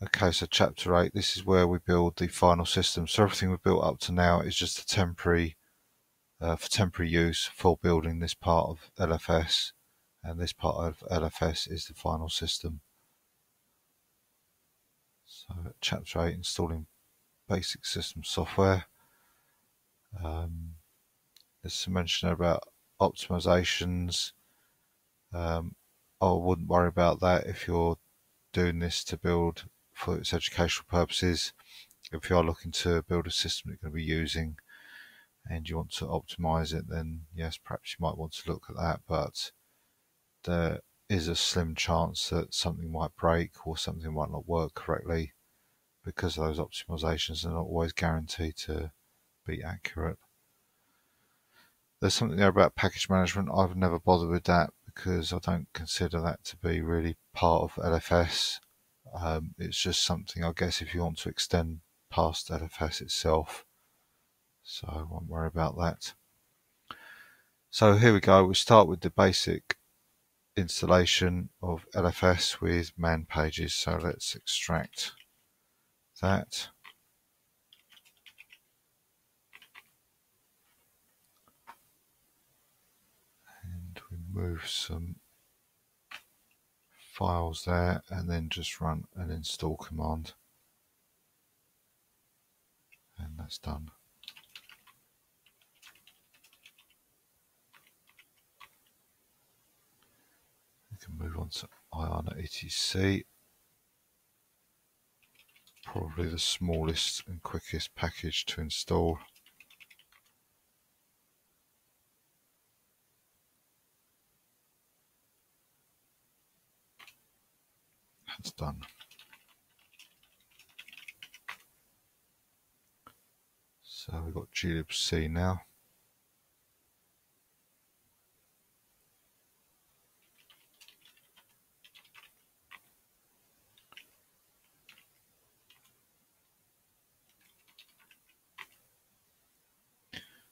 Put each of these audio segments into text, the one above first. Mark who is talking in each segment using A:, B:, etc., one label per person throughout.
A: Okay, so chapter 8, this is where we build the final system. So everything we've built up to now is just a temporary, uh, for temporary use for building this part of LFS. And this part of LFS is the final system. So chapter 8, installing basic system software. Um, there's some mention about optimizations. Um, I wouldn't worry about that if you're doing this to build for its educational purposes. If you are looking to build a system that you're going to be using and you want to optimize it, then yes, perhaps you might want to look at that. But there is a slim chance that something might break or something might not work correctly because those optimizations are not always guaranteed to be accurate. There's something there about package management. I've never bothered with that because I don't consider that to be really part of LFS. Um, it's just something, I guess, if you want to extend past LFS itself. So I won't worry about that. So here we go. We start with the basic installation of LFS with man pages. So let's extract that. And move some files there and then just run an install command and that's done. We can move on to IANA etc. Probably the smallest and quickest package to install. That's done. So we've got glibc now.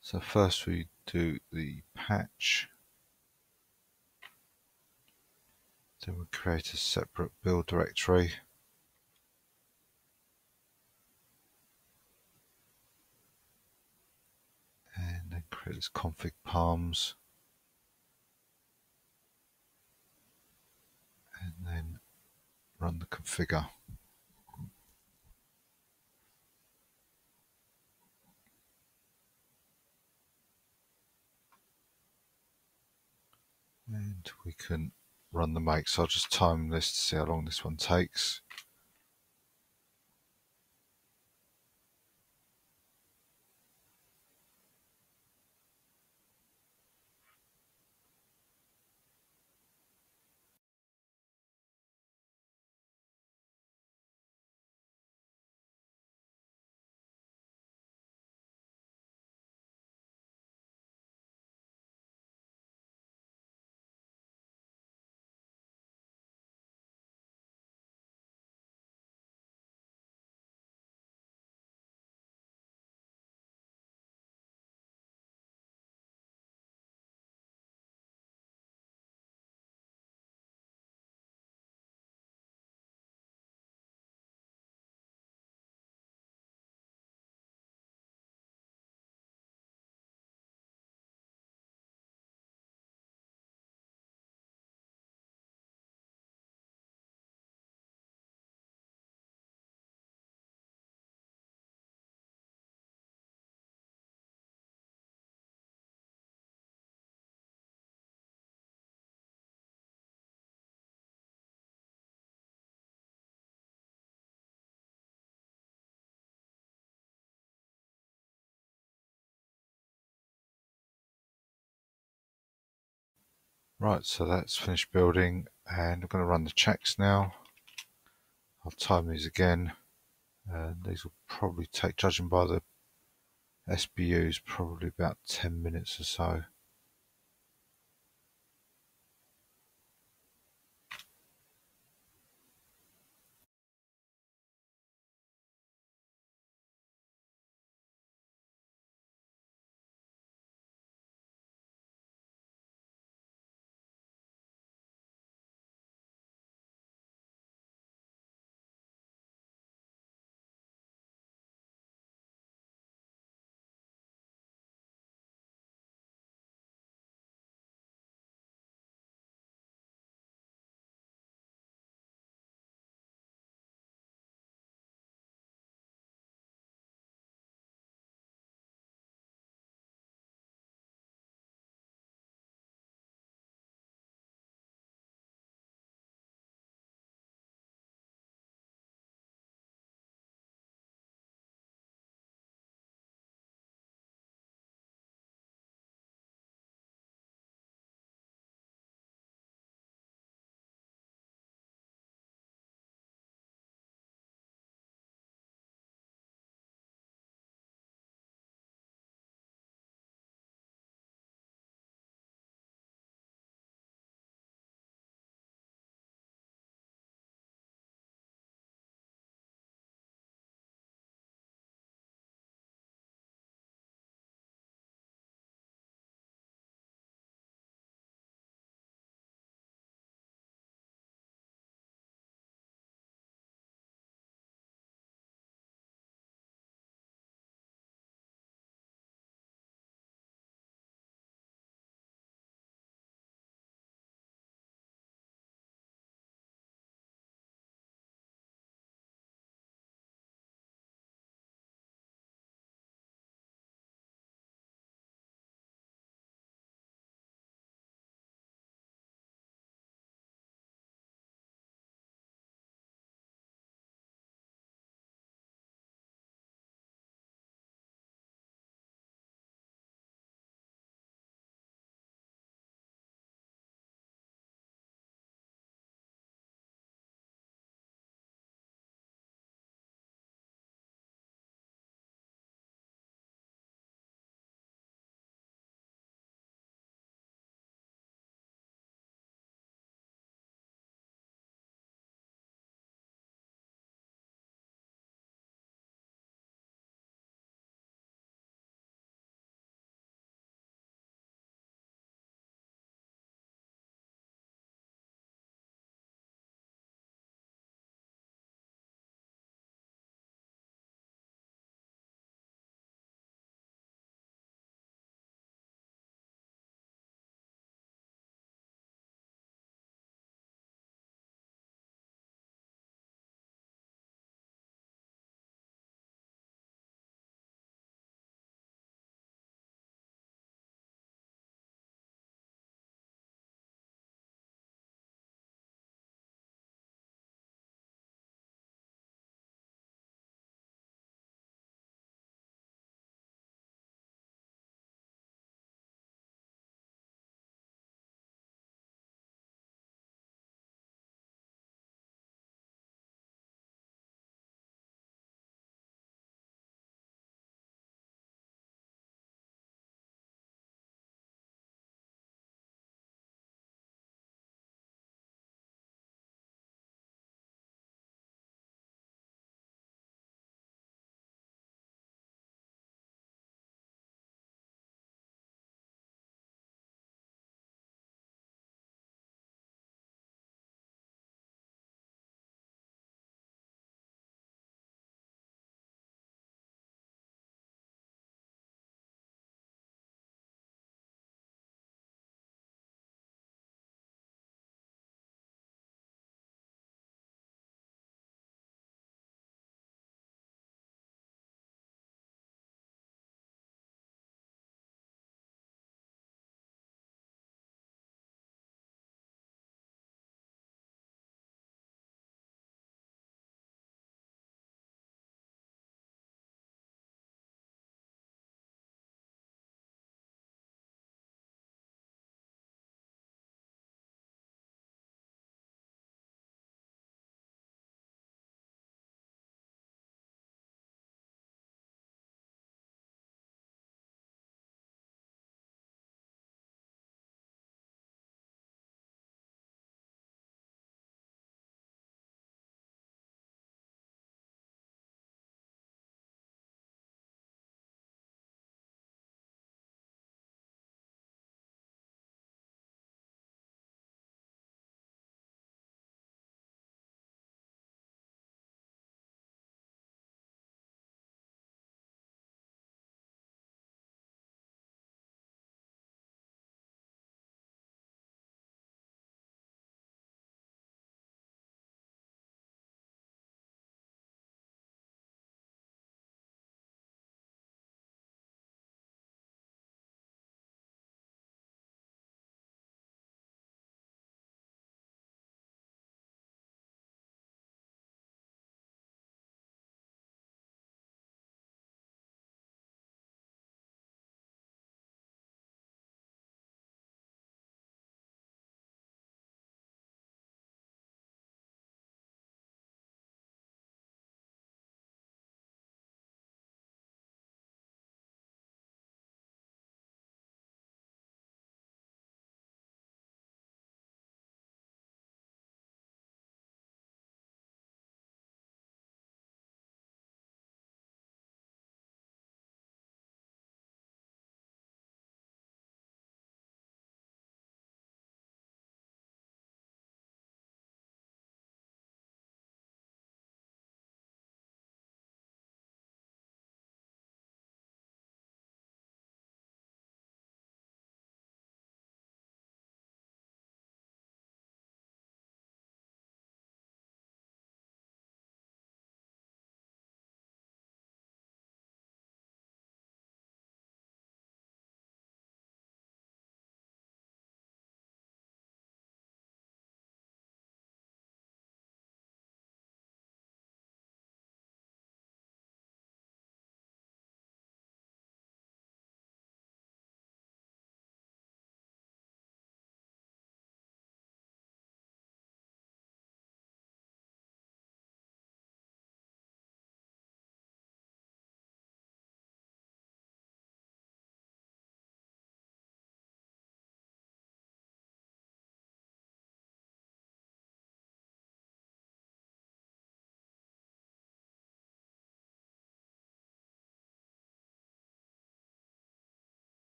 A: So first we do the patch. Then we'll create a separate build directory. And then create this config palms. And then run the configure. And we can run the make. So I'll just time this to see how long this one takes. Right, so that's finished building and I'm going to run the checks now. I'll time these again. And these will probably take, judging by the SBUs, probably about 10 minutes or so.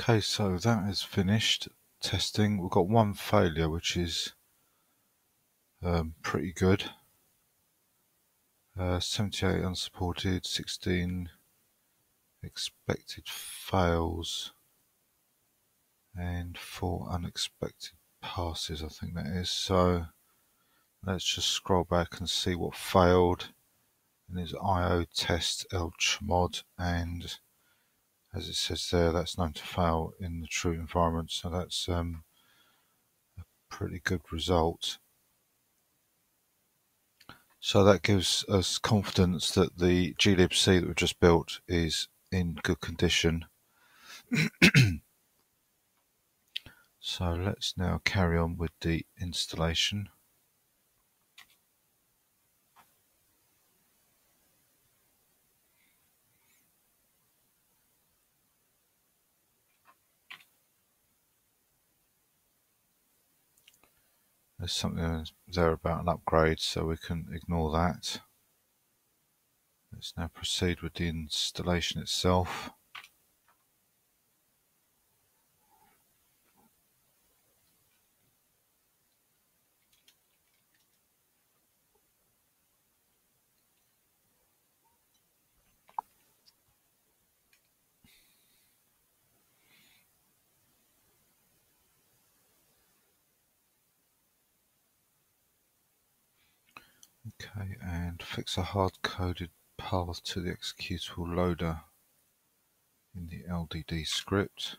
A: Okay, so that is finished testing. We've got one failure, which is um, pretty good. Uh, 78 unsupported, 16 expected fails, and 4 unexpected passes, I think that is. So let's just scroll back and see what failed. And is IO test El Chmod, and as it says there, that's known to fail in the chroot environment, so that's um, a pretty good result. So that gives us confidence that the glibc that we've just built is in good condition. so let's now carry on with the installation. There's something there about an upgrade, so we can ignore that. Let's now proceed with the installation itself. Okay, and fix a hard-coded path to the executable loader in the LDD script.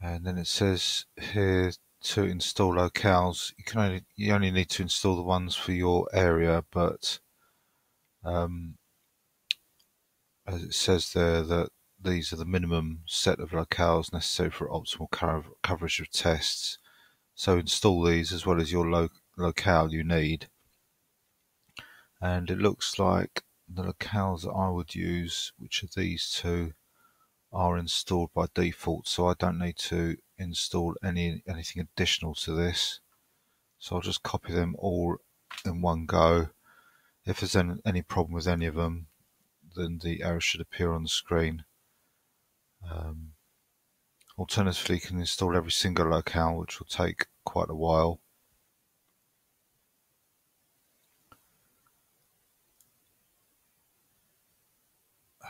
A: And then it says here to install locales, you can only you only need to install the ones for your area, but um, as it says there that these are the minimum set of locales necessary for optimal coverage of tests. So install these as well as your lo locale you need. And it looks like the locales that I would use, which are these two, are installed by default. So I don't need to install any anything additional to this. So I'll just copy them all in one go. If there's any, any problem with any of them, then the error should appear on the screen. Um, alternatively, you can install every single locale, which will take quite a while.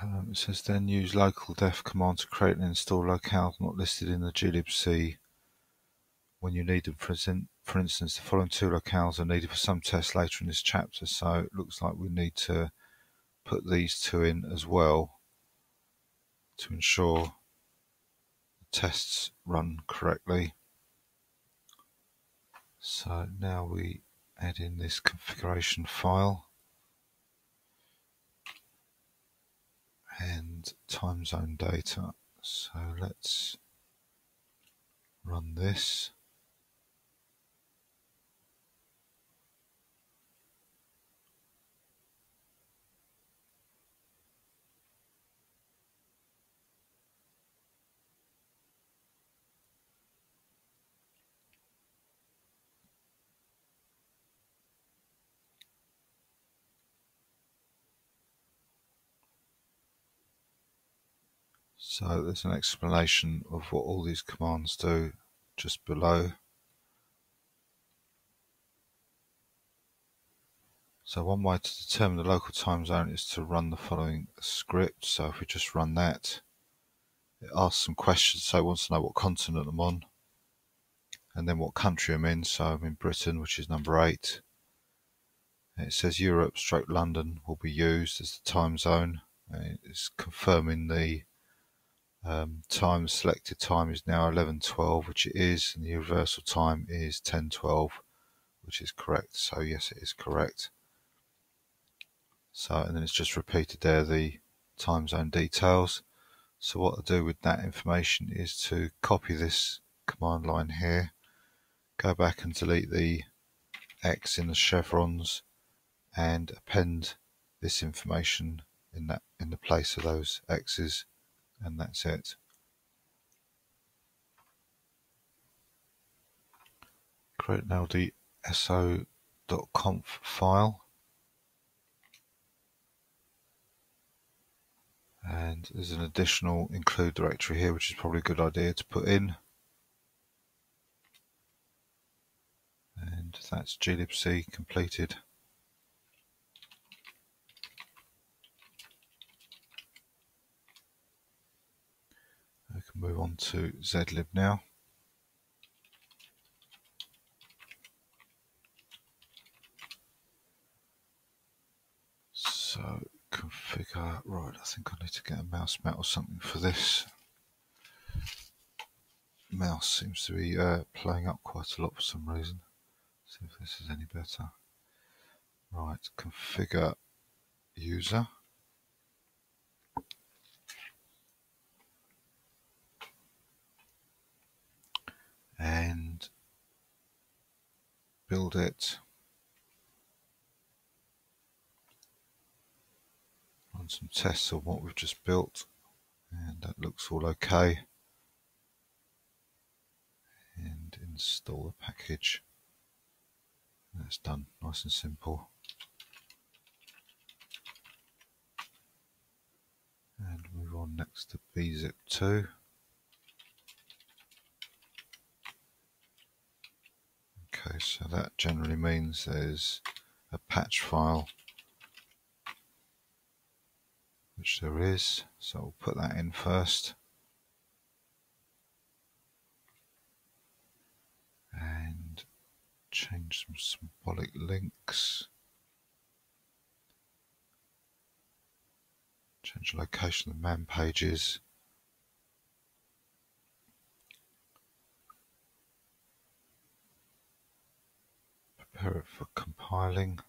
A: Um, it says then use localedef command to create and install locales not listed in the glibc when you need them. For, for instance, the following two locales are needed for some tests later in this chapter, so it looks like we need to put these two in as well to ensure the tests run correctly. So now we add in this configuration file. And time zone data. So let's run this. So there's an explanation of what all these commands do just below. So one way to determine the local time zone is to run the following script. So if we just run that, it asks some questions. So it wants to know what continent I'm on and then what country I'm in. So I'm in Britain, which is number eight. it says Europe stroke London will be used as the time zone. It's confirming the um, time selected time is now 11.12, which it is, and the universal time is 10.12, which is correct. So yes, it is correct. So, and then it's just repeated there the time zone details. So what I do with that information is to copy this command line here, go back and delete the X in the chevrons and append this information in that in the place of those X's and that's it. Create now the so.conf file. And there's an additional include directory here which is probably a good idea to put in. And that's glibc completed move on to zlib now so configure, right, I think I need to get a mouse mat or something for this. Mouse seems to be uh, playing up quite a lot for some reason. See if this is any better. Right, configure user. And it. Run some tests on what we've just built. And that looks all okay. And install the package. That's done. Nice and simple. And move on next to bzip2 okay so that generally means there's a patch file which there is, so we'll put that in first. And change some symbolic links. Change the location of the man pages. It for compiling.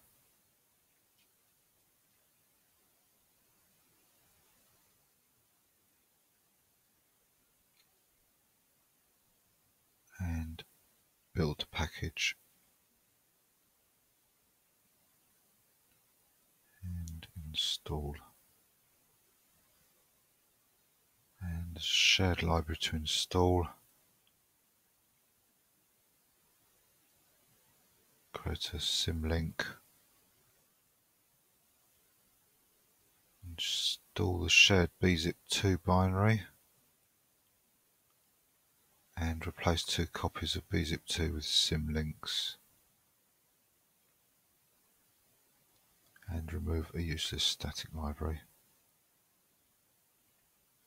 A: and build package. And install. And shared library to install a symlink install the shared bzip2 binary and replace two copies of bzip2 with symlinks and remove a useless static library.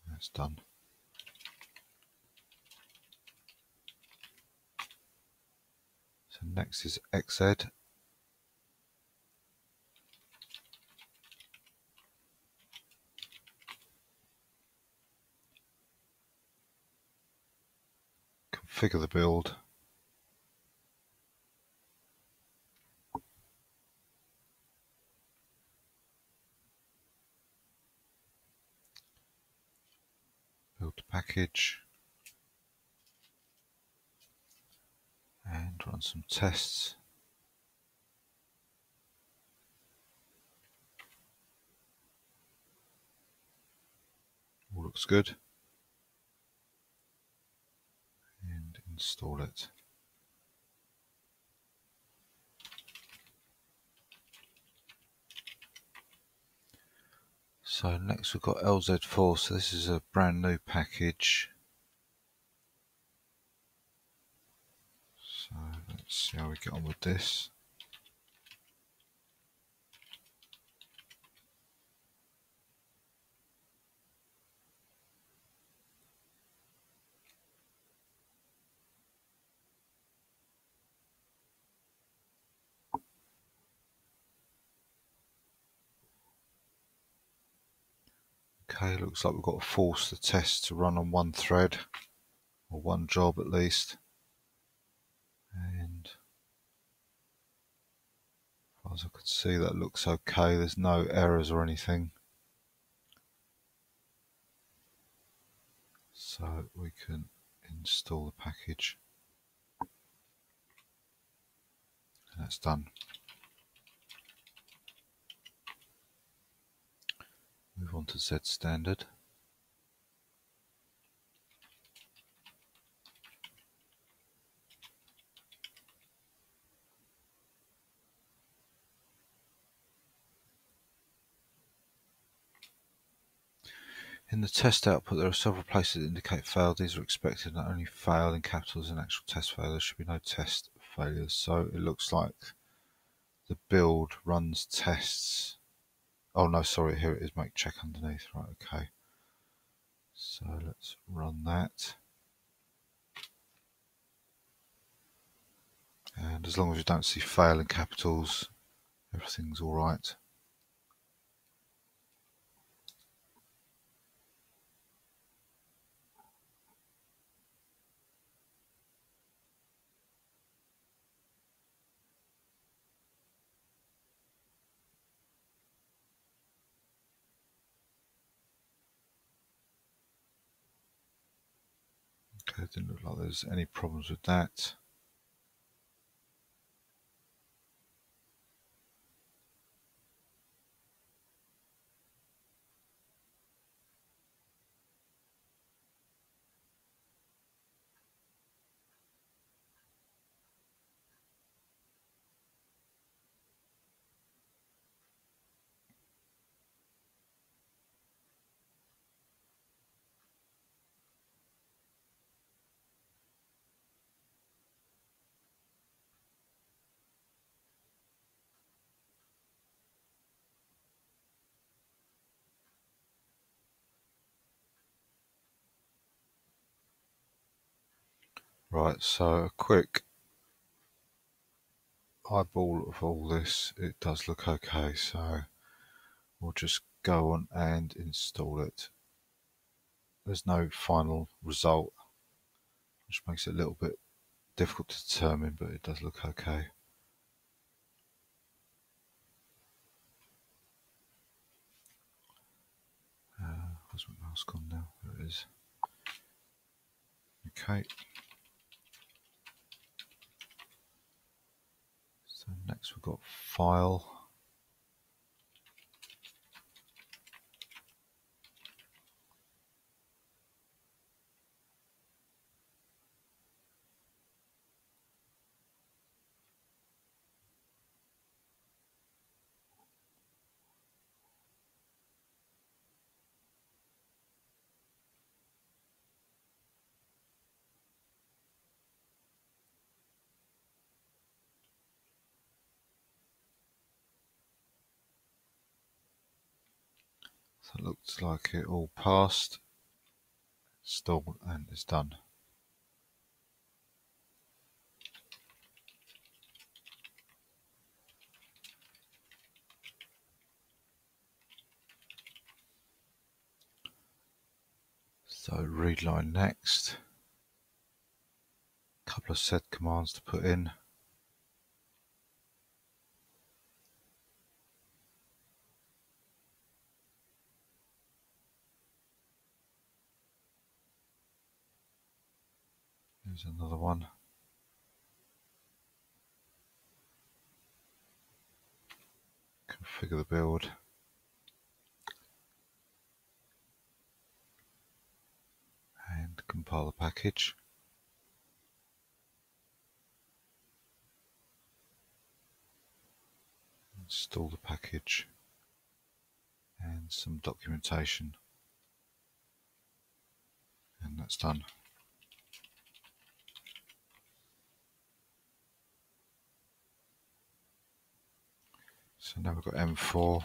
A: That's done. Next is xz configure the build. Build package. And run some tests. All looks good. And install it. So next we've got LZ4, so this is a brand new package. So let's see how we get on with this. Okay, looks like we've got to force the test to run on one thread, or one job at least. And as I could see, that looks okay. There's no errors or anything. So we can install the package. And that's done. Move on to Z standard. In the test output, there are several places that indicate failed. These are expected and only fail in capitals in actual test failure. There should be no test failures. So it looks like the build runs tests. Oh no, sorry, here it is, make check underneath. Right, okay. So let's run that. And as long as you don't see fail in capitals, everything's all right. Okay, didn't look like there's any problems with that. Right, so a quick eyeball of all this, it does look okay, so we'll just go on and install it. There's no final result, which makes it a little bit difficult to determine, but it does look okay. Uh, where's my mouse gone now? There it is. Okay. Next we've got file. Looks like it all passed, installed and is done. So read line next. Couple of sed commands to put in. Here's another one. Configure the build. And compile the package. Install the package and some documentation. And that's done. So now we've got M4.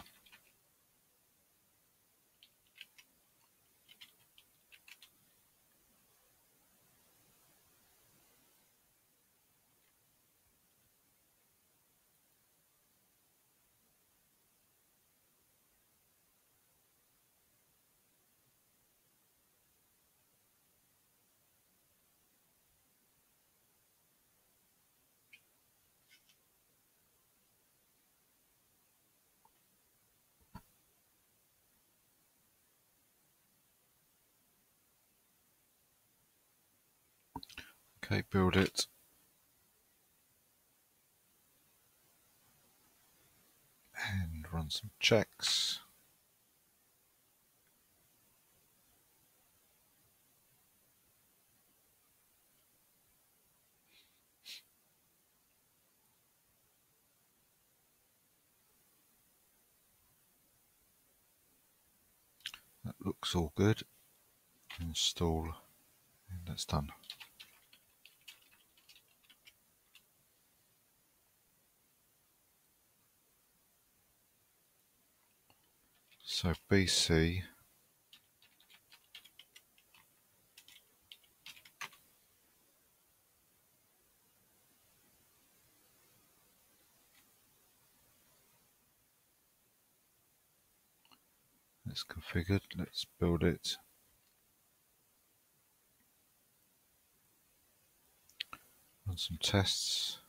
A: Okay, build it. And run some checks. That looks all good. Install, and that's done. So BC It's configured. Let's build it. Run some tests.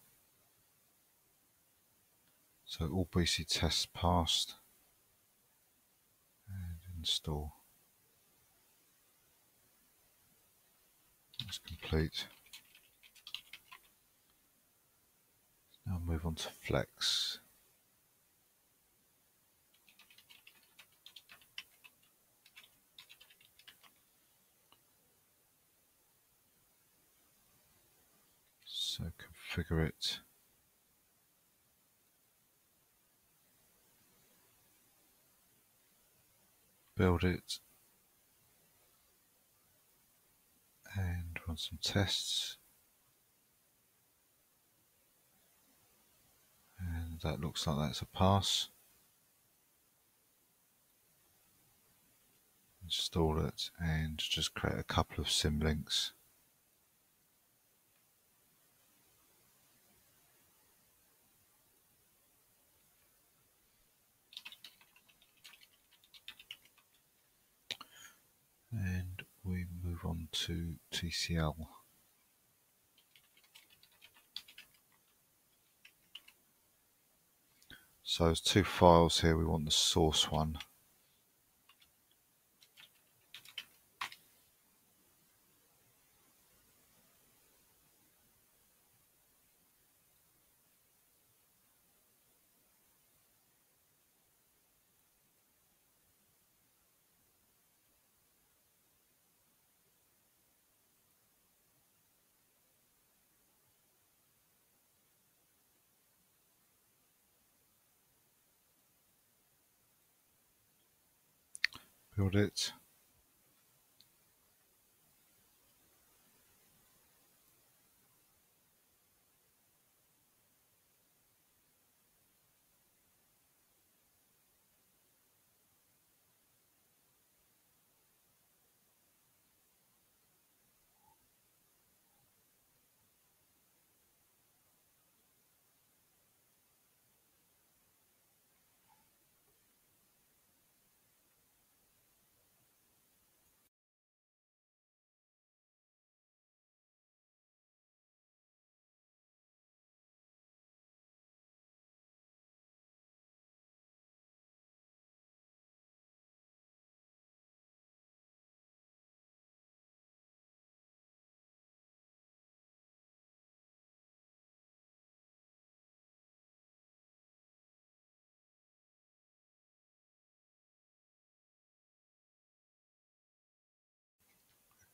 A: So all BC tests passed. Install. That's complete. Now move on to Flex. So configure it. Build it. And run some tests. And that looks like that's a pass. Install it and just create a couple of symlinks. And we move on to TCL. So there's two files here, we want the source one. Build it.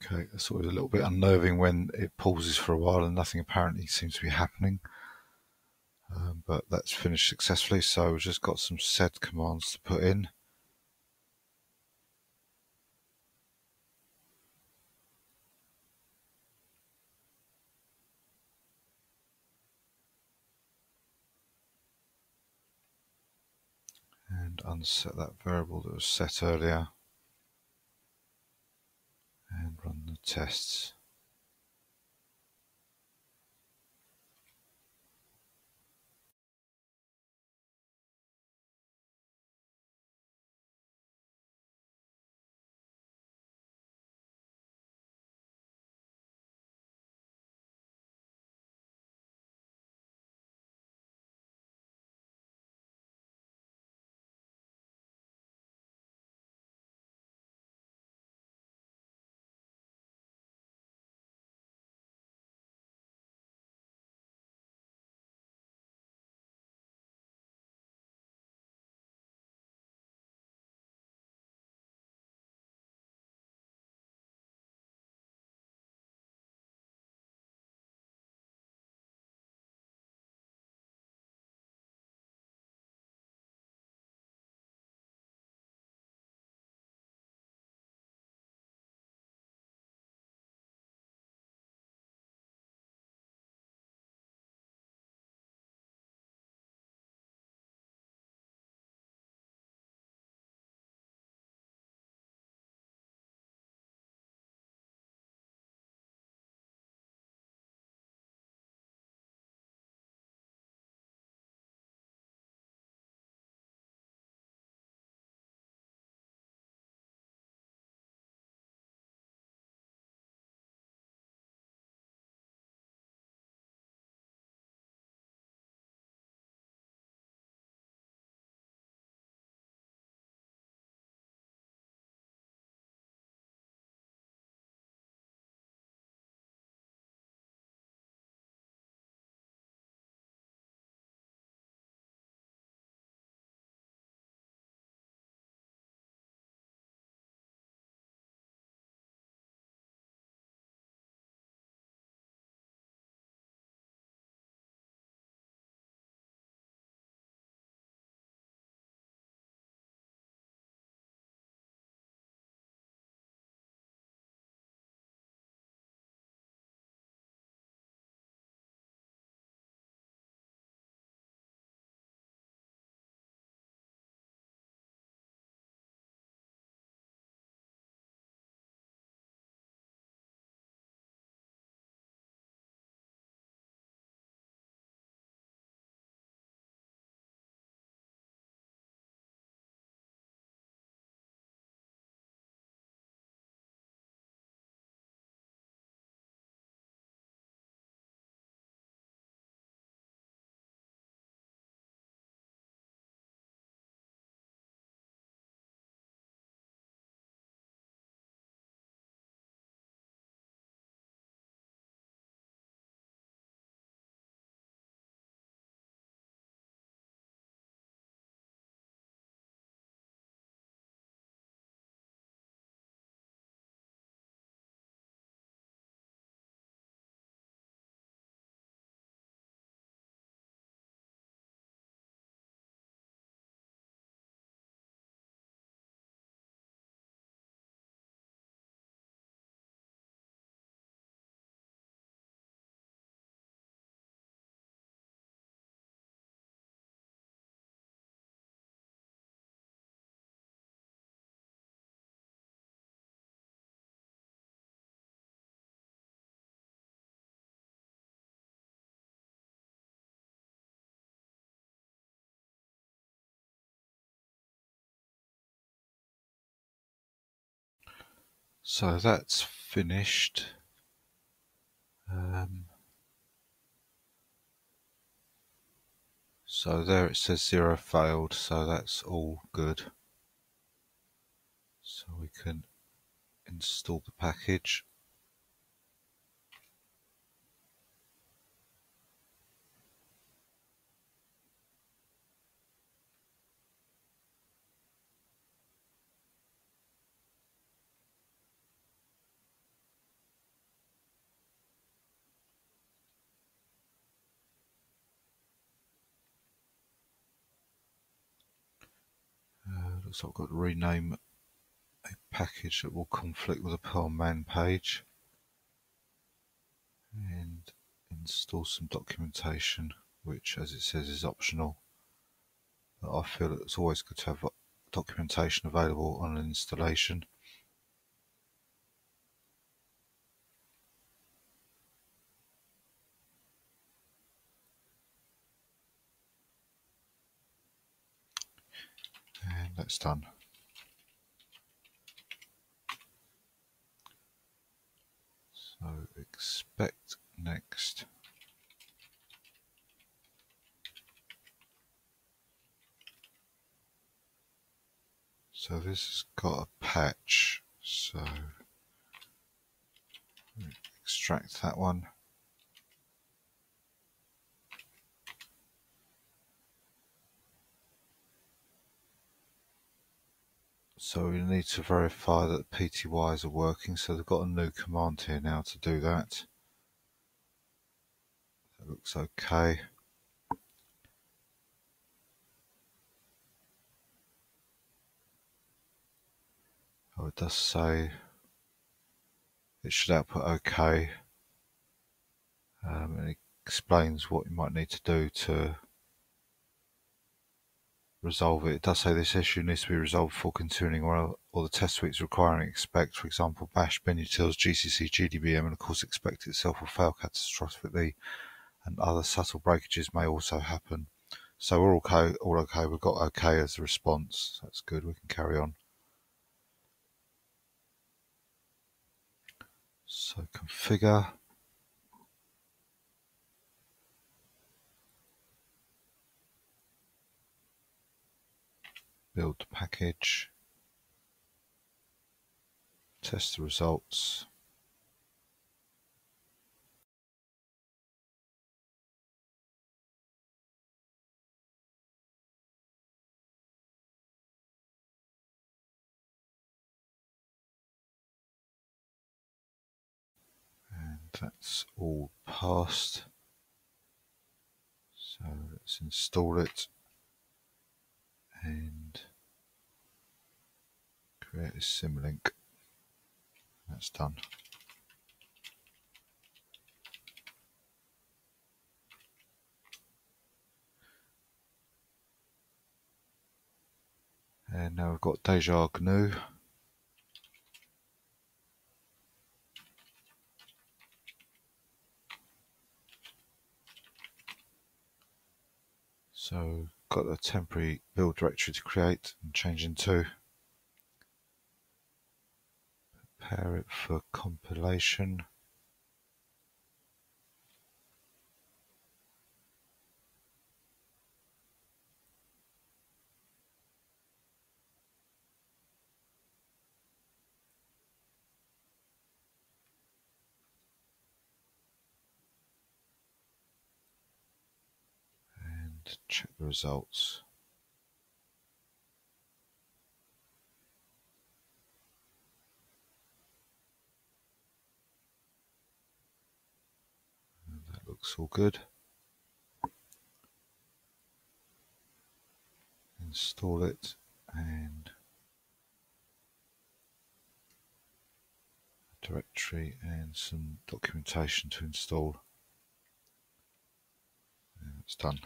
A: Okay, it's always a little bit unnerving when it pauses for a while and nothing apparently seems to be happening. Um, but that's finished successfully, so we've just got some sed commands to put in. And unset that variable that was set earlier and run the tests. So that's finished. Um, so there it says zero failed, so that's all good. So we can install the package. Like I've got to rename a package that will conflict with the Perl man page and install some documentation which as it says is optional. But I feel it's always good to have documentation available on an installation that's done So expect next. So this has got a patch, so extract that one. So we need to verify that the PTYs are working. So they've got a new command here now to do that. That looks okay. Oh, it does say it should output okay. Um, and it explains what you might need to do to resolve it. It does say this issue needs to be resolved before continuing or, or the test suites requiring expect, for example, bash, binutils, GCC, GDBM, and of course expect itself will fail catastrophically and other subtle breakages may also happen. So we're okay, all okay. We've got okay as a response. That's good. We can carry on. So configure. Build the package, test the results. And that's all passed. So let's install it and create a symlink. That's done. And now we've got Deja GNU. So got a temporary build directory to create and change into. Prepare it for compilation. and check the results. And that looks all good. Install it and directory and some documentation to install. And it's done.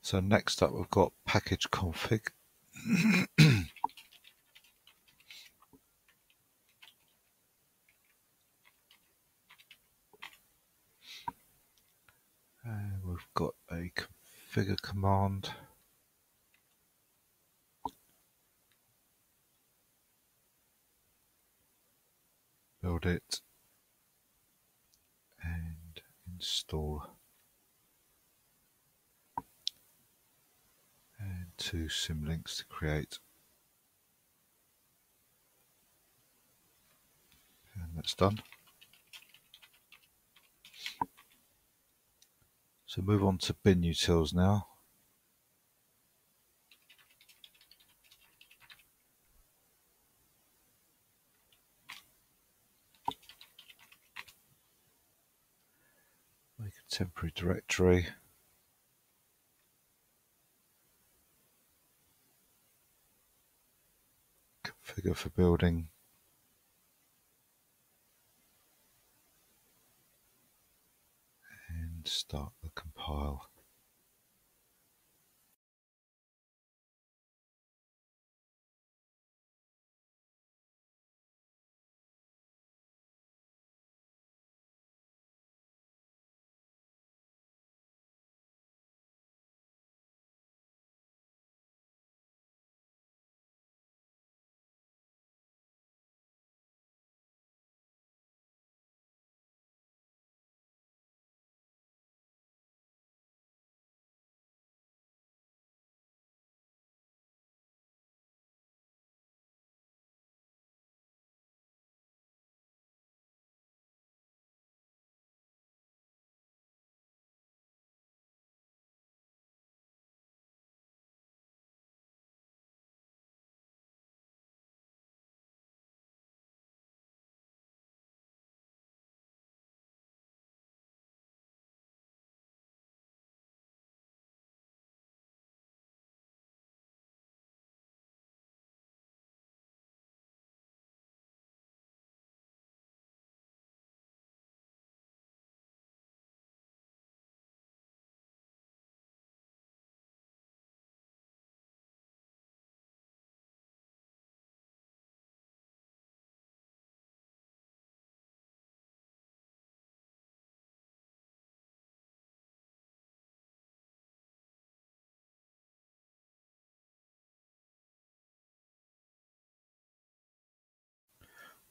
A: So next up we've got package config. a configure command. Build it and install. And two symlinks to create. And that's done. So move on to binutils now. Make a temporary directory. Configure for building. And start the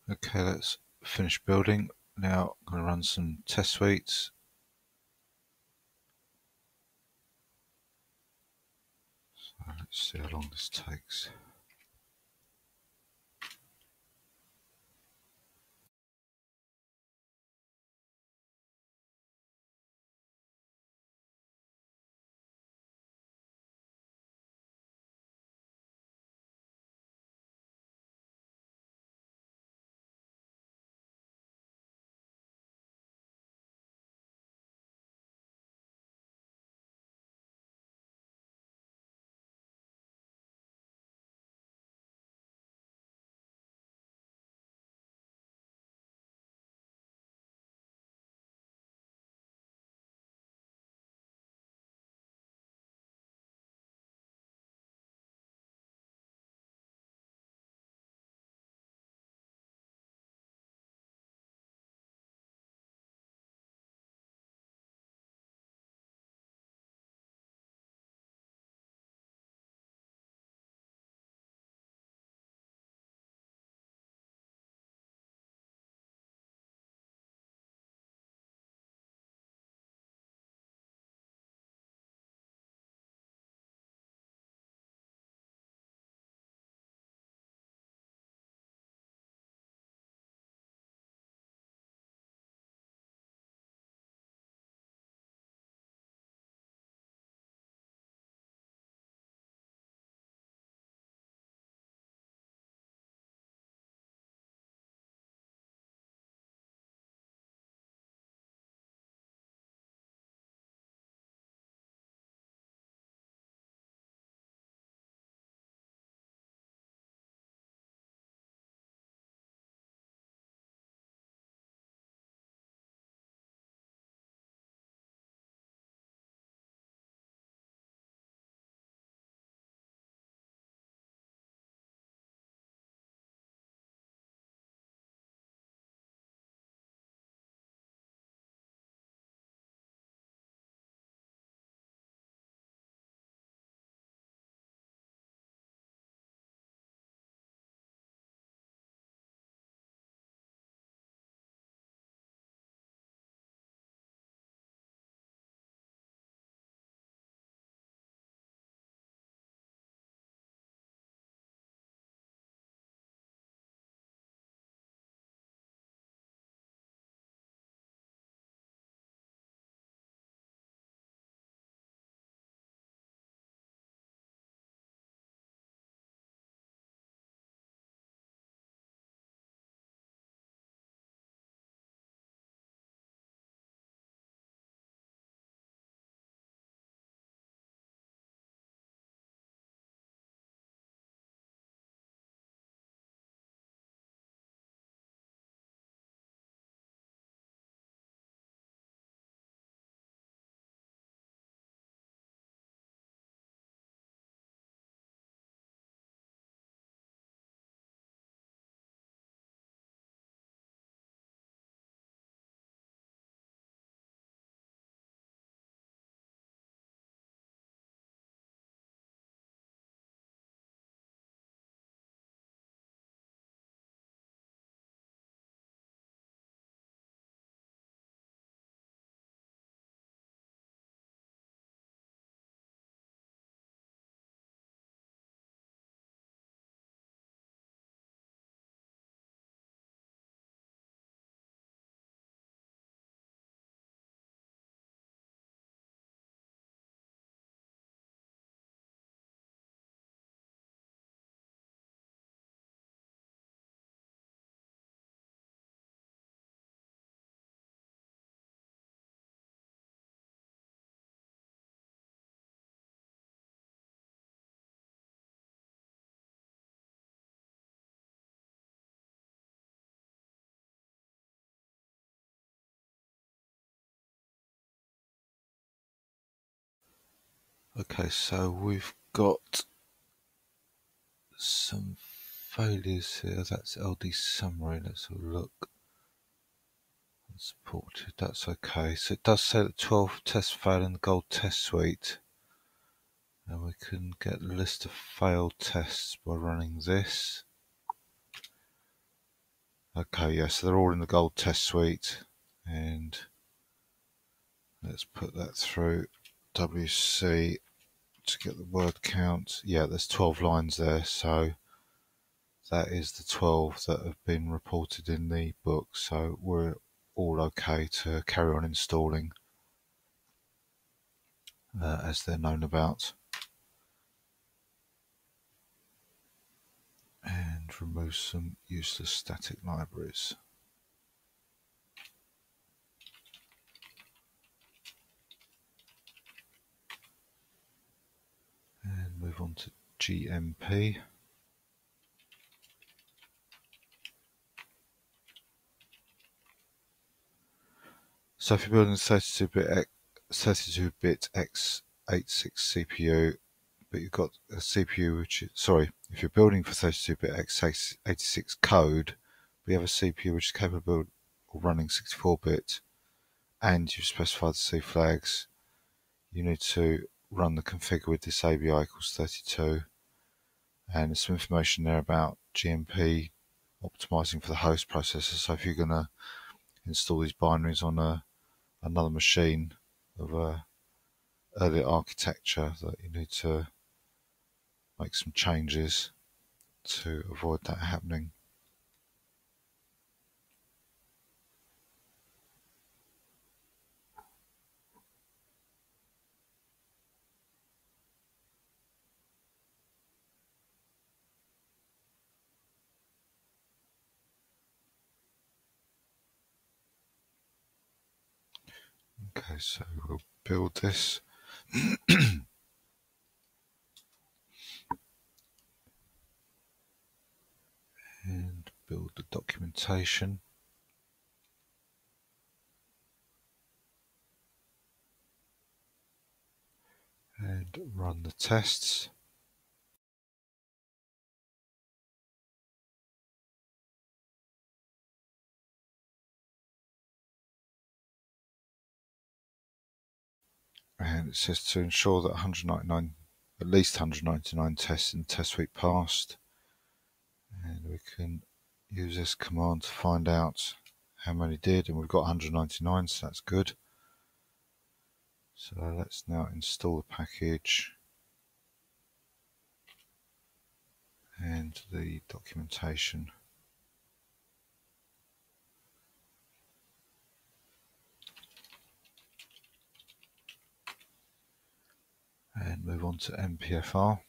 A: Okay, let's finish building. Now I'm going to run some test suites. So let's see how long this takes. Okay, so we've got some failures here. That's LD summary. Let's have a look. Supported, that's okay. So it does say that 12 tests failed in the gold test suite. And we can get a list of failed tests by running this. Okay, yes, yeah, so they're all in the gold test suite. And let's put that through WC to get the word count. Yeah, there's 12 lines there, so that is the 12 that have been reported in the book. So we're all okay to carry on installing uh, as they're known about. And remove some useless static libraries. And move on to GMP. So if you're building a 32-bit 32-bit x86 CPU, but you've got a CPU which is, sorry, if you're building for 32-bit x86 code, but you have a CPU which is capable of running 64-bit, and you've specified the C flags, you need to run the configure with this ABI equals 32, and there's some information there about GMP optimizing for the host processor. So if you're going to install these binaries on a another machine of a earlier architecture that you need to make some changes to avoid that happening. Okay, so we'll build this. and build the documentation. And run the tests. And it says to ensure that 199 at least 199 tests in the test suite passed. And we can use this command to find out how many did and we've got 199 so that's good. So let's now install the package. And the documentation and move on to MPFR.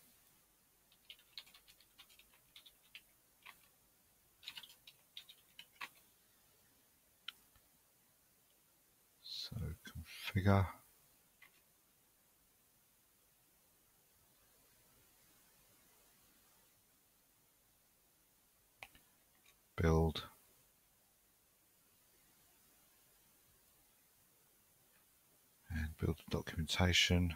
A: So configure. Build. And build the documentation.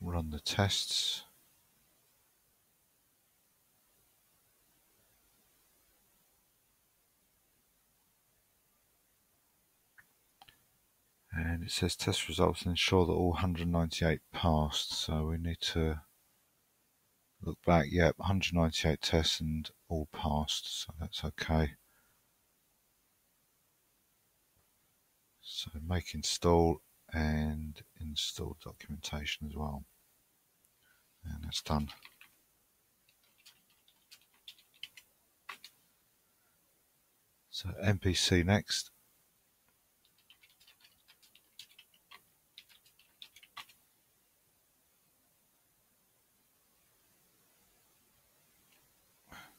A: Run the tests. And it says test results and ensure that all 198 passed. So we need to look back. Yep, 198 tests and all passed. So that's okay. So make install and install documentation as well. And that's done. So MPC next.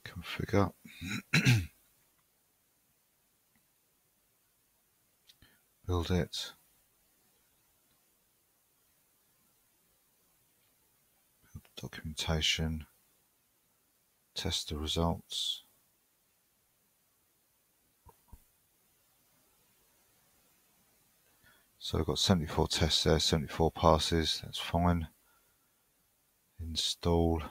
A: Configure. Build it. Documentation, test the results. So we've got 74 tests there, 74 passes, that's fine. Install.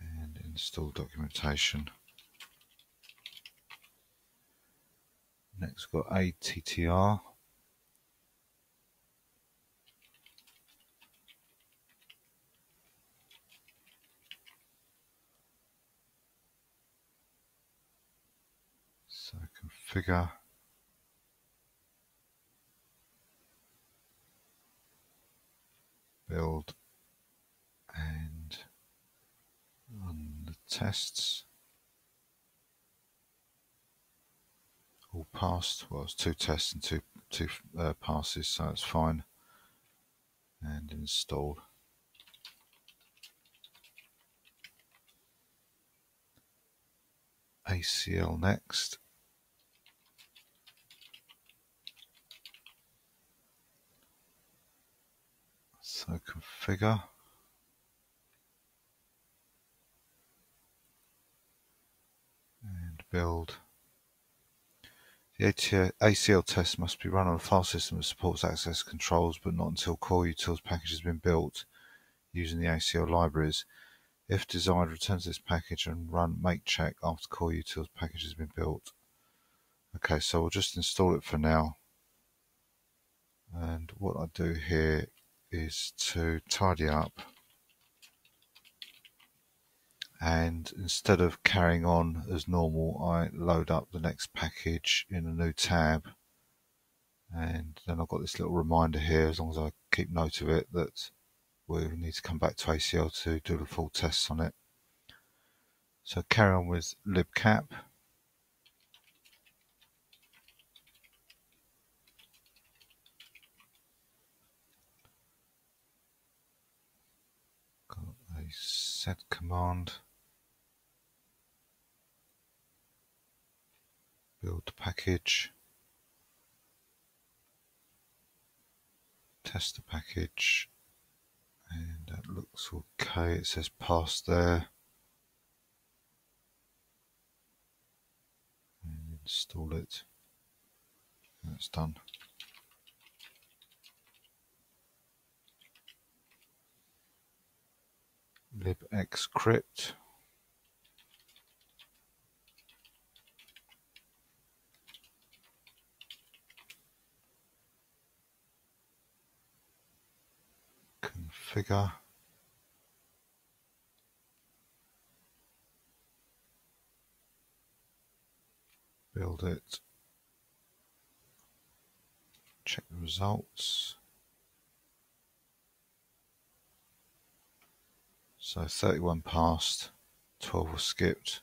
A: And install documentation. Next we've got ATTR. So configure build and run the tests. All passed. Well, it's two tests and two two uh, passes, so it's fine. And install. ACL next. So configure. And build. The ACL test must be run on a file system that supports access controls, but not until Coreutils package has been built using the ACL libraries. If desired, return to this package and run make check after Coreutils package has been built. Okay, so we'll just install it for now. And what I do here is to tidy up. And instead of carrying on as normal I load up the next package in a new tab. And then I've got this little reminder here as long as I keep note of it that we need to come back to ACL to do the full tests on it. So carry on with libcap set command. Build package. Test the package. And that looks okay. It says pass there. And install it. That's done libxcrypt configure. Build it. Check the results So 31 passed, 12 were skipped,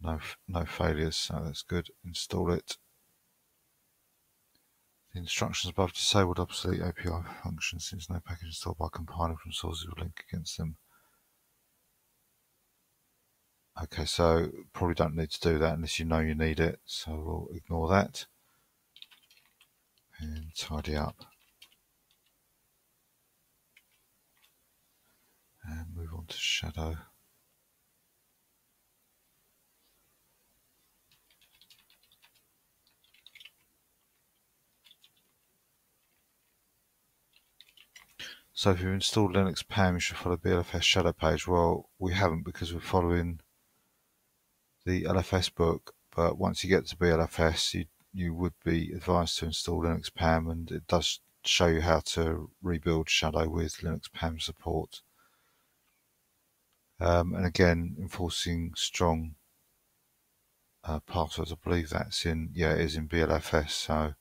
A: no, no failures, so that's good. Install it. The instructions above disabled obsolete API functions since no package installed by compiler from sources will link against them. Okay, so probably don't need to do that unless you know you need it, so we'll ignore that and tidy up. And move on to shadow. So if you've installed Linux PAM, you should follow the LFS shadow page. Well, we haven't because we're following the LFS book, but once you get to BLFS, you, you would be advised to install Linux PAM, and it does show you how to rebuild Shadow with Linux PAM support. Um, and again, enforcing strong uh, passwords. I believe that's in, yeah, it is in BLFS, so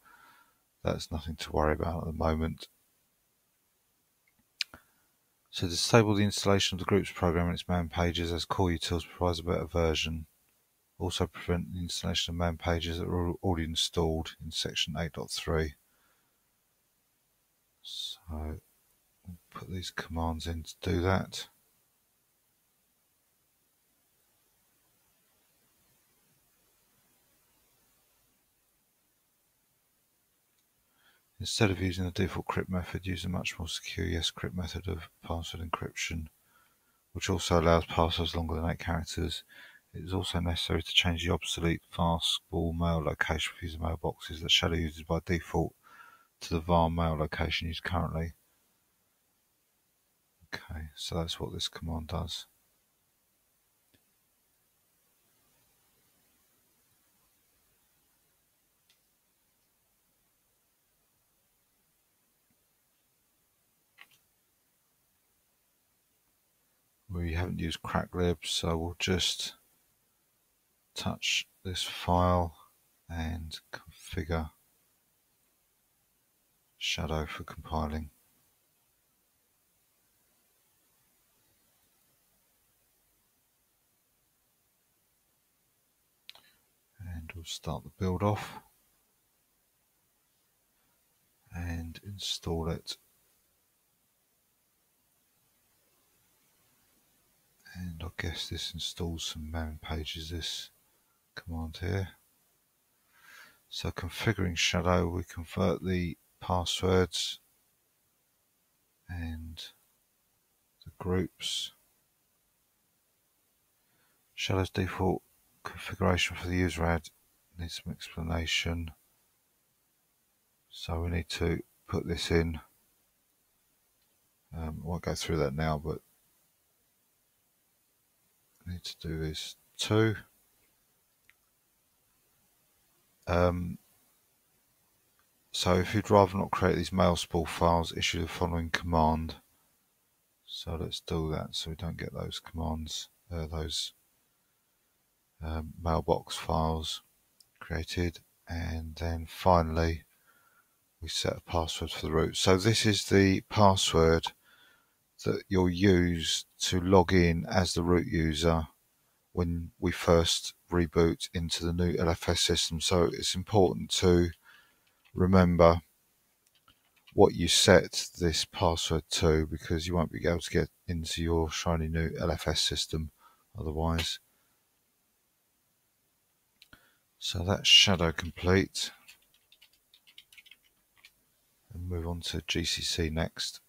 A: that's nothing to worry about at the moment. So disable the installation of the groups program in its man pages as Coreutils provides a better version. Also prevent the installation of man pages that are already installed in section 8.3. So we'll put these commands in to do that. Instead of using the default crypt method, use a much more secure YesCrypt method of password encryption, which also allows passwords longer than 8 characters. It is also necessary to change the obsolete fastball mail location for user mailboxes that Shadow uses by default to the var mail location used currently. Okay, so that's what this command does. We haven't used cracklib, so we'll just touch this file and configure shadow for compiling. And we'll start the build off and install it. And I guess this installs some man pages, this command here. So configuring shadow, we convert the passwords and the groups. Shadow's default configuration for the useradd needs some explanation. So we need to put this in. Um, I won't go through that now, but need to do is too. Um, so if you'd rather not create these mail spool files, issue the following command. So let's do that so we don't get those commands, uh, those um, mailbox files created. And then finally, we set a password for the root. So this is the password that you'll use to log in as the root user when we first reboot into the new LFS system. So it's important to remember what you set this password to because you won't be able to get into your shiny new LFS system otherwise. So that's shadow complete. And move on to GCC next.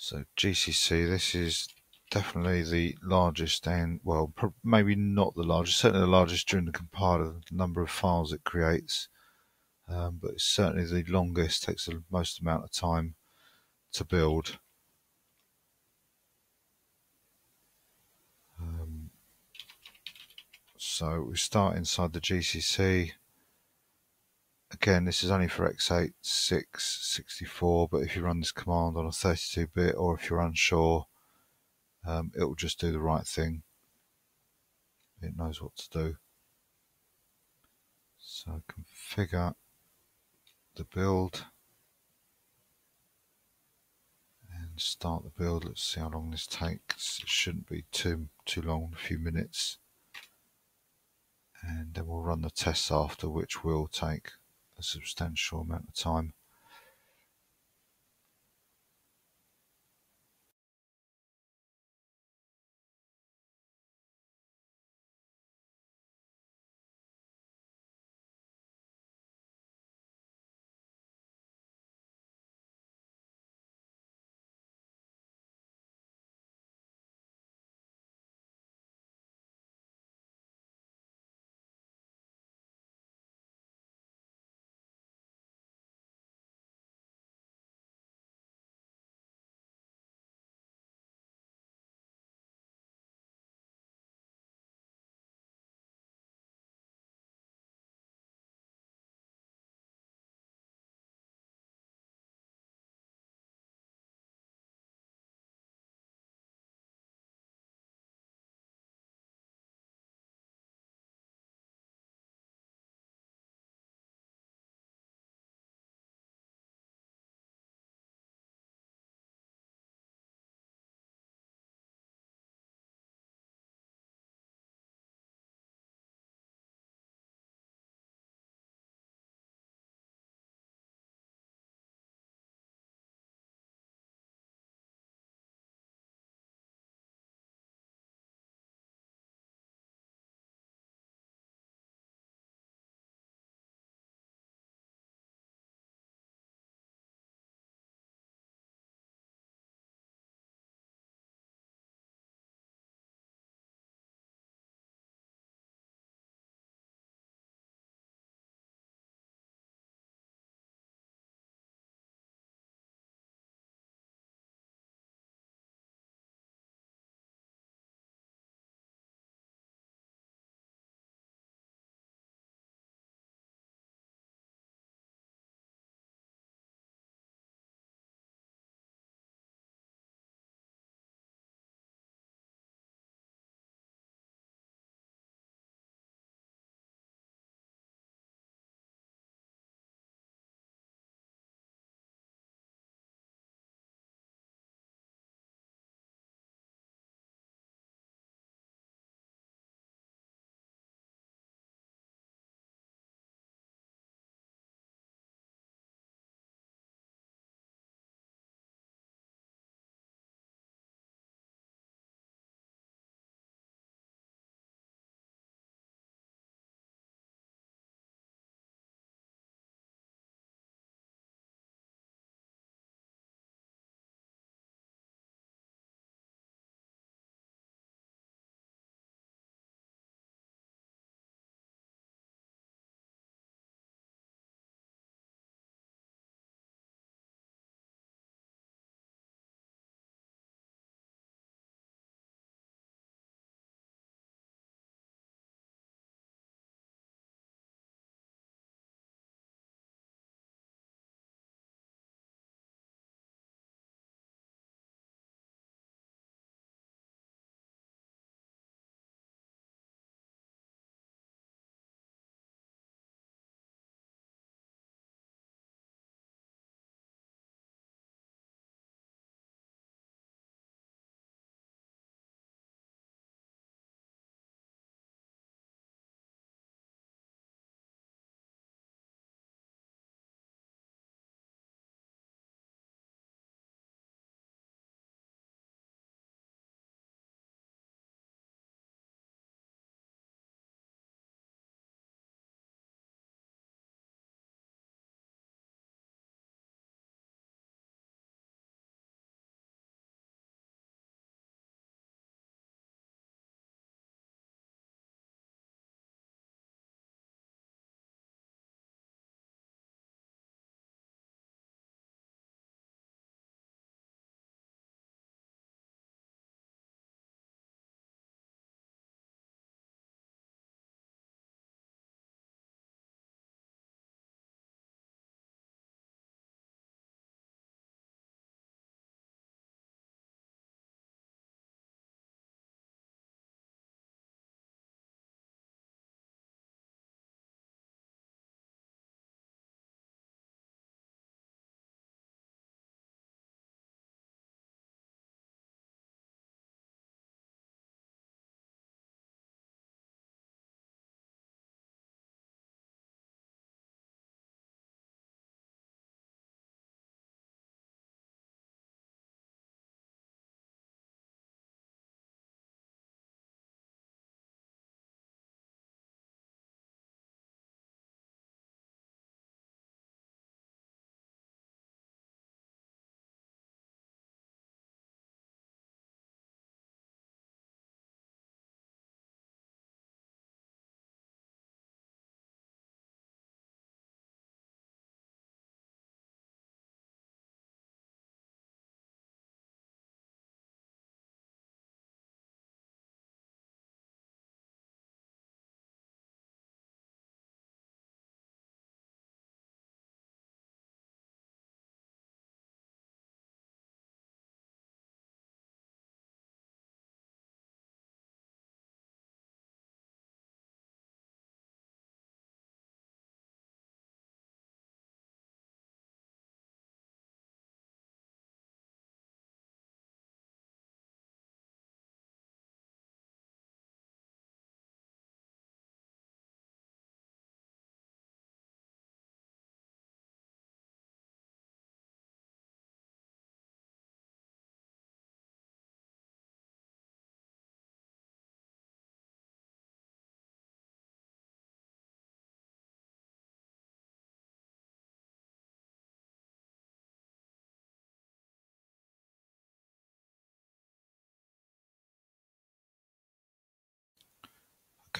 A: So GCC, this is definitely the largest and well maybe not the largest certainly the largest during the compiler the number of files it creates. Um, but it's certainly the longest takes the most amount of time to build. Um, so we start inside the GCC again this is only for x86 64 but if you run this command on a 32 bit or if you're unsure um, it will just do the right thing. It knows what to do. So configure the build and start the build. Let's see how long this takes. It shouldn't be too too long, a few minutes. And then we'll run the tests after, which will take a substantial amount of time.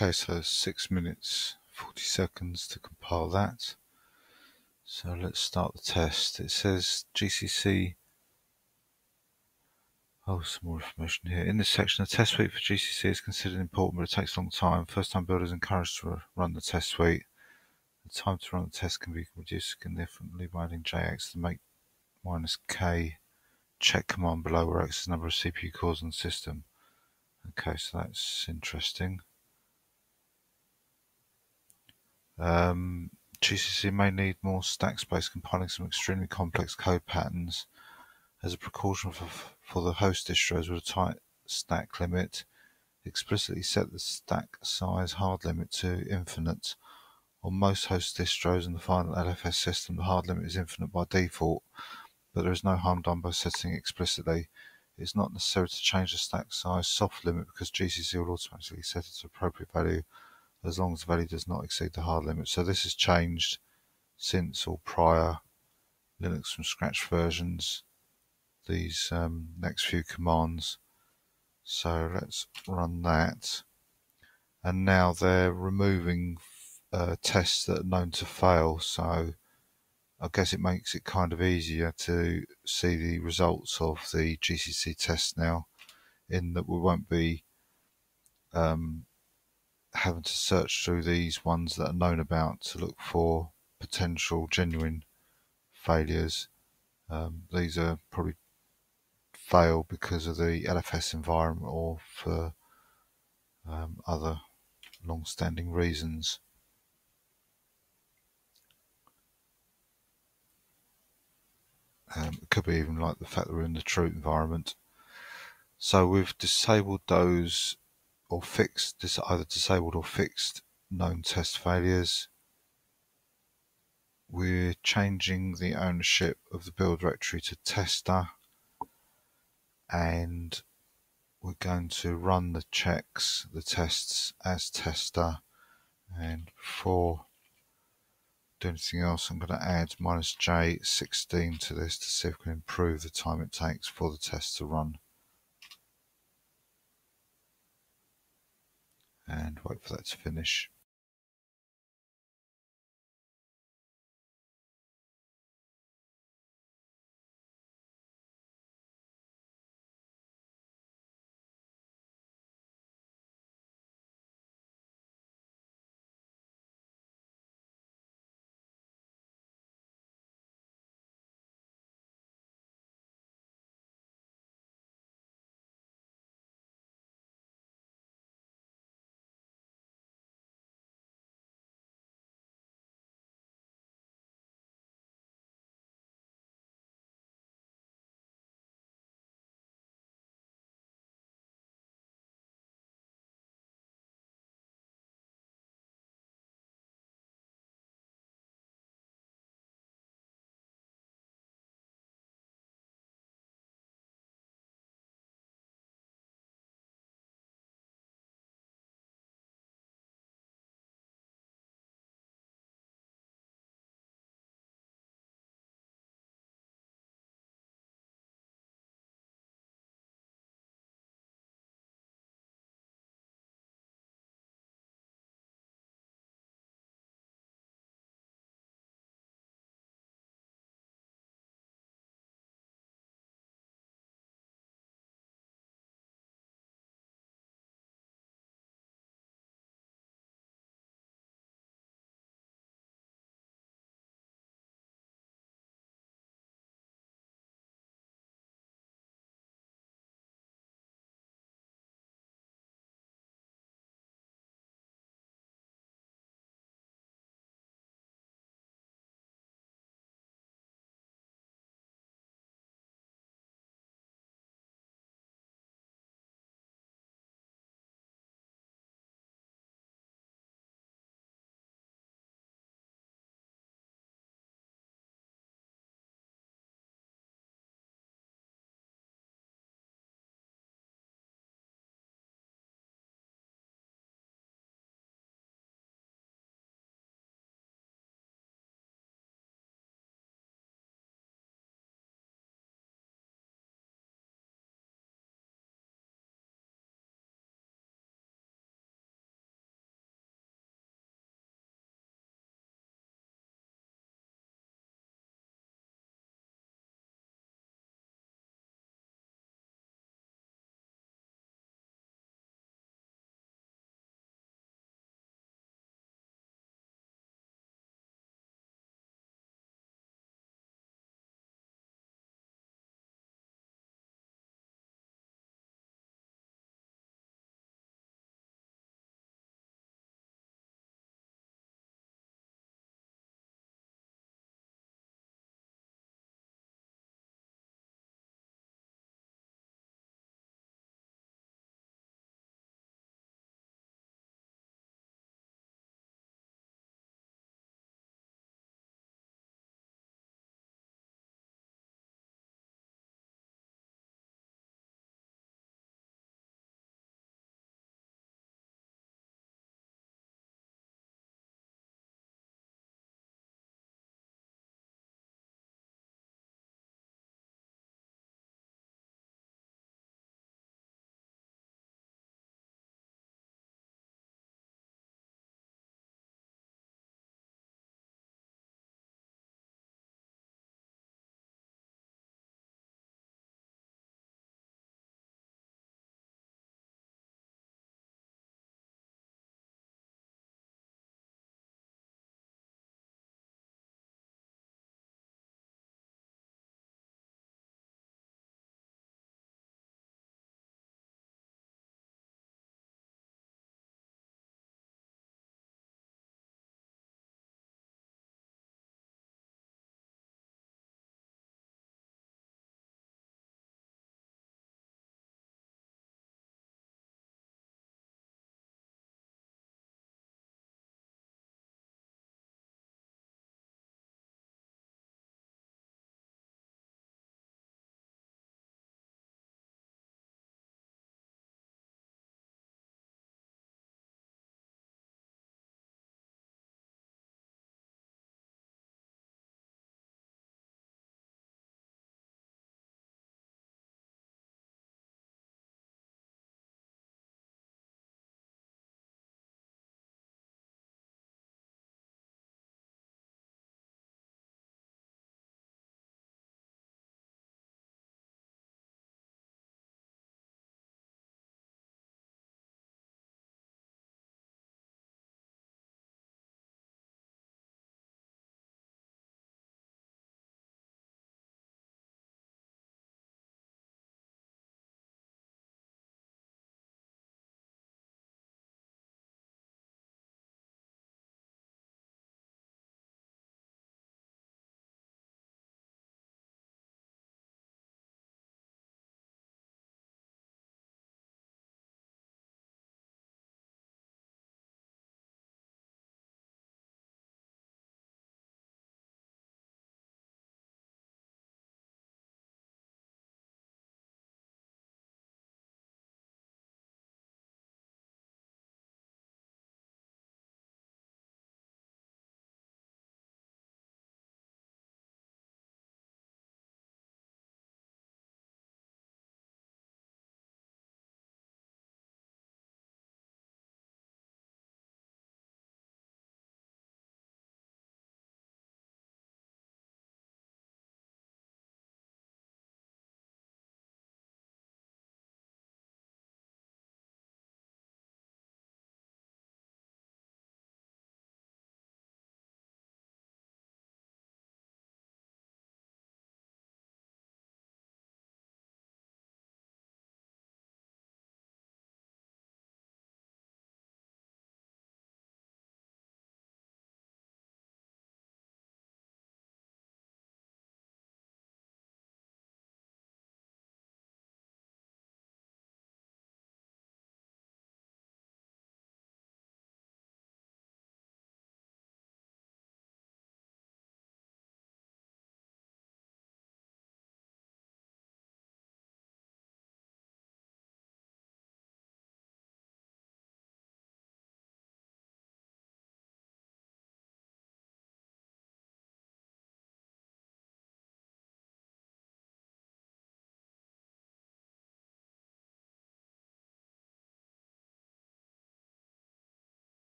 A: Okay, so six minutes, 40 seconds to compile that. So let's start the test. It says GCC. Oh, some more information here. In this section, the test suite for GCC is considered important, but it takes a long time. First time builders encouraged to run the test suite. The time to run the test can be reduced significantly by adding JX to make minus K check command below where X is the number of CPU cores on the system. Okay, so that's interesting. Um, GCC may need more stack space compiling some extremely complex code patterns as a precaution for, for the host distros with a tight stack limit. Explicitly set the stack size hard limit to infinite. On most host distros in the final LFS system, the hard limit is infinite by default, but there is no harm done by setting explicitly. It's not necessary to change the stack size soft limit because GCC will automatically set its appropriate value as long as the value does not exceed the hard limit. So this has changed since or prior Linux from scratch versions, these um, next few commands. So let's run that. And now they're removing uh, tests that are known to fail. So I guess it makes it kind of easier to see the results of the GCC test now in that we won't be um, having to search through these ones that are known about to look for potential genuine failures. Um, these are probably fail because of the LFS environment or for um, other long-standing reasons. Um, it could be even like the fact that we're in the chroot environment. So we've disabled those or fixed, either disabled or fixed known test failures. We're changing the ownership of the build directory to tester and we're going to run the checks, the tests as tester and before do anything else I'm going to add minus J16 to this to see if we can improve the time it takes for the test to run. And wait for that to finish.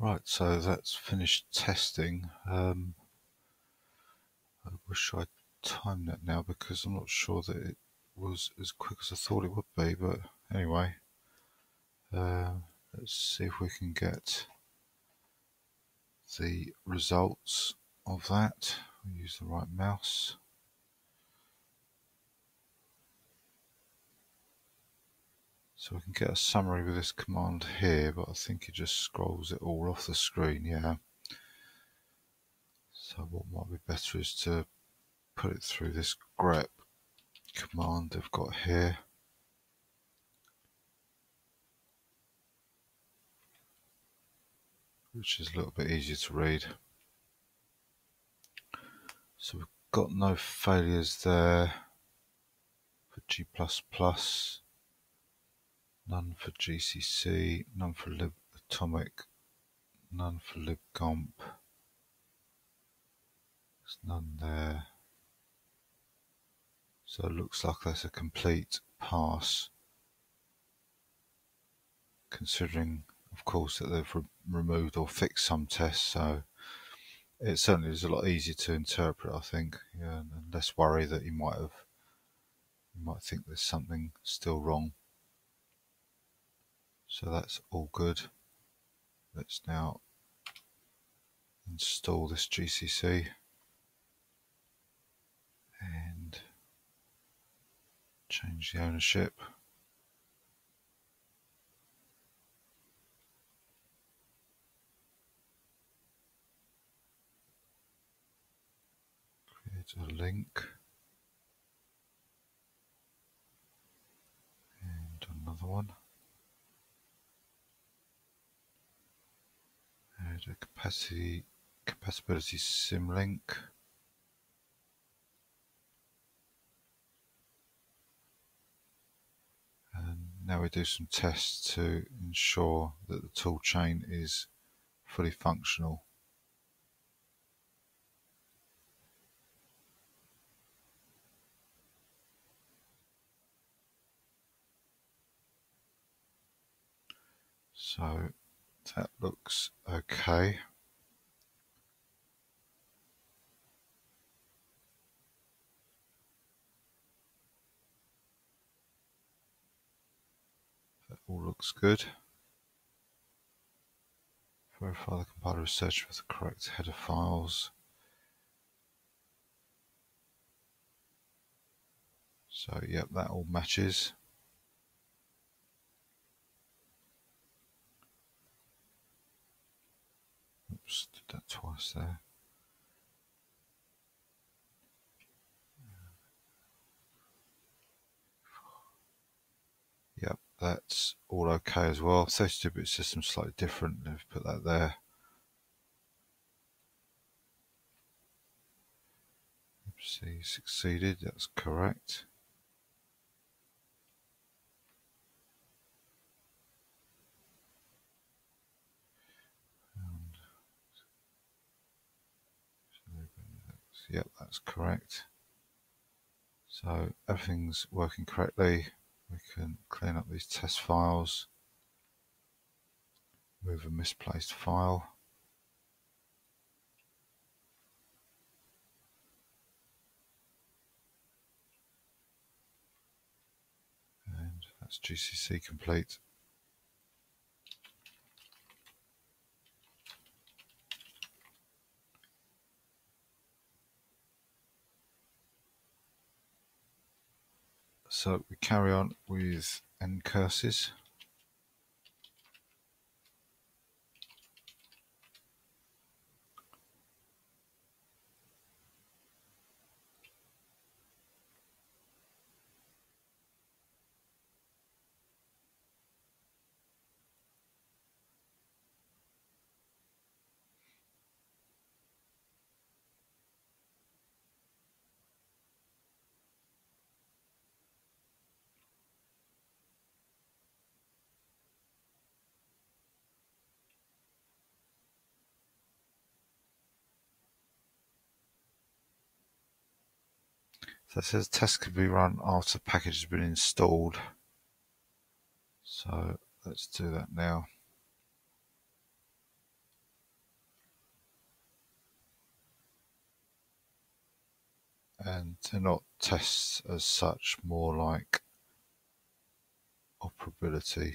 A: Right, so that's finished testing. Um, I wish I'd timed that now because I'm not sure that it was as quick as I thought it would be, but anyway, uh, let's see if we can get the results of that. I'll use the right mouse. So we can get a summary with this command here, but I think it just scrolls it all off the screen, yeah. So what might be better is to put it through this grep command they've got here. Which is a little bit easier to read. So we've got no failures there for G++. None for GCC, none for libatomic, none for libgomp. There's none there. So it looks like that's a complete pass, considering, of course, that they've re removed or fixed some tests. So it certainly is a lot easier to interpret, I think, yeah, and less worry that you might have, you might think there's something still wrong. So that's all good. Let's now install this GCC and change the ownership. Create a link and another one. A capacity compatibility symlink. And now we do some tests to ensure that the tool chain is fully functional. So that looks okay. That all looks good. Verify the compiler is searching for the correct header files. So, yep, that all matches. Oops, did that twice there. Yep, that's all okay as well. 32-bit system slightly different. Let's put that there. See, succeeded. That's correct. Yep, that's correct. So everything's working correctly. We can clean up these test files, move a misplaced file. And that's GCC complete. So we carry on with ncurses. So it says tests can be run after the package has been installed. So let's do that now. And they're not tests as such, more like operability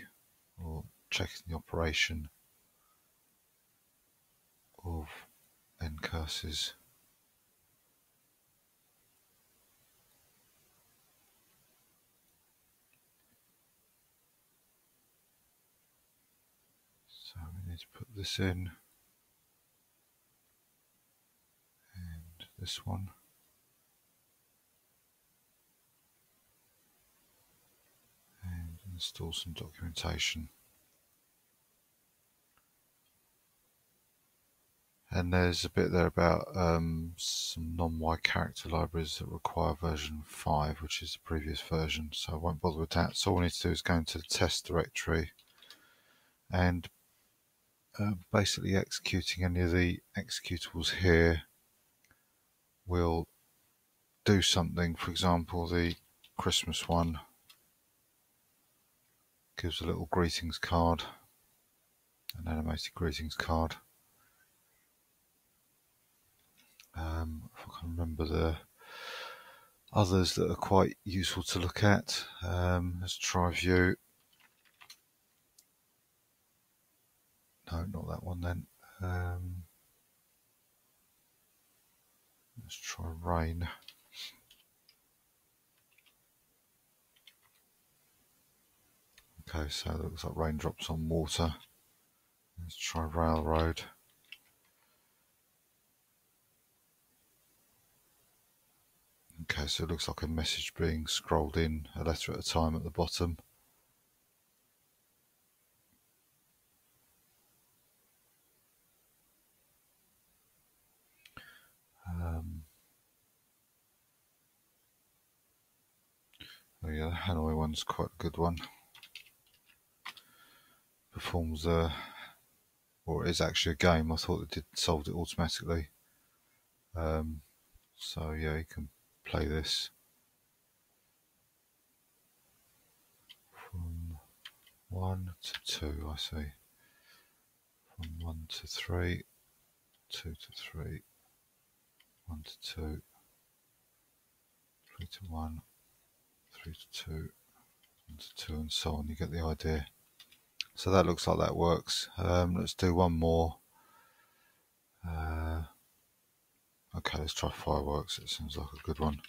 A: or checking the operation of NCurses. Need to put this in and this one. And install some documentation. And there's a bit there about um, some non-wide character libraries that require version 5, which is the previous version, so I won't bother with that. So all we need to do is go into the test directory and uh, basically executing any of the executables here will do something. For example, the Christmas one gives a little greetings card, an animated greetings card. Um, if I can remember the others that are quite useful to look at, um, let's try view. No, not that one then. Um, let's try rain. Okay, so it looks like raindrops on water. Let's try railroad. Okay, so it looks like a message being scrolled in a letter at a time at the bottom. Oh yeah, the Hanoi one's quite a good one. Performs a, or it is actually a game. I thought it did solved it automatically. Um, so yeah, you can play this from one to two. I see. From one to three, two to three, one to two, three to one, three to two, to two, and so on. You get the idea. So that looks like that works. Um, let's do one more. Uh, okay, let's try fireworks. It seems like a good one.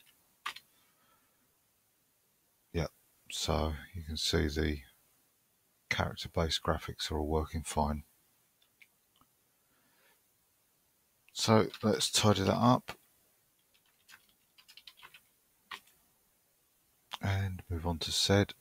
A: Yep, so you can see the character-based graphics are all working fine. So let's tidy that up and move on to SED.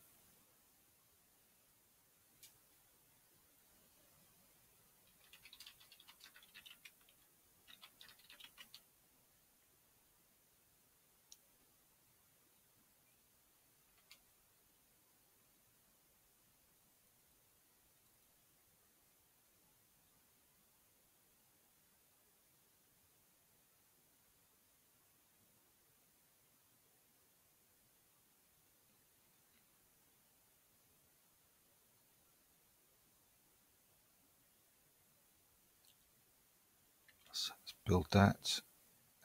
A: So let's build that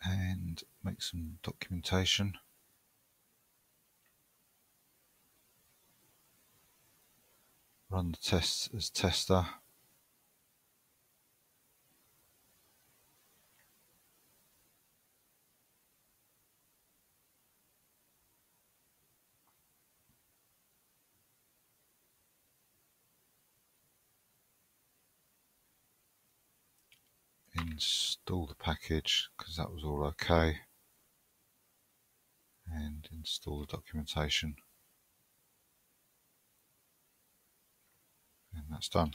A: and make some documentation. Run the tests as tester. Install the package because that was all okay and install the documentation and that's done.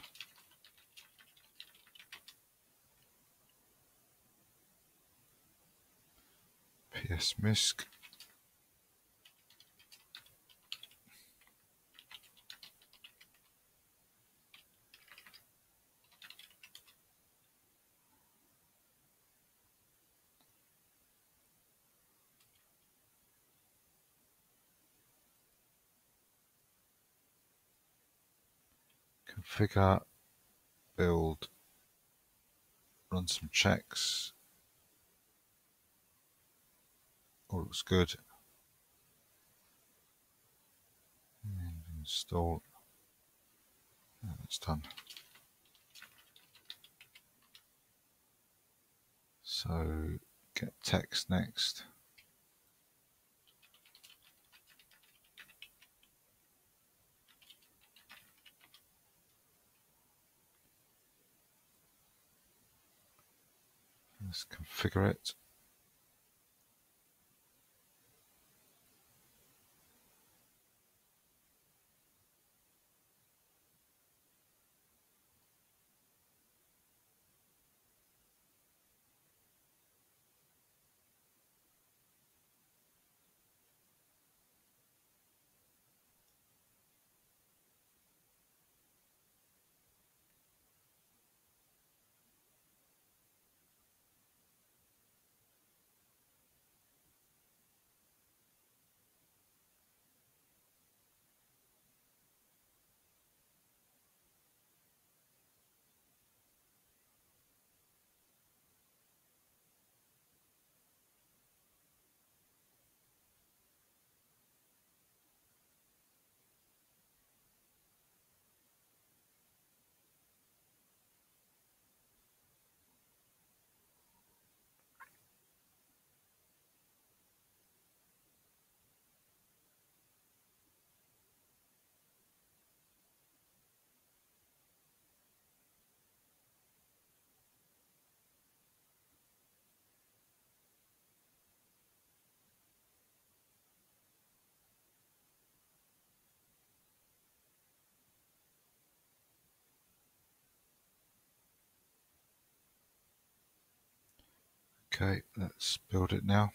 A: PS MISC configure, build, run some checks. Oh, all looks good. And install. That's done. So get text next. Let's configure it. Okay, let's build it now.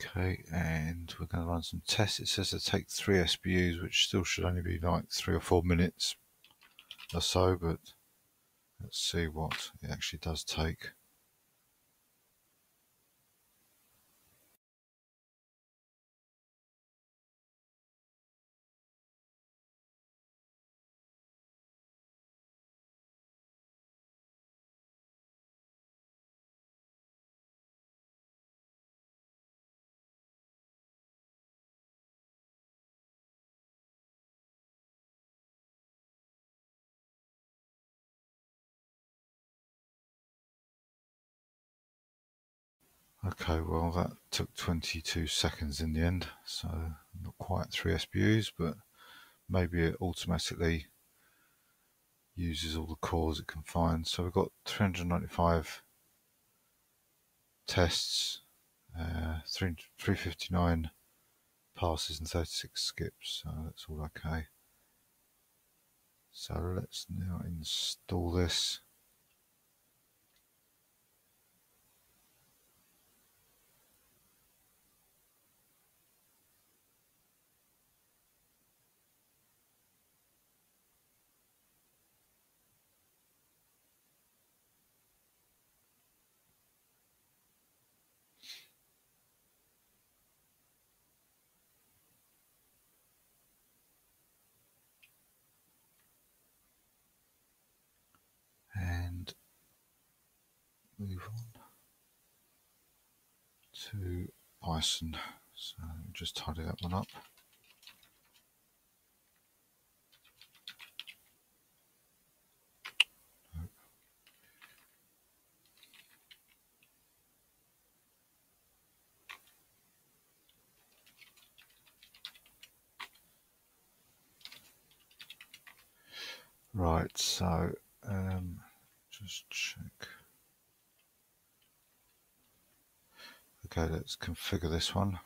A: Okay, and we're going to run some tests. It says to take three SBUs, which still should only be like three or four minutes or so, but let's see what it actually does take. Okay, well that took 22 seconds in the end, so not quite 3 SBUs, but maybe it automatically uses all the cores it can find. So we've got 395 tests, uh, 359 passes and 36 skips, so that's all okay. So let's now install this. to Bison. So just tidy that one up. Right, so um, just check. Okay, let's configure this one.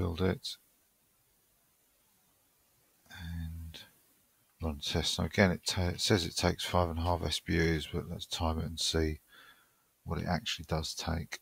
A: build it run tests. Now again, it, it, says it takes five and a half SBUs, but let's time it and see what it actually does take.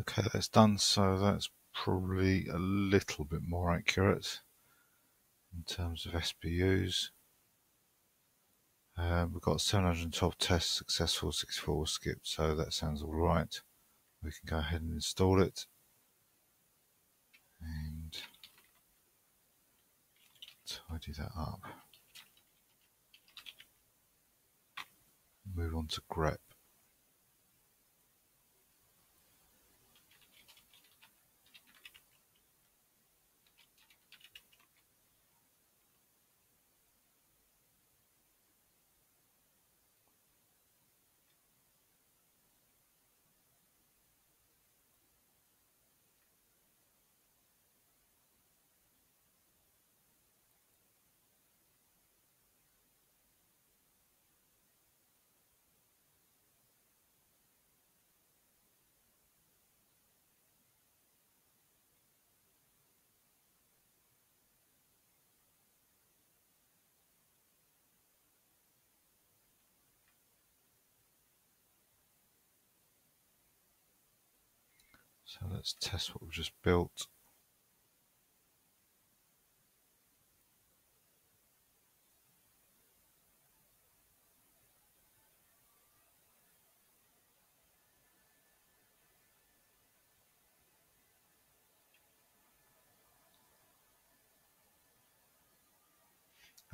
A: Okay, that's done, so that's probably a little bit more accurate in terms of SBUs. Um, we've got 712 tests successful, 64 skipped, so that sounds all right. We can go ahead and install it. And tidy that up. Move on to grep. So let's test what we've just built.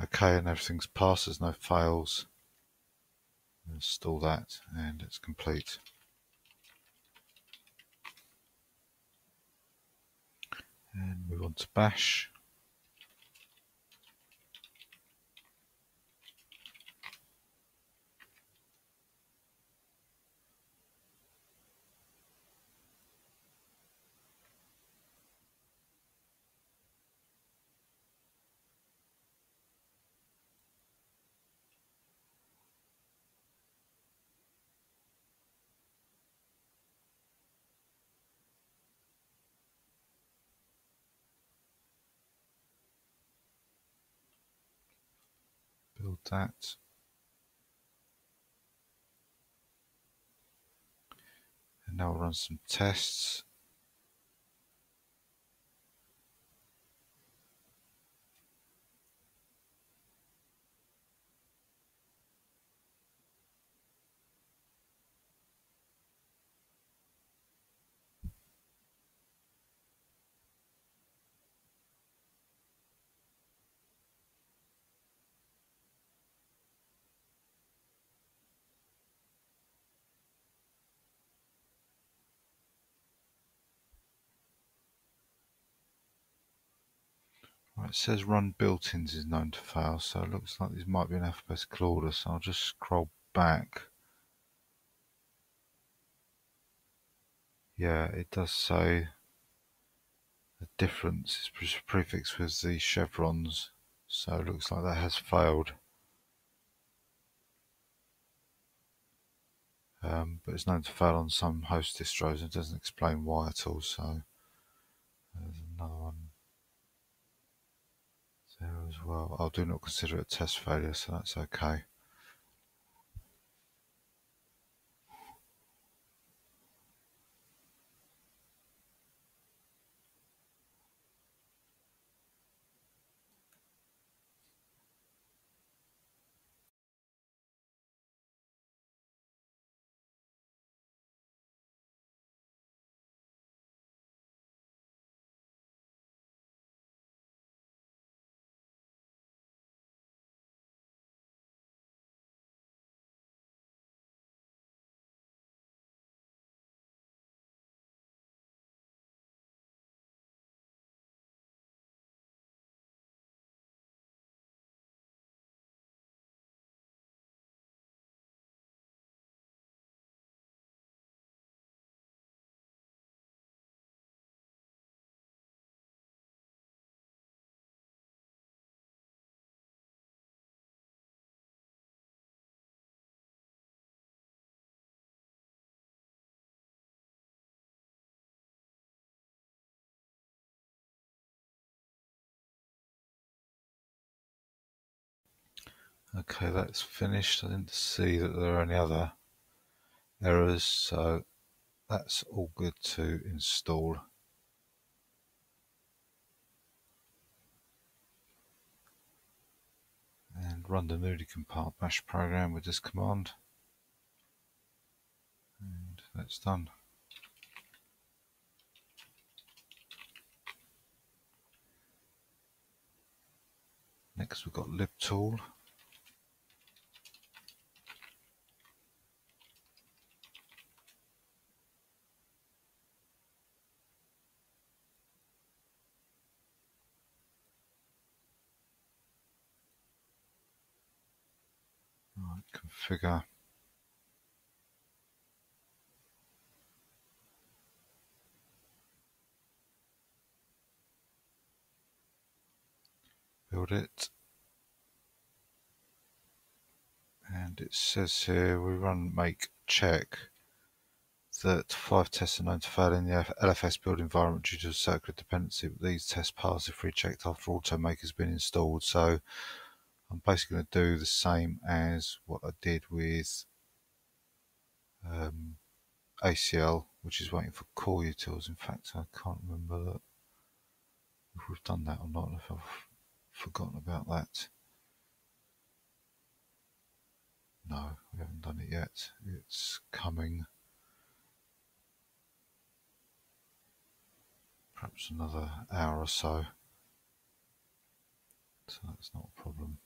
A: Okay, and everything's passed, there's no fails. Install that and it's complete. And move on to bash that. And now run some tests. It says run built-ins is known to fail, so it looks like this might be an alphabetical order, so I'll just scroll back. Yeah, it does say the difference is prefixed with the chevrons, so it looks like that has failed. Um, but it's known to fail on some host distros and it doesn't explain why at all, so there's another one there as well. I do not consider it a test failure, so that's okay. Okay, that's finished. I didn't see that there are any other errors, so that's all good to install. And run the newly compiled bash program with this command. And that's done. Next we've got libtool. Right, configure. Build it. And it says here we run make check that five tests are known to fail in the LFS build environment due to a circular dependency, but these tests pass if rechecked after Automake has been installed. So I'm basically going to do the same as what I did with um, ACL, which is waiting for Coreutils. In fact, I can't remember that if we've done that or not, if I've forgotten about that. No, we haven't done it yet. It's coming. Perhaps another hour or so. So that's not a problem.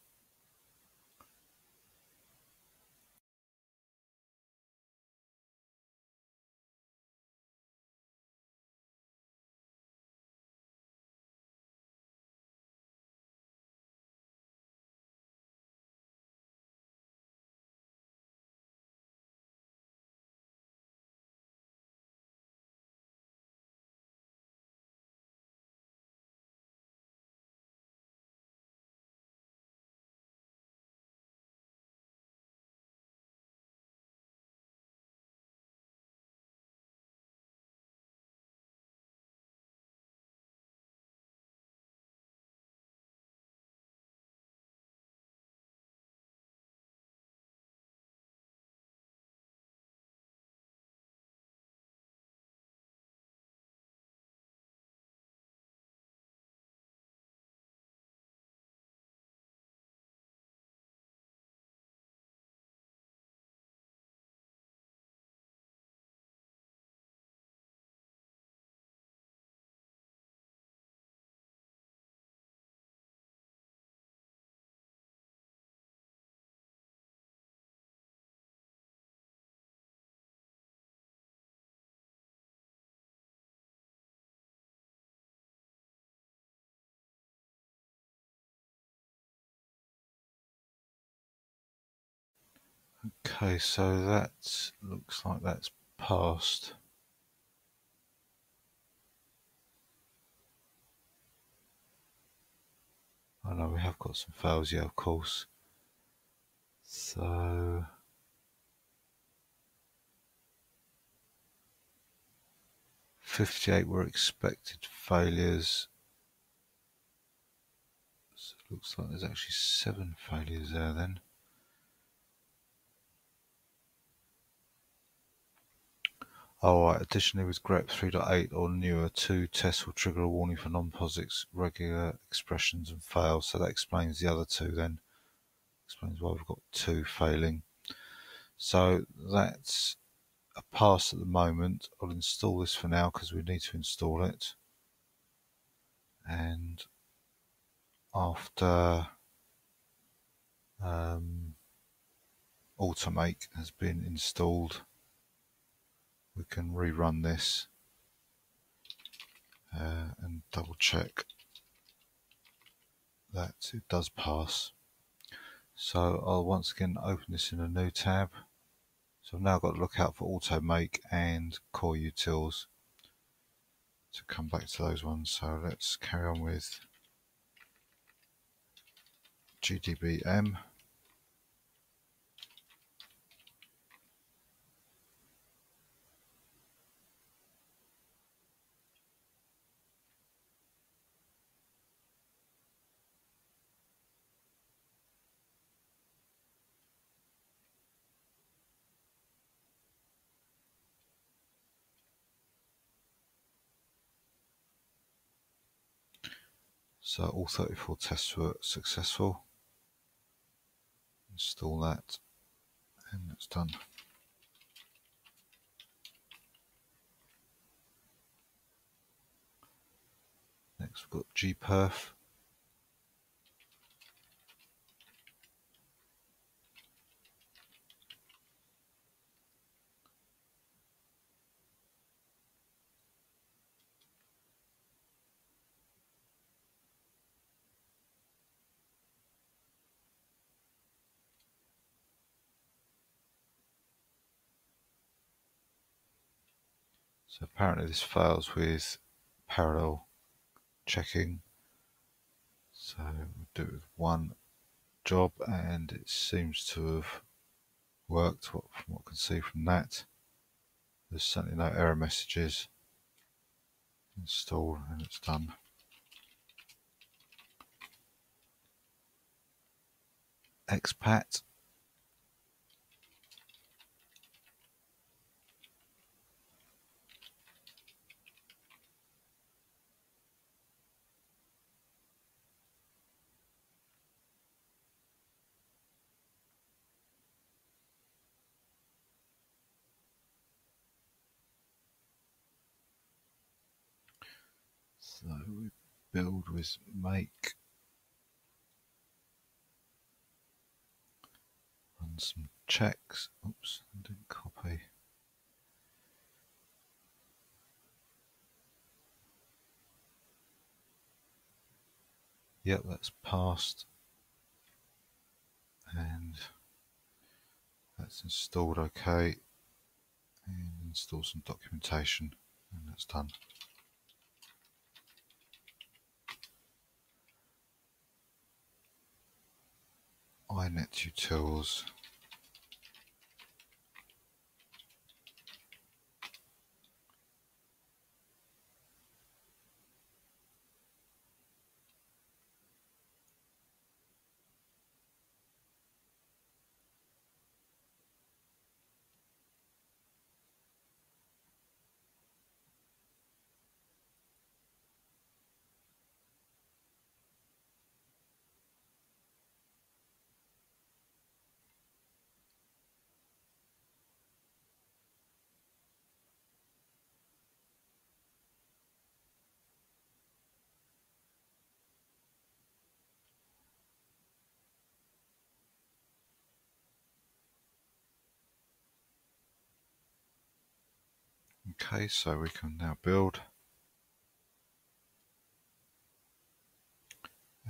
A: Okay, so that looks like that's passed. I know we have got some fails, yeah, of course. So 58 were expected failures. So it looks like there's actually seven failures there then. Alright, oh, additionally with grep 3.8 or newer, two tests will trigger a warning for non-POSIX regular expressions and fail. So that explains the other two then. Explains why we've got two failing. So that's a pass at the moment. I'll install this for now because we need to install it. And after um, Automake has been installed, we can rerun this uh, and double check that it does pass. So I'll once again open this in a new tab. So I've now got to look out for Automake and Coreutils to come back to those ones. So let's carry on with GDBM. So all 34 tests were successful. Install that and it's done. Next we've got gperf. So apparently this fails with parallel checking. So we'll do it with one job and it seems to have worked from what I can see from that. There's certainly no error messages. Install and it's done. expat So we build with make. Run some checks. Oops, I didn't copy. Yep, that's passed. And that's installed okay. And install some documentation and that's done. Inetutils Okay, so we can now build.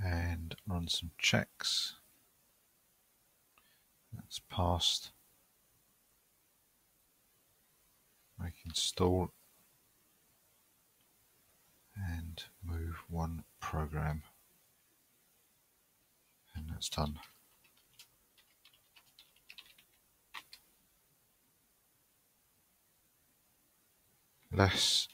A: And run some checks. That's passed. Make install and move one program. And that's done. Less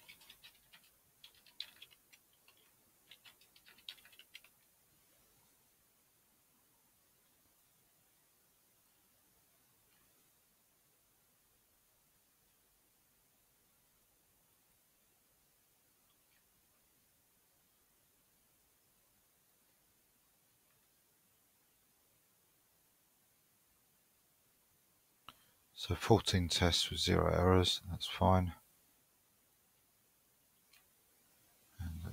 A: So 14 tests with zero errors, that's fine.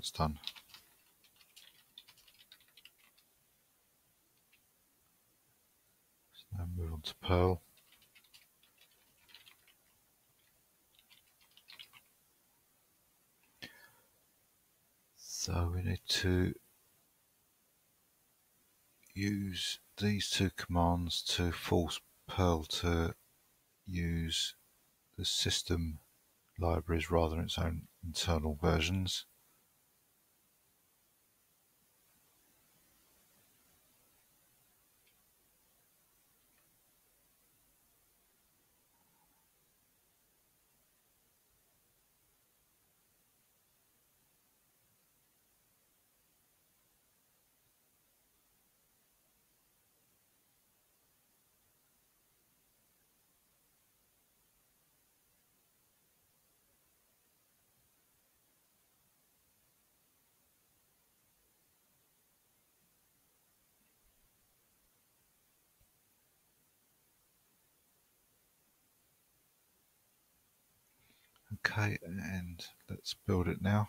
A: That's done. So now move on to Perl. So we need to use these two commands to force Perl to use the system libraries rather than its own internal versions. Okay, and let's build it now.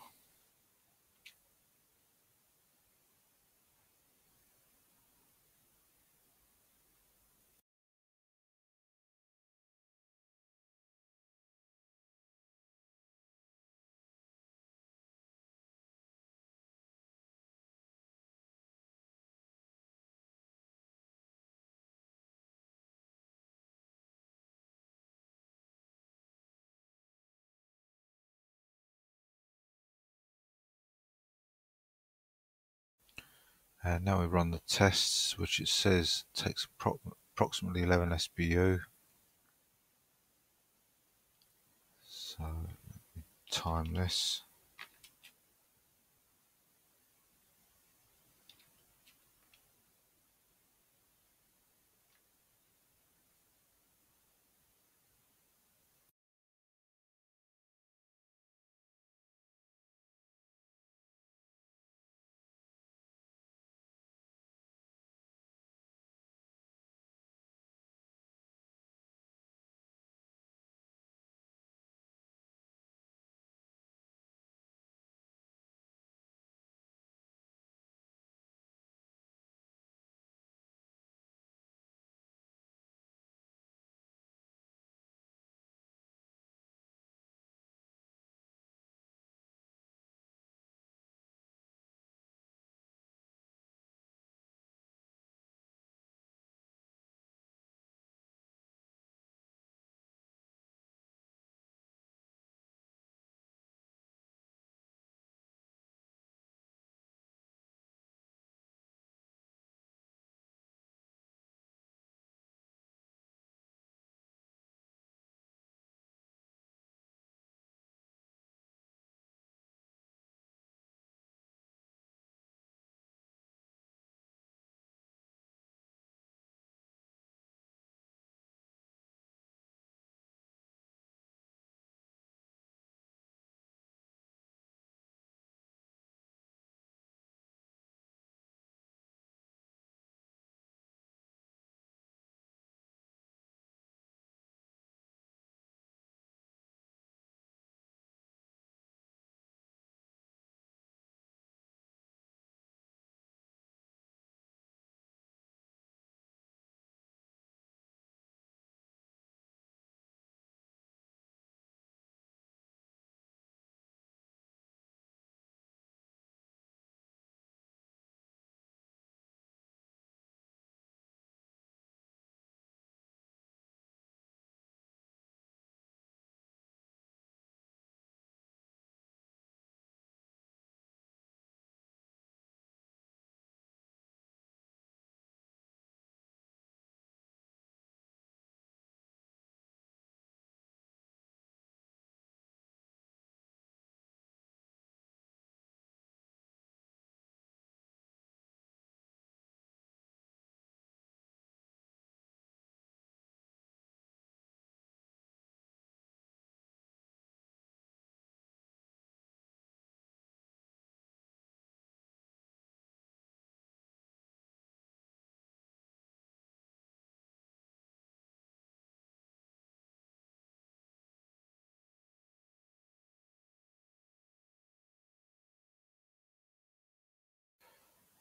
A: And now we run the tests, which it says takes approximately 11 SBU. So time this.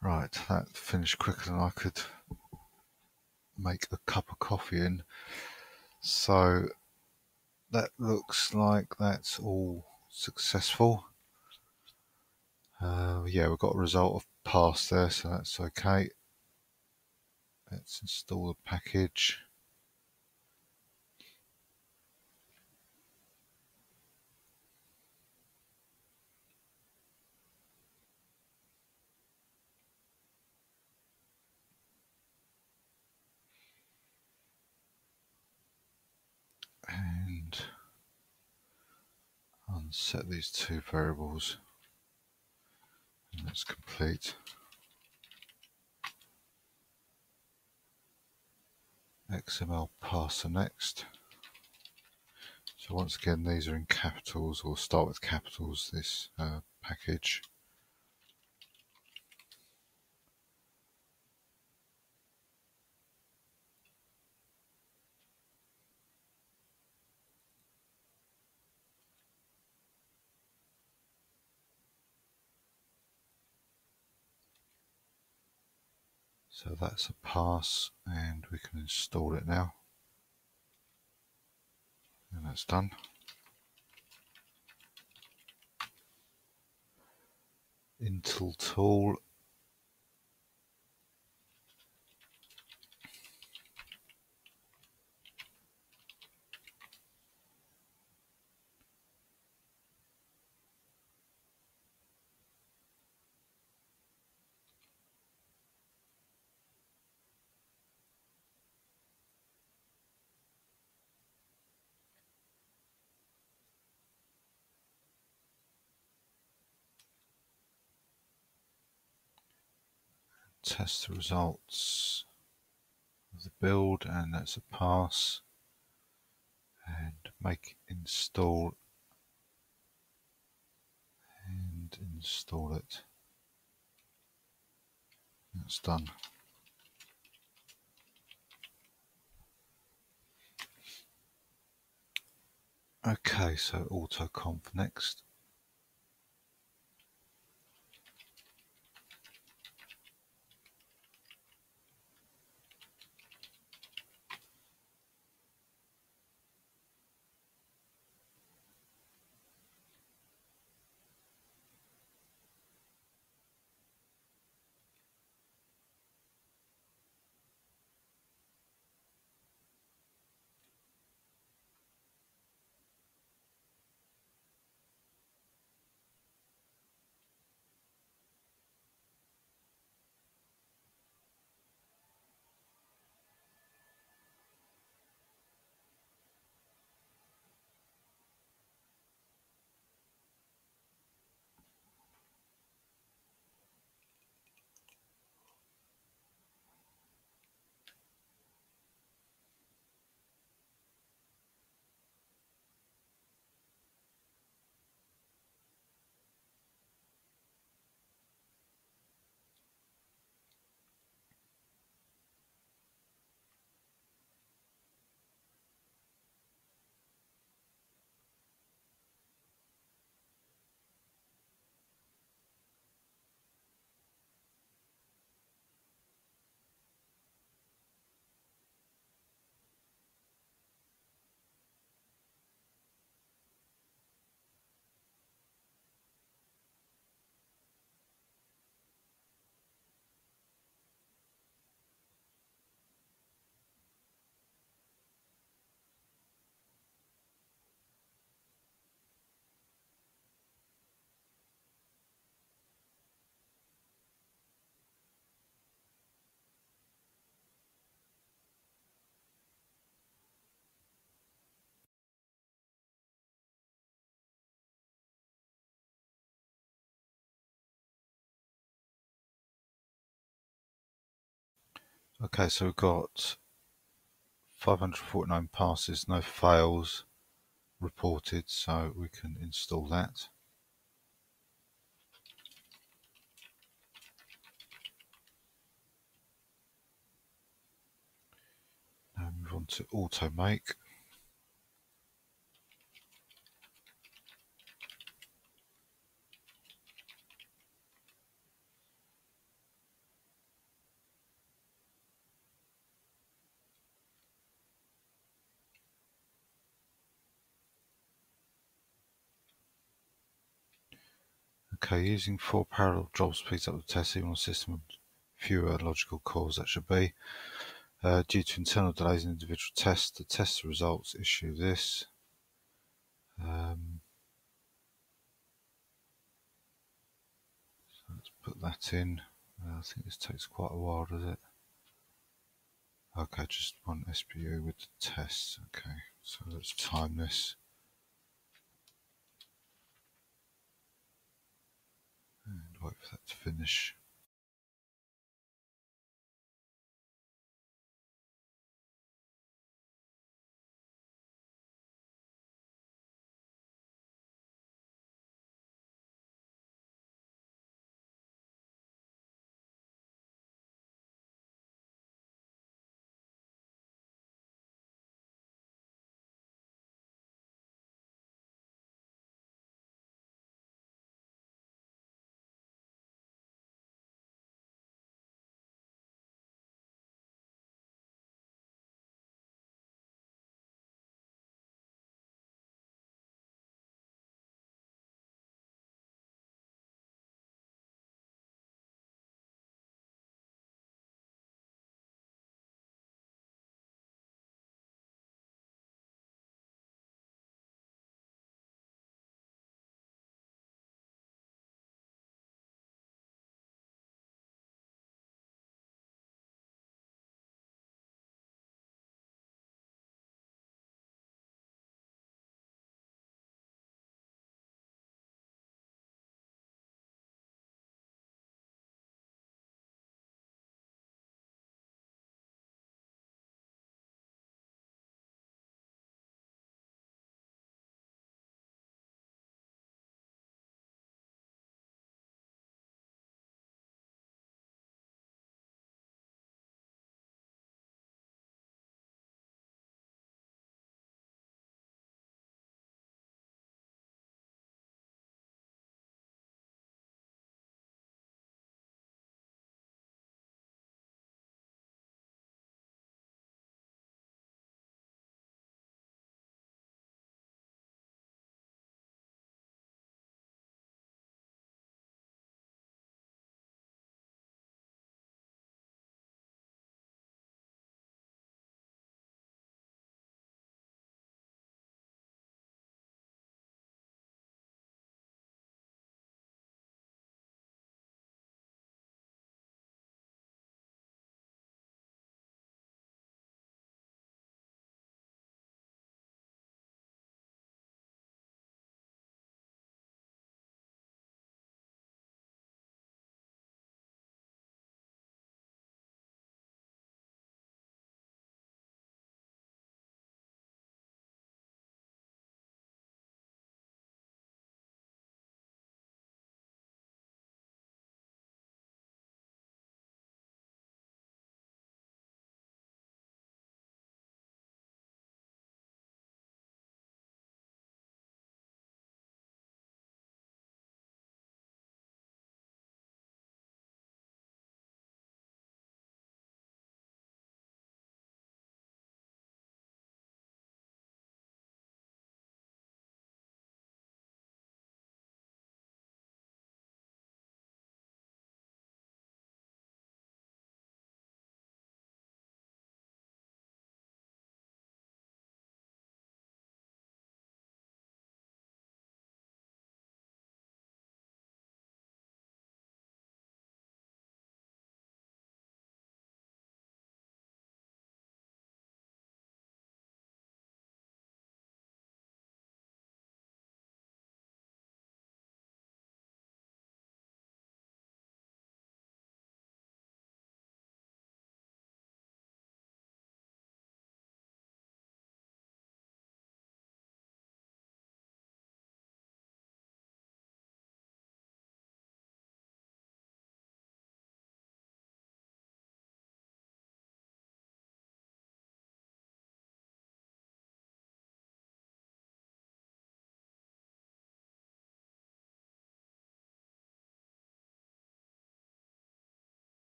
A: Right, that finished quicker than I could make a cup of coffee in. So that looks like that's all successful. Uh, yeah, we've got a result of pass there, so that's okay. Let's install the package. And unset these two variables. And that's complete. XML parser next. So once again, these are in capitals, or start with capitals, this uh, package. So that's a pass and we can install it now. And that's done. Intltool. Test the results of the build and that's a pass. And make install and install it. That's done. Okay so autoconf next Okay, so we've got 549 passes, no fails reported, so we can install that. Now move on to automake. Okay, using four parallel jobs speeds up the test even on a system fewer logical cores that should be. Uh, due to internal delays in individual tests, the test results issue this. Um, so let's put that in. Uh, I think this takes quite a while, does it? Okay, just one SBU with the tests. Okay, so let's time this. And wait for that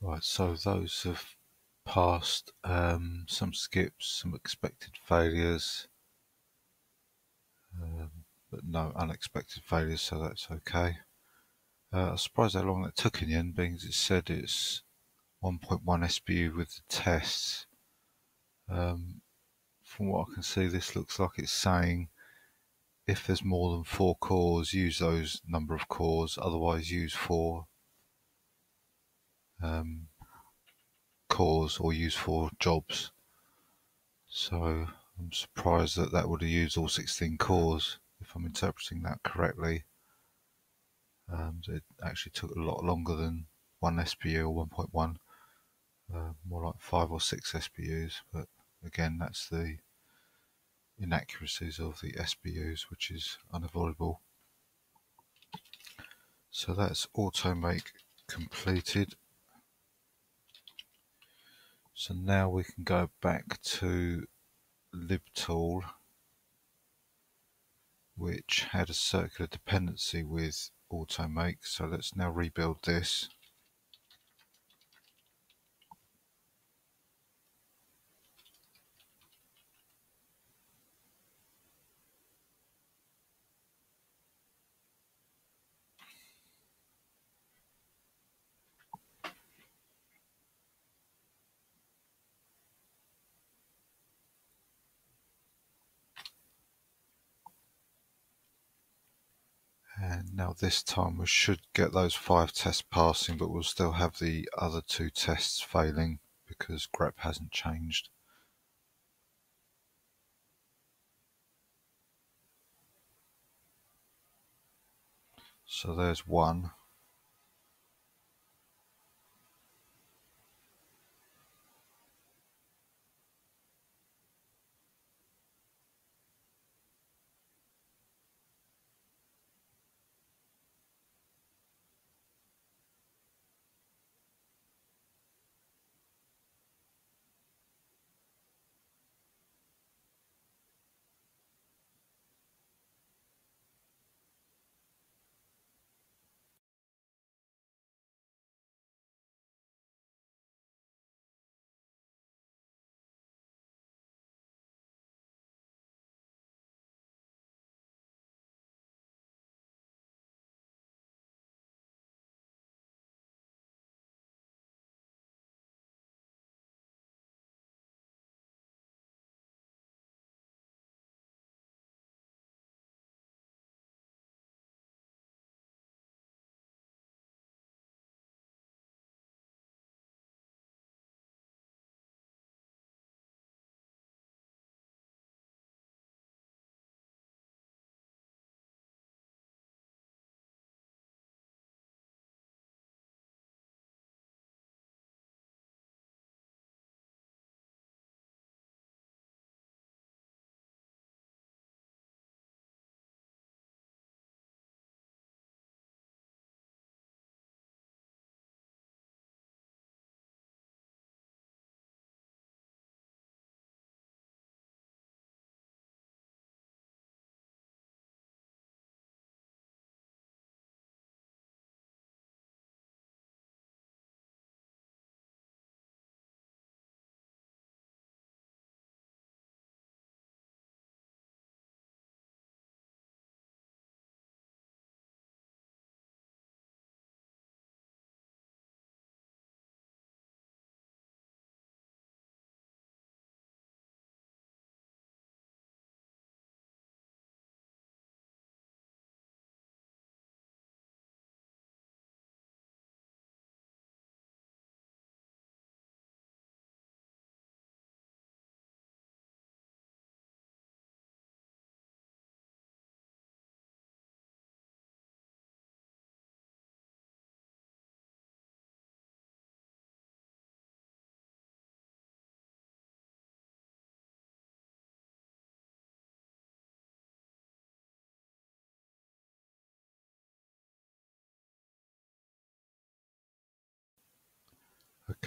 A: Right, so those have passed, um, some skips, some expected failures, um, but no unexpected failures, so that's okay. Uh, I'm surprised how long that took in the end, being as it said it's 1.1 SBU with the tests. Um, from what I can see, this looks like it's saying if there's more than four cores, use those number of cores, otherwise use four um, cores or use four jobs. So I'm surprised that that would have used all 16 cores, if I'm interpreting that correctly. Um, it actually took a lot longer than one SBU or 1.1, uh, more like five or six SBUs. but again, that's the inaccuracies of the SBUs, which is unavoidable. So that's automake completed. So now we can go back to libtool, which had a circular dependency with automake. So let's now rebuild this. And now this time we should get those five tests passing, but we'll still have the other two tests failing because grep hasn't changed. So there's one.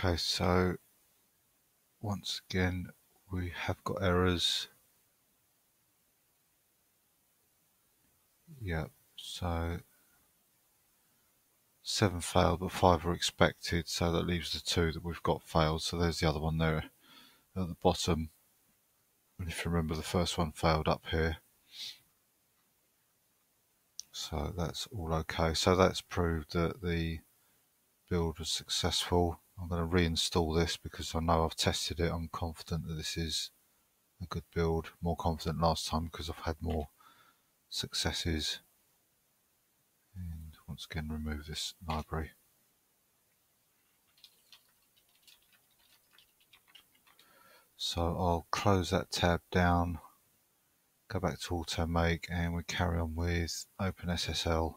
A: Okay, so once again, we have got errors. Yep, so seven failed, but five are expected, so that leaves the two that we've got failed. So there's the other one there at the bottom. And if you remember, the first one failed up here. So that's all okay. So that's proved that the build was successful. I'm going to reinstall this because I know I've tested it. I'm confident that this is a good build. More confident last time because I've had more successes. And once again remove this library. So I'll close that tab down, go back to AutoMake and we carry on with OpenSSL.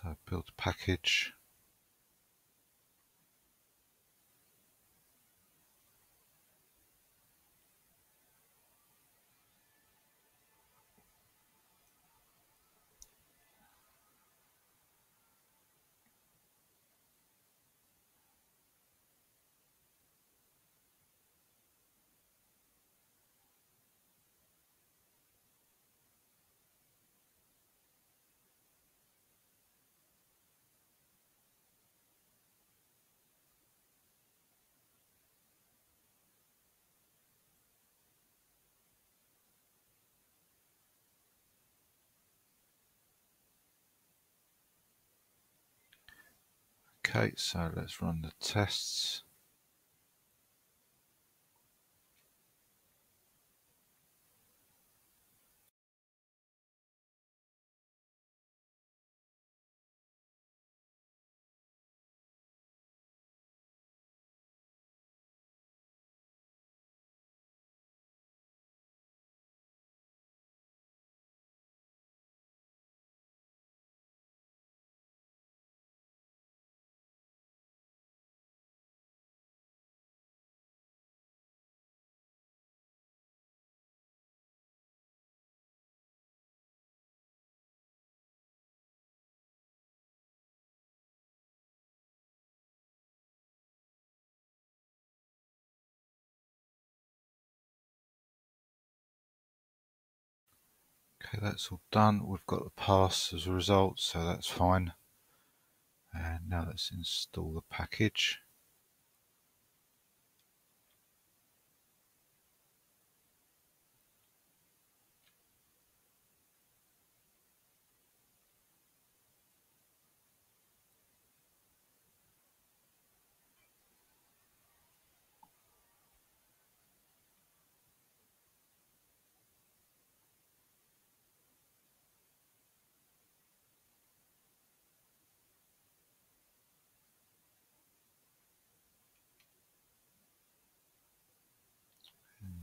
A: So build a package. Okay, so let's run the tests. Okay, that's all done. We've got the pass as a result, so that's fine. And now let's install the package.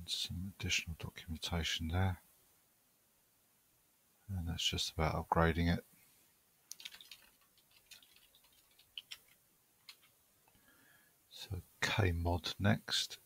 A: Some additional documentation there. And that's just about upgrading it. So Kmod next.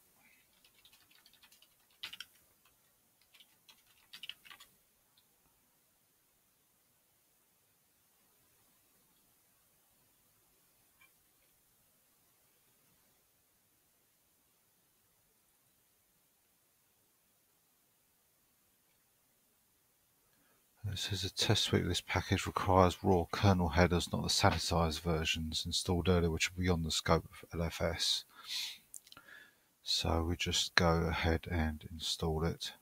A: It says a test suite of this package requires raw kernel headers, not the sanitized versions installed earlier, which are beyond the scope of LFS. So we just go ahead and install it.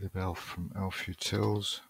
A: libelf from elf-utils.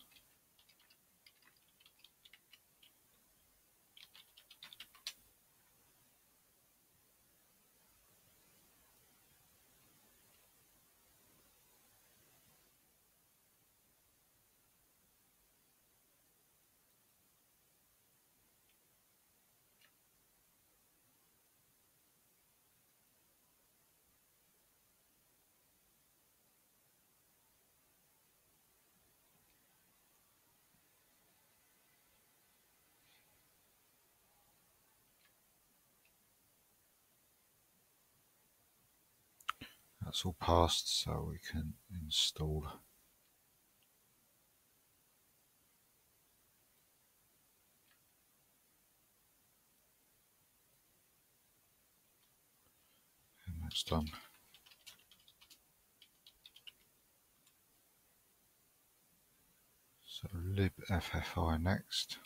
A: That's all passed, so we can install. And that's done. So libffi next.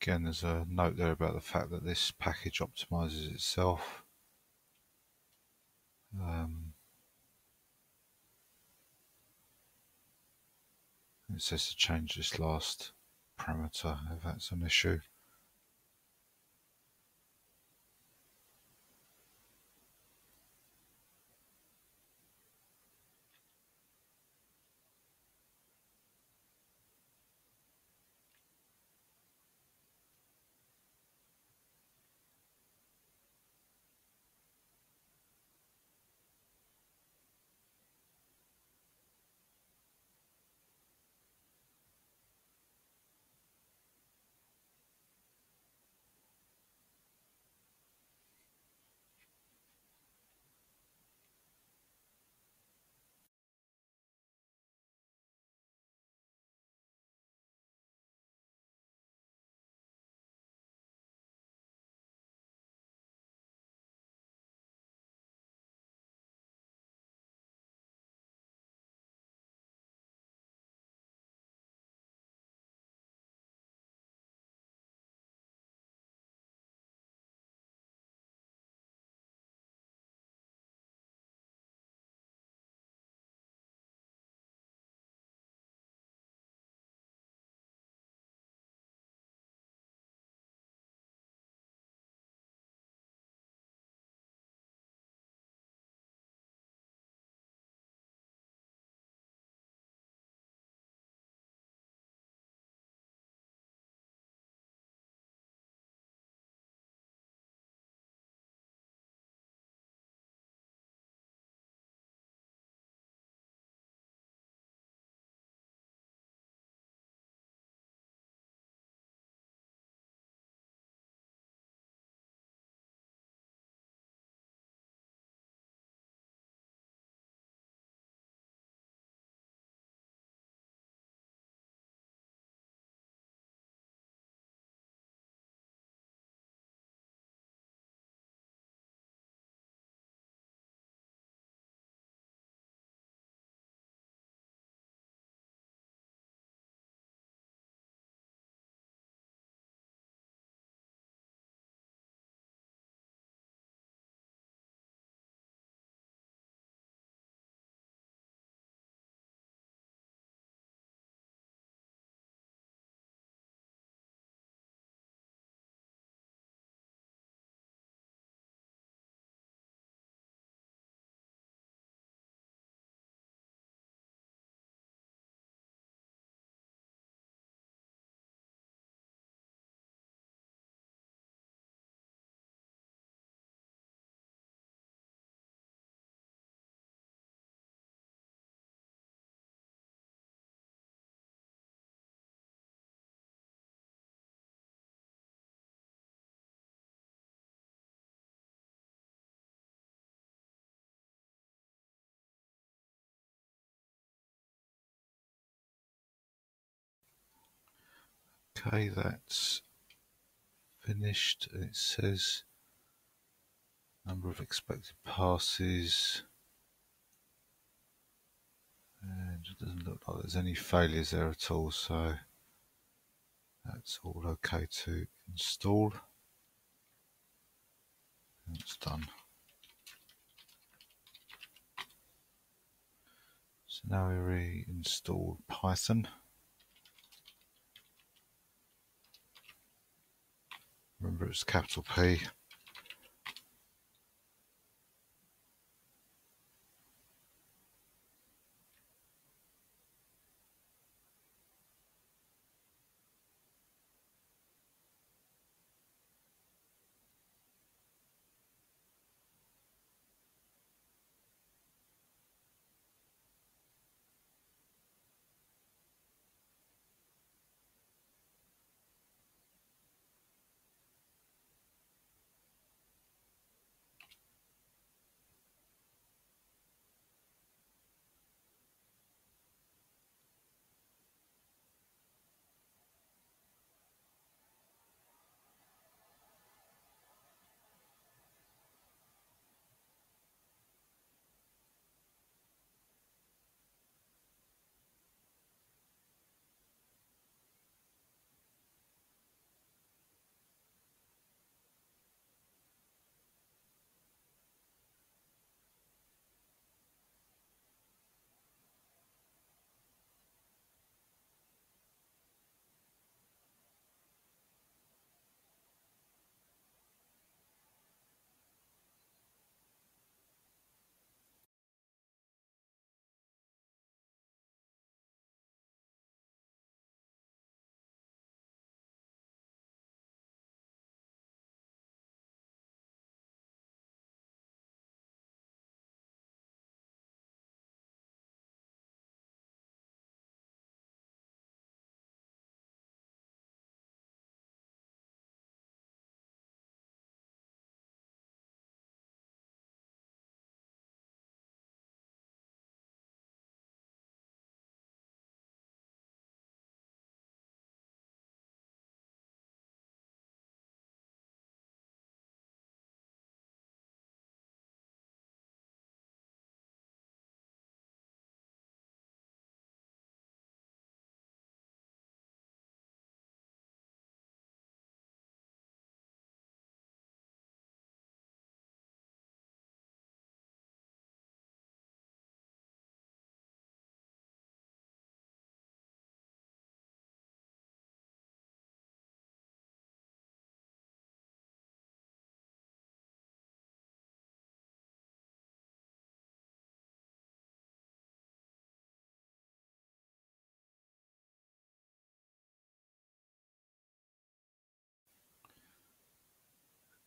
A: Again, there's a note there about the fact that this package optimizes itself. Um, it says to change this last parameter if that's an issue. Okay, that's finished. It says number of expected passes. And it doesn't look like there's any failures there at all, so that's all okay to install. It's done. So now we reinstall Python. Remember it's capital P.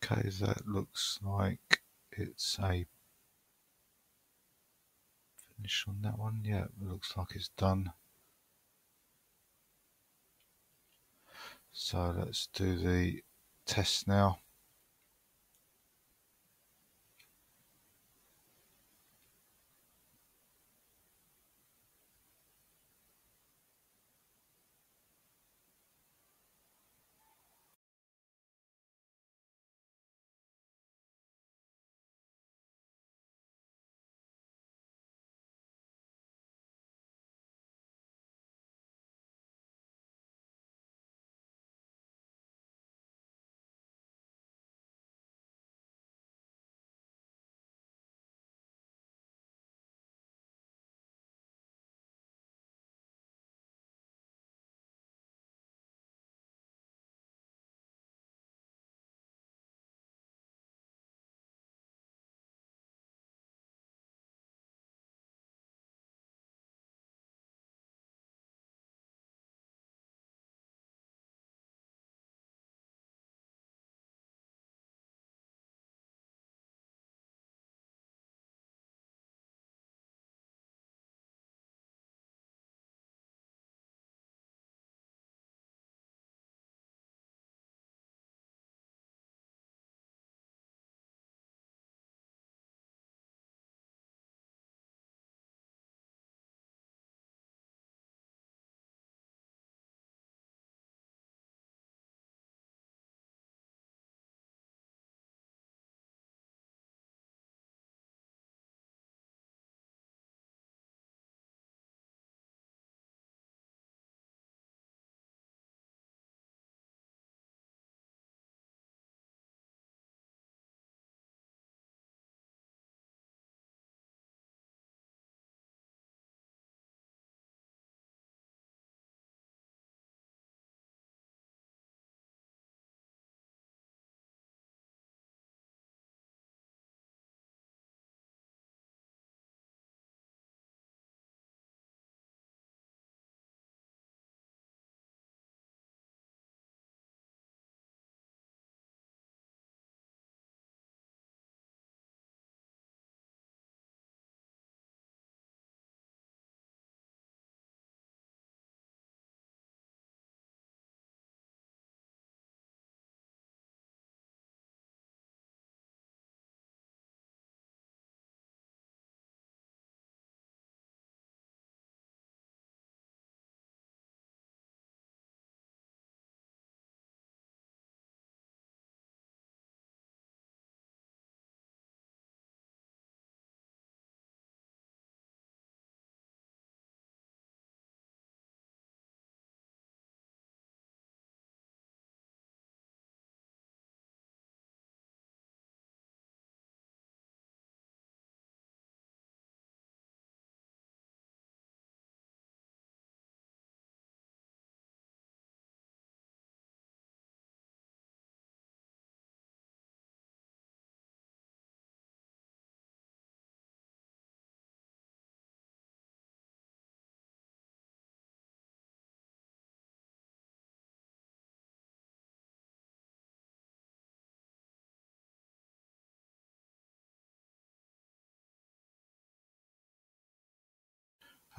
A: Okay, that looks like it's a finish on that one. Yeah, it looks like it's done. So let's do the test now.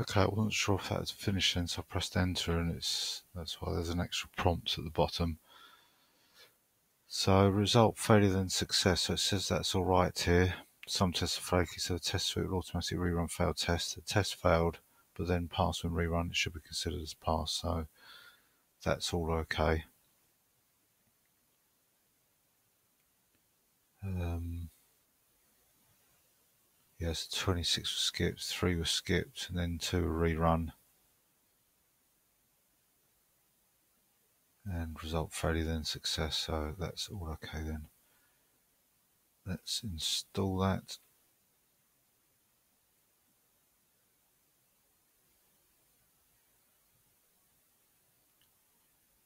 A: Okay, I wasn't sure if that was finishing, so I pressed enter and it's that's why there's an extra prompt at the bottom. So result failure than success. So it says that's all right here. Some tests are flaky, so the test suite will automatically rerun failed test. The test failed, but then pass when rerun, it should be considered as pass. So that's all okay. Um, yes, 26 was skipped, 3 was skipped, and then 2 were rerun. And result failure then success, so that's all okay then. Let's install that.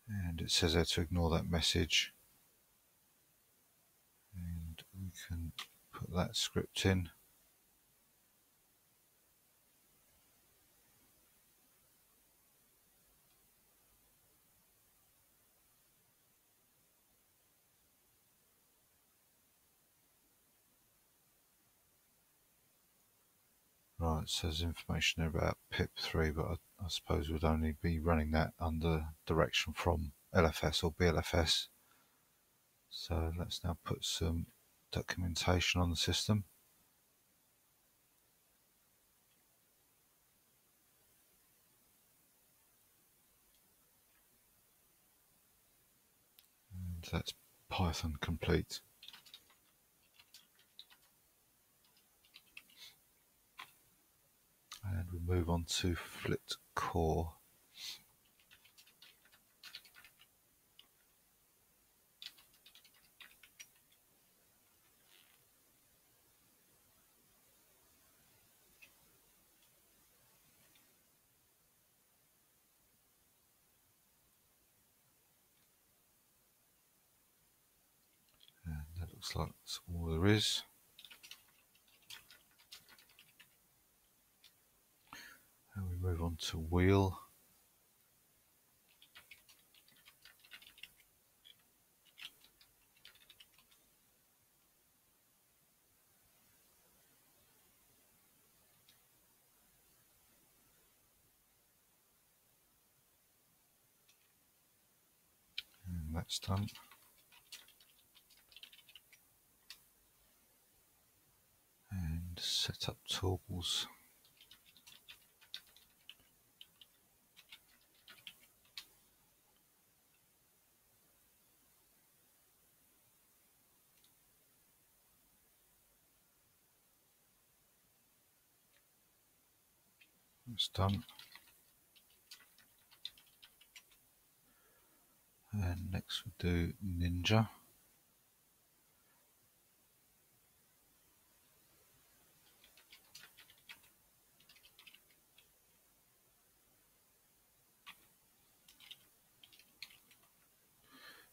A: And it says there to ignore that message. And we can put that script in. It says information about pip3, but I, I suppose we'd only be running that under direction from LFS or BLFS. So let's now put some documentation on the system. And that's Python complete. And we move on to flipped core. And that looks like that's all there is. And we move on to wheel. And that's done. And set up tools. It's done. And next we'll do Ninja.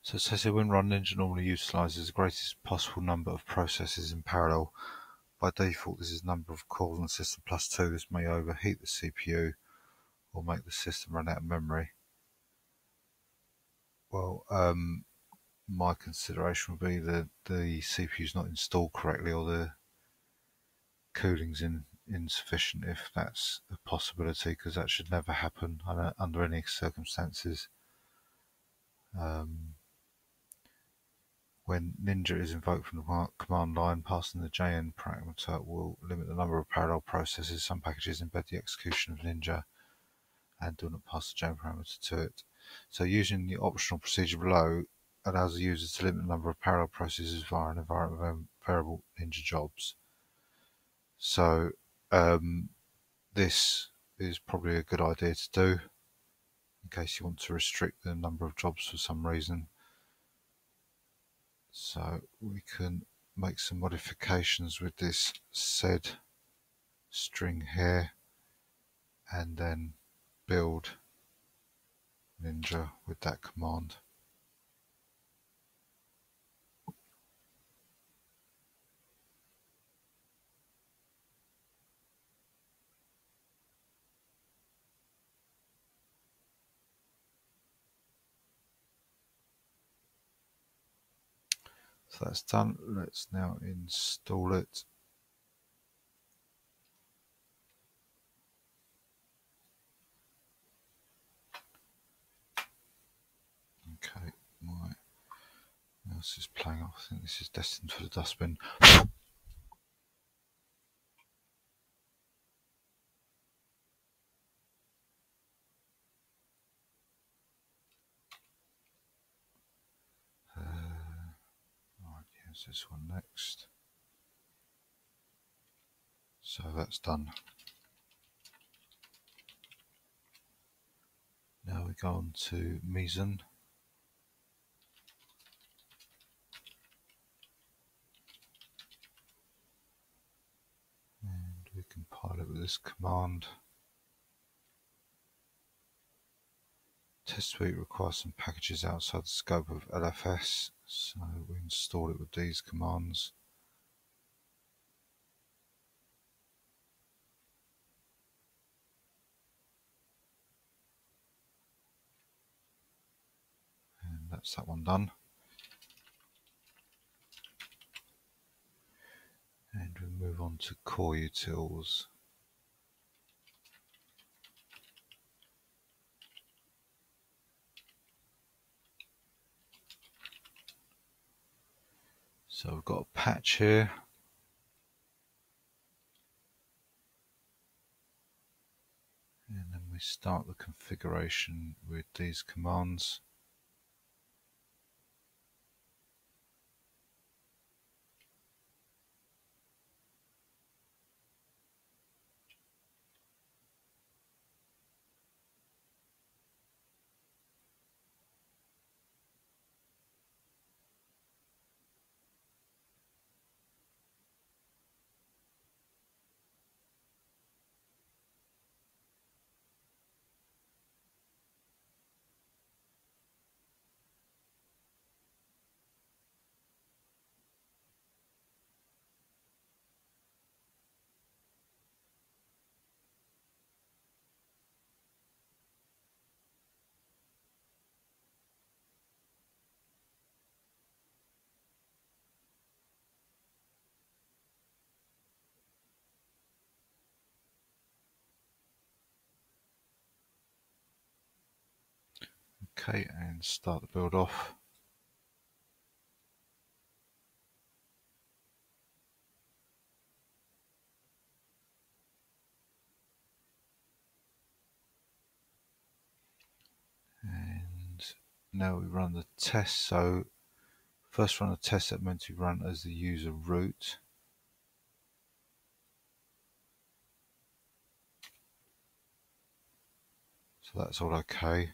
A: So it says here when Run Ninja normally utilizes the greatest possible number of processes in parallel. By default, this is number of cores on the system plus two. This may overheat the CPU or make the system run out of memory. Well, um, my consideration would be that the CPU is not installed correctly or the cooling's in, insufficient if that's a possibility because that should never happen under, under any circumstances. Um, when Ninja is invoked from the command line, passing the JN parameter will limit the number of parallel processes. Some packages embed the execution of Ninja and do not pass the JN parameter to it. So using the optional procedure below allows the user to limit the number of parallel processes via an environment variable Ninja jobs. So um, this is probably a good idea to do in case you want to restrict the number of jobs for some reason. So we can make some modifications with this sed string here and then build Ninja with that command. That's done. Let's now install it. Okay, my mouse is playing off. I think this is destined for the dustbin. This one next. So that's done. Now we go on to Meson. And we compile it with this command. Test suite requires some packages outside the scope of LFS, so we install it with these commands. And that's that one done. And we move on to Coreutils. So we've got a patch here. And then we start the configuration with these commands. Okay, and start the build off. And now we run the test. So first run the test that meant to run as the user root. So that's all okay.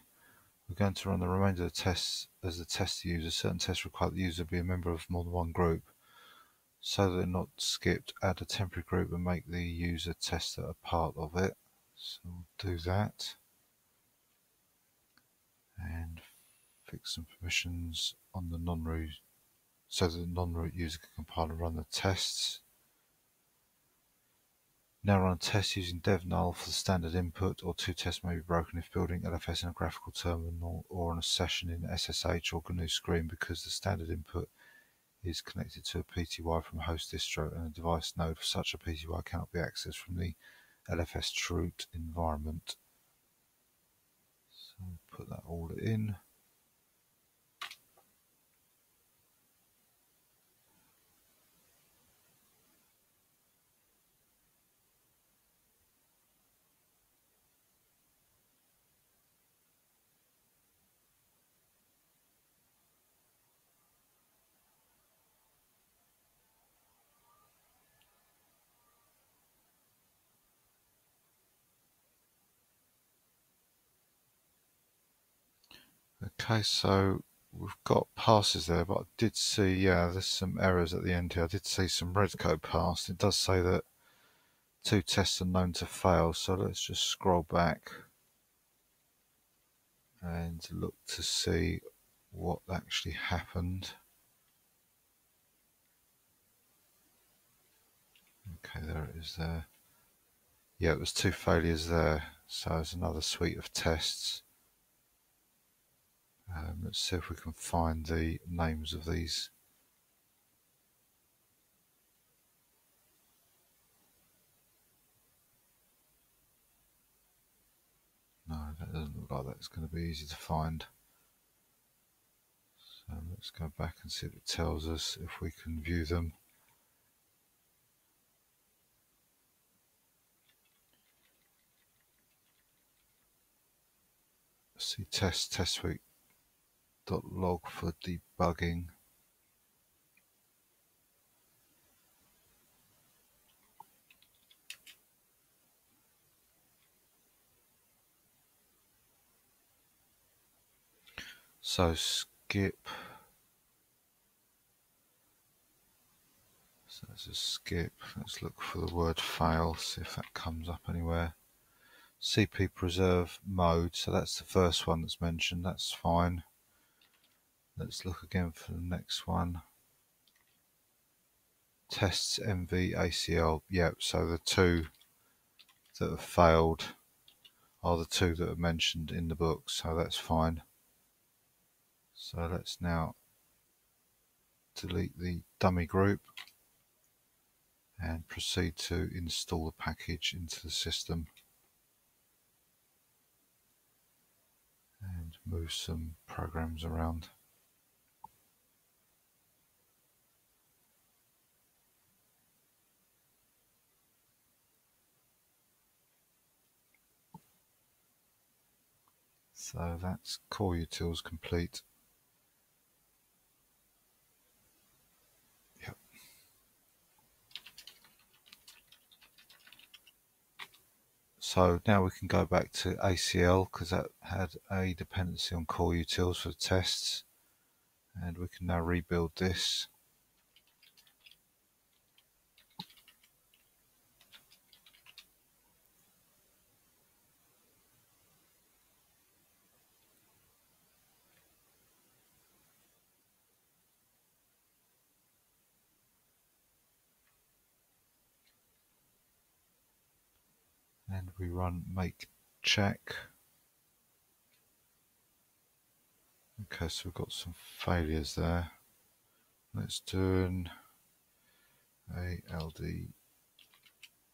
A: We're going to run the remainder of the tests as the test user. Certain tests require the user be a member of more than one group. So they're not skipped, add a temporary group and make the user tester a part of it. So we'll do that. And fix some permissions on the non-root so that the non-root user can compile and run the tests. Now run a test using dev null for the standard input, or two tests may be broken if building LFS in a graphical terminal or on a session in SSH or GNU Screen because the standard input is connected to a PTY from a host distro and a device node for such a PTY cannot be accessed from the LFS root environment. So put that all in. Okay, so we've got passes there, but I did see, yeah, there's some errors at the end here. I did see some red code passed. It does say that two tests are known to fail, so let's just scroll back and look to see what actually happened. Okay, there it is there. Yeah, it was two failures there, so it's another suite of tests. Um, let's see if we can find the names of these. No, that doesn't look like that's going to be easy to find. So let's go back and see if it tells us if we can view them. see test test suite log for debugging. So skip. So let's skip. Let's look for the word fail, see if that comes up anywhere. CP preserve mode, so that's the first one that's mentioned, that's fine. Let's look again for the next one. Tests MV ACL. Yep, so the two that have failed are the two that are mentioned in the book, so that's fine. So let's now delete the dummy group and proceed to install the package into the system and move some programs around. So that's Coreutils complete. Yep. So now we can go back to ACL because that had a dependency on Coreutils for the tests and we can now rebuild this. And we run make check. Okay, so we've got some failures there. Let's do an ALD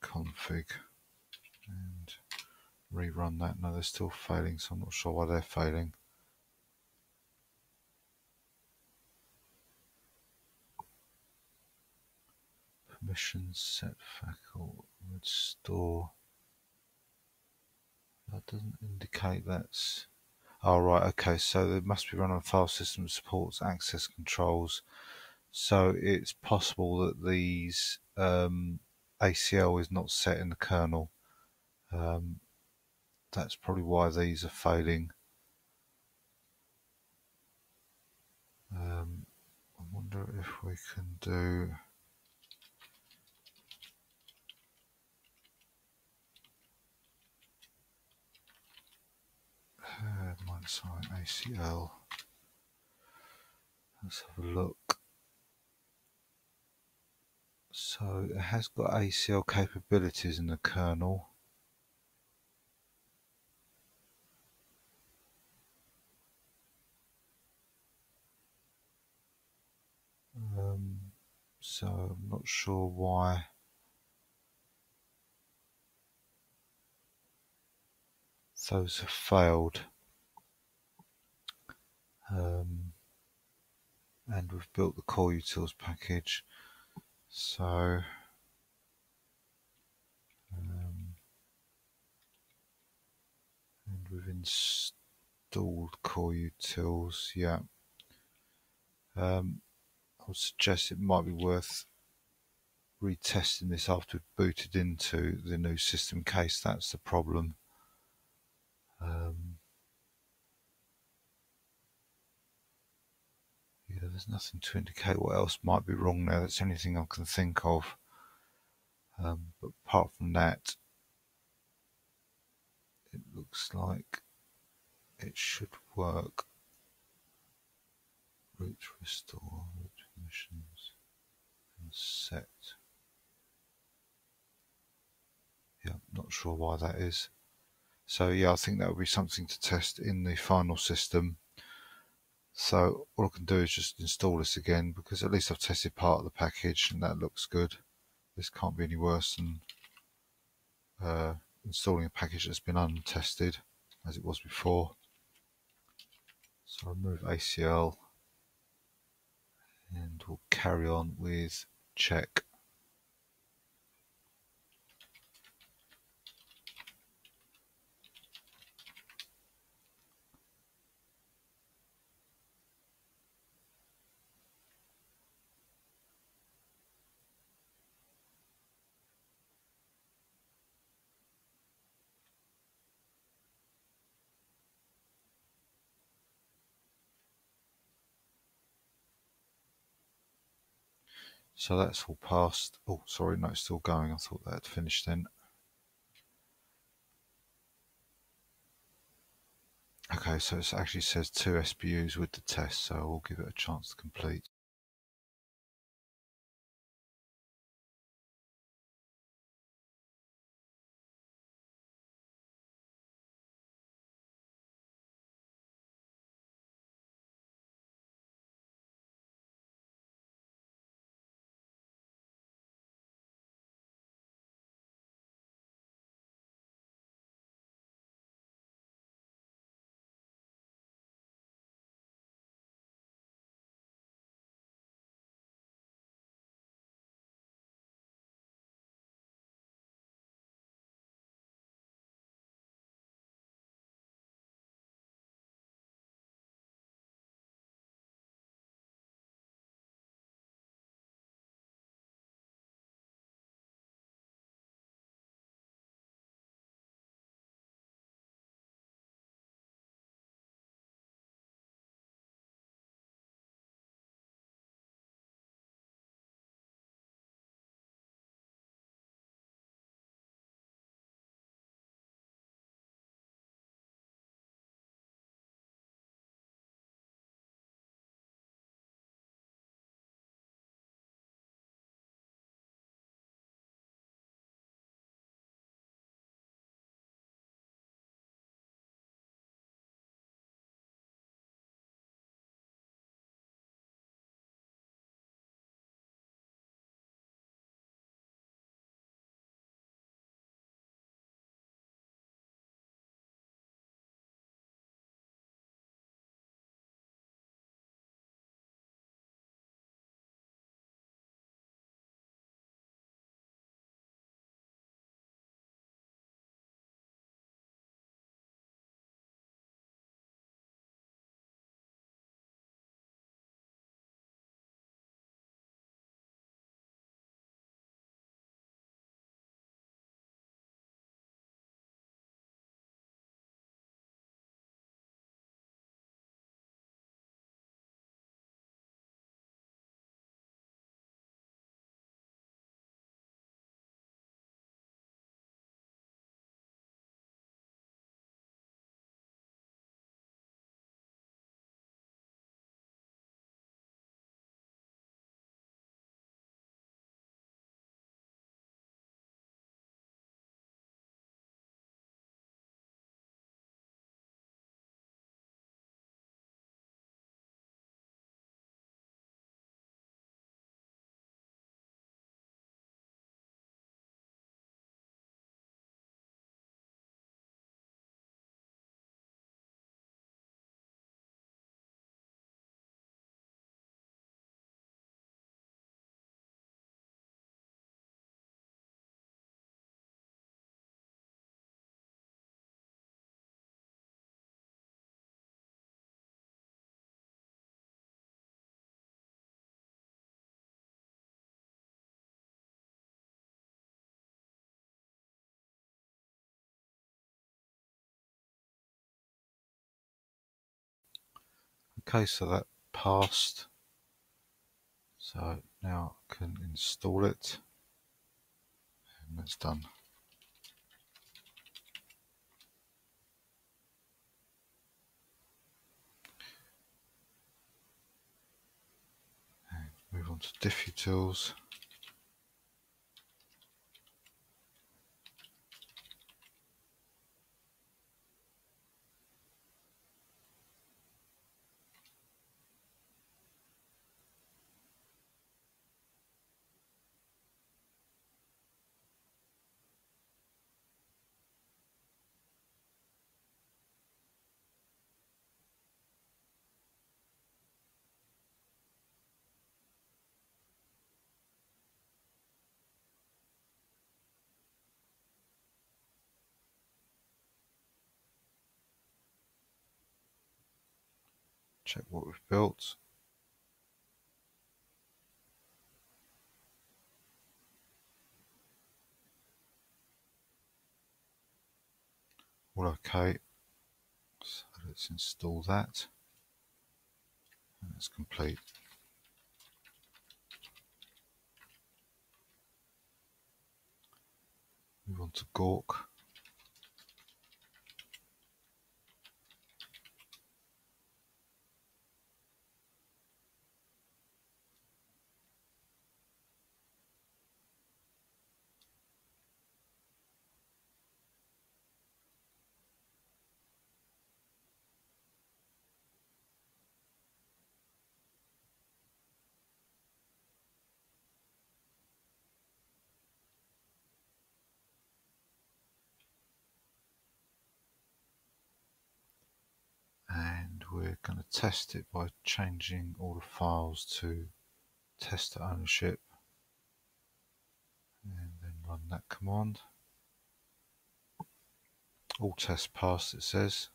A: config and rerun that. No, they're still failing, so I'm not sure why they're failing. Permissions set faculty restore. That doesn't indicate that's... Oh, right, okay, so it must be run on file system supports access controls. So it's possible that these um, ACL is not set in the kernel. Um, that's probably why these are failing. Um, I wonder if we can do minus ACL. Let's have a look. So it has got ACL capabilities in the kernel. Um, so I'm not sure why. those have failed. Um, and we've built the Coreutils package. So um, and we've installed Coreutils, yeah. Um, I would suggest it might be worth retesting this after we've booted into the new system case that's the problem. Um, yeah, there's nothing to indicate what else might be wrong there. That's anything I can think of. Um, but apart from that, it looks like it should work. Root restore, root permissions, and set. Yeah, not sure why that is. So yeah, I think that would be something to test in the final system. So all I can do is just install this again because at least I've tested part of the package and that looks good. This can't be any worse than uh, installing a package that's been untested as it was before. So remove ACL and we'll carry on with check. So that's all passed. Oh, sorry, no, it's still going. I thought that had finished then. Okay, so it actually says two SBUs with the test, so we'll give it a chance to complete. Okay, so that passed. So now I can install it and that's done. And move on to Diffutils. Check what we've built. All okay. So let's install that. And it's complete. Move on to Gawk. and we're going to test it by changing all the files to tester ownership and then run that command. All tests passed it says.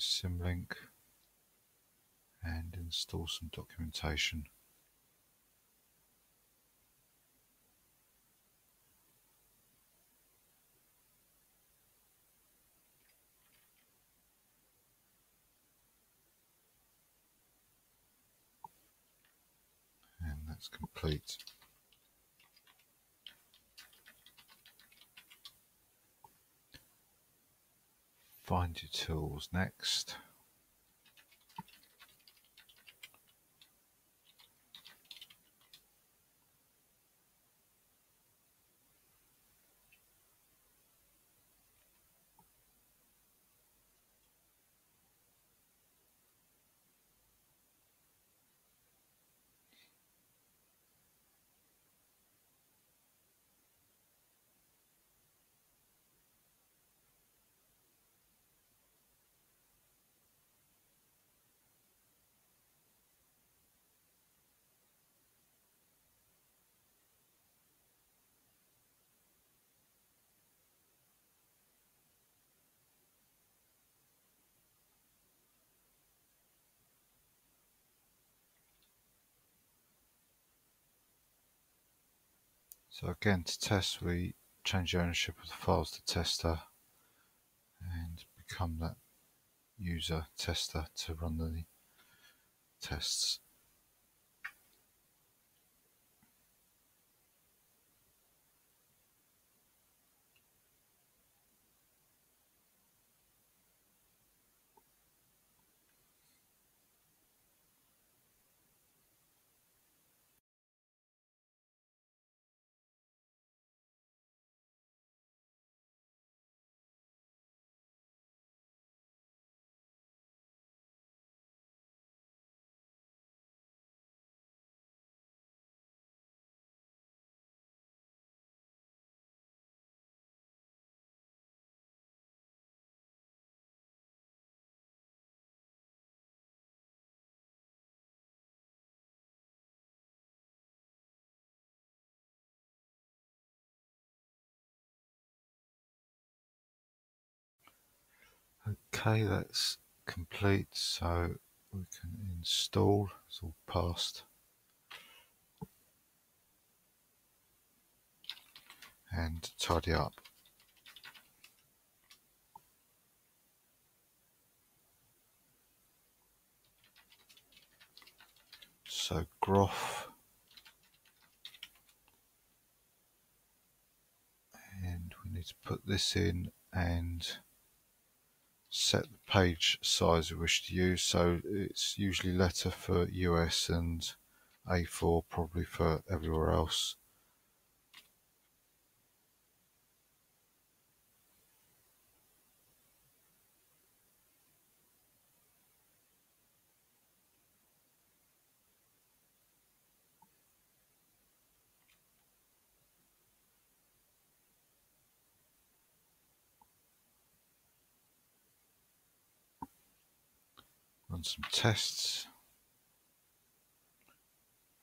A: Symlink and install some documentation. And that's complete. Findutils next. So again, to test, we change the ownership of the files to tester and become that user tester to run the tests. Okay, that's complete so we can install. It's all passed. And tidy up. So Groff and we need to put this in and set the page size we wish to use. So it's usually letter for US and A4 probably for everywhere else some tests.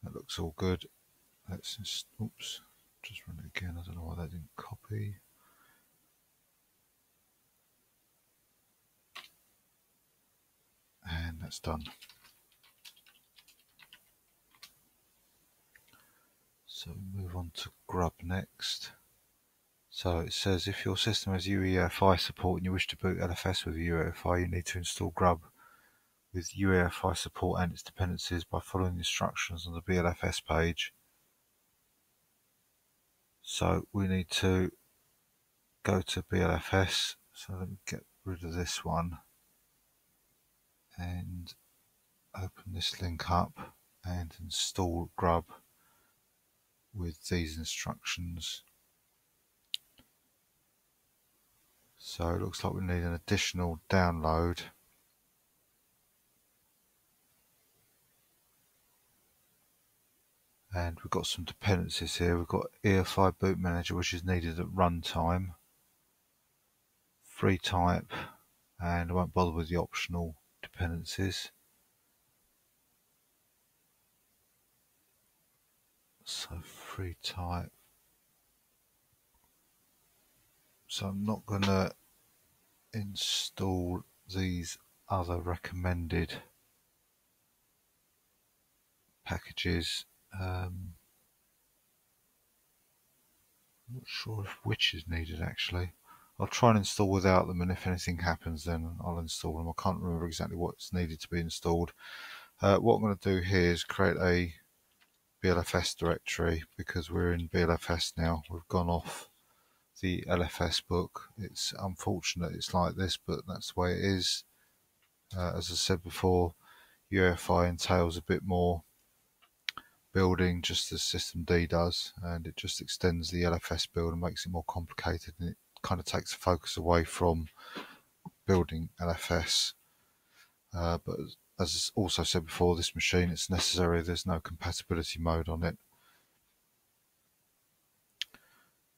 A: That looks all good. Let's just, oops, just run it again. I don't know why that didn't copy. And that's done. So move on to Grub next. So it says if your system has UEFI support and you wish to boot LFS with UEFI, you need to install Grub with UEFI support and its dependencies by following the instructions on the BLFS page. So we need to go to BLFS. So let me get rid of this one and open this link up and install Grub with these instructions. So it looks like we need an additional download. And we've got some dependencies here. We've got EFI Boot Manager which is needed at runtime, FreeType, and I won't bother with the optional dependencies. So FreeType. So I'm not going to install these other recommended packages um, I'm not sure if which is needed actually. I'll try and install without them and if anything happens then I'll install them. I can't remember exactly what's needed to be installed. Uh, what I'm going to do here is create a BLFS directory because we're in BLFS now. We've gone off the LFS book. It's unfortunate it's like this but that's the way it is. Uh, as I said before, UEFI entails a bit more building just as systemd does, and it just extends the LFS build and makes it more complicated, and it kind of takes the focus away from building LFS. Uh, but as also said before, this machine it's necessary. There's no compatibility mode on it.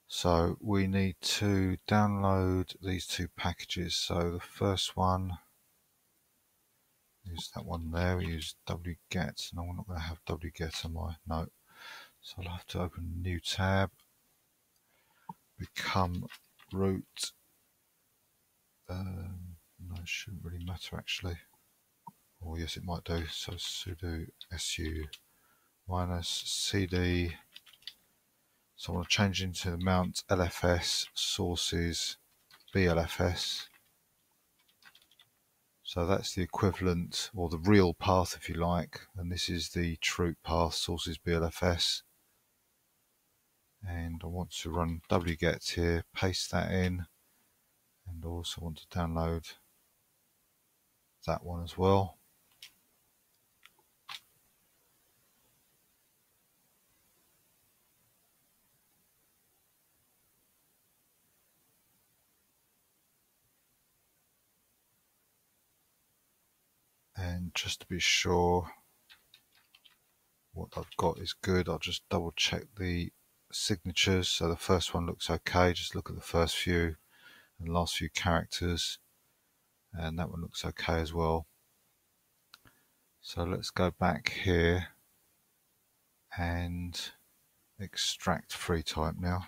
A: So we need to download these two packages. So the first one use that one there. We use wget. and I'm not going to have wget, am I? No. So I'll have to open a new tab. Become root. Um, no, it shouldn't really matter actually. Oh, yes, it might do. So sudo su minus cd. So I want to change into mount lfs sources blfs so that's the equivalent, or the real path if you like, and this is the true path, sources BLFS. And I want to run wget here, paste that in, and also want to download that one as well. And just to be sure what I've got is good. I'll just double check the signatures. So the first one looks okay. Just look at the first few and last few characters. And that one looks okay as well. So let's go back here and extract FreeType now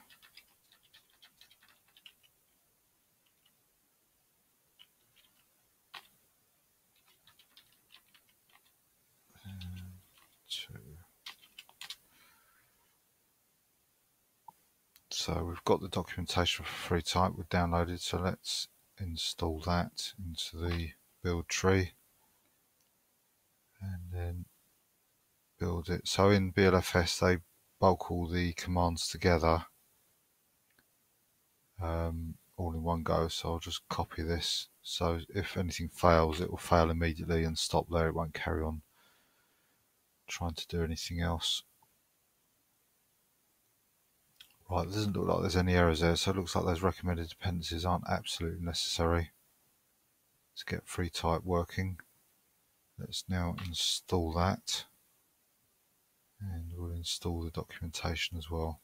A: So we've got the documentation for FreeType we've downloaded, so let's install that into the build tree and then build it. So in BLFS they bulk all the commands together um, all in one go so I'll just copy this so if anything fails it will fail immediately and stop there it won't carry on trying to do anything else. Right, it doesn't look like there's any errors there, so it looks like those recommended dependencies aren't absolutely necessary. Let's get FreeType working. Let's now install that. And we'll install the documentation as well.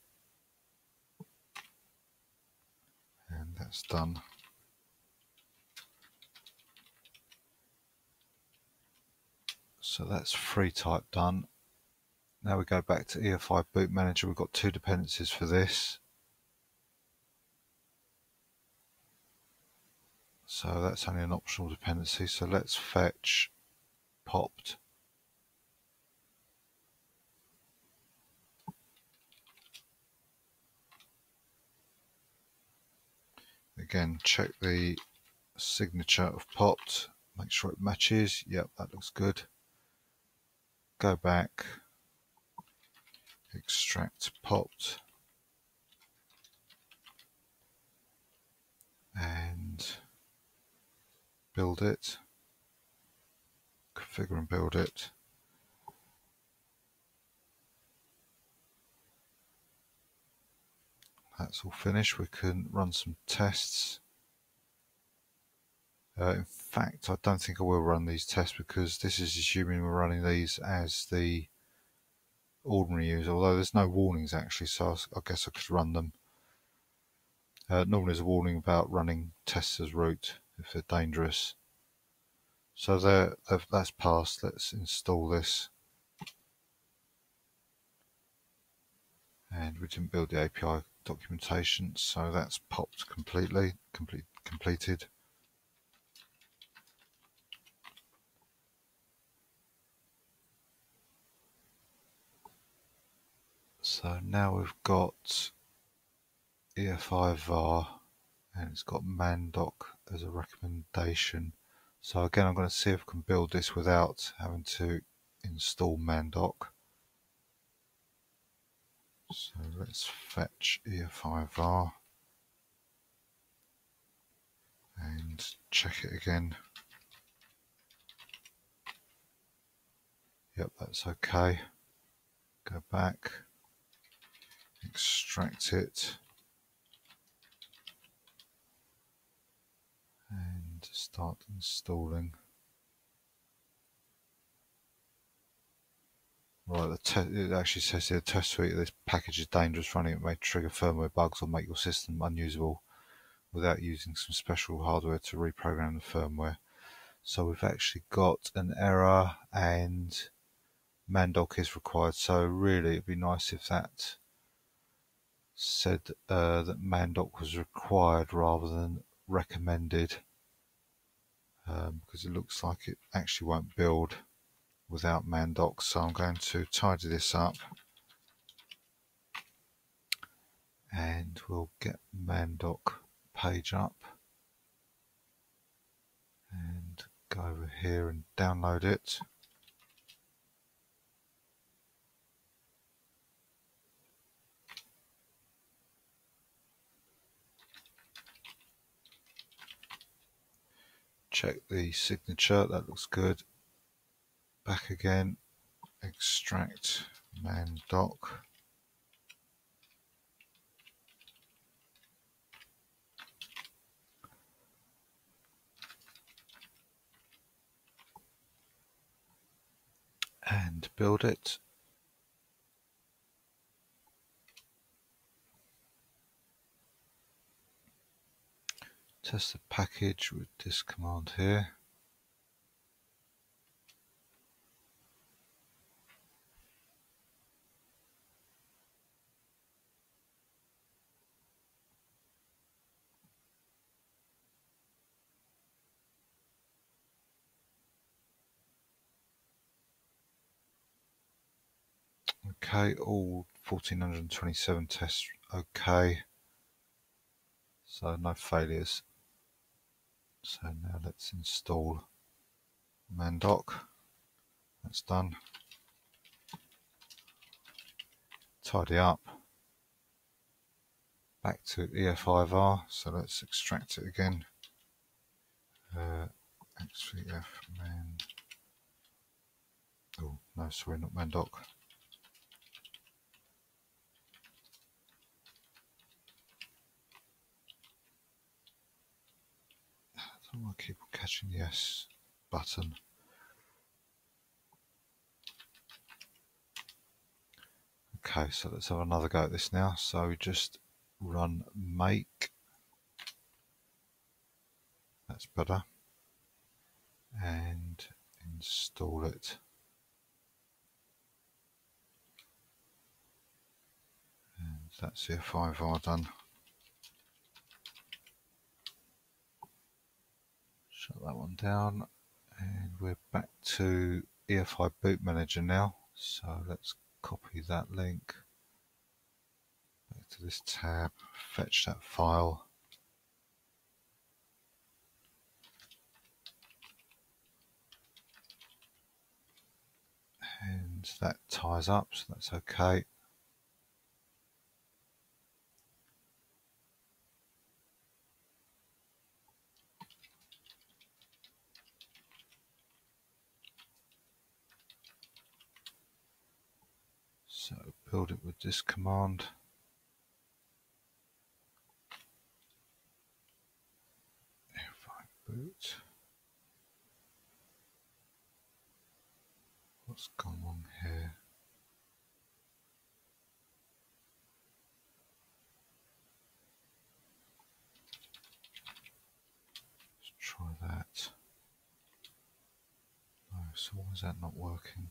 A: And that's done. So that's FreeType done. Now we go back to EFI Boot Manager. We've got two dependencies for this. So that's only an optional dependency. So let's fetch popt. Again, check the signature of popt. Make sure it matches. Yep, that looks good. Go back extract popt and build it, configure and build it. That's all finished. We can run some tests. Uh, in fact, I don't think I will run these tests because this is assuming we're running these as the ordinary use, although there's no warnings actually, so I guess I could run them. Uh, normally there's a warning about running tests as root if they're dangerous. So there, that's passed. Let's install this. And we didn't build the API documentation, so that's popt completely, complete, completed. So now we've got efivar and it's got mandoc as a recommendation. So again, I'm going to see if I can build this without having to install mandoc. So let's fetch efivar and check it again. Yep, that's okay. Go back extract it and start installing. Right, it actually says here, test suite, this package is dangerous running, it may trigger firmware bugs or make your system unusable without using some special hardware to reprogram the firmware. So we've actually got an error and mandoc is required, so really it'd be nice if that said uh, that Mandoc was required rather than recommended um, because it looks like it actually won't build without Mandoc so I'm going to tidy this up. And we'll get Mandoc page up. And go over here and download it check the signature, that looks good. Back again, extract man doc. And build it. Test the package with this command here. Okay, all 1427 tests okay. so no failures. So now let's install Mandoc. That's done. Tidy up. Back to efivar, so let's extract it again. Uh, X3F man. Oh, no, sorry, not Mandoc. I want to keep catching the S button. Okay, so let's have another go at this now. So we just run make. That's better. And install it. And that's the efivar done. Shut that one down and we're back to EFI Boot Manager now. So let's copy that link back to this tab, fetch that file. And that ties up, so that's okay. So build it with this command. If I boot, what's gone wrong here? Let's try that. No, so why is that not working?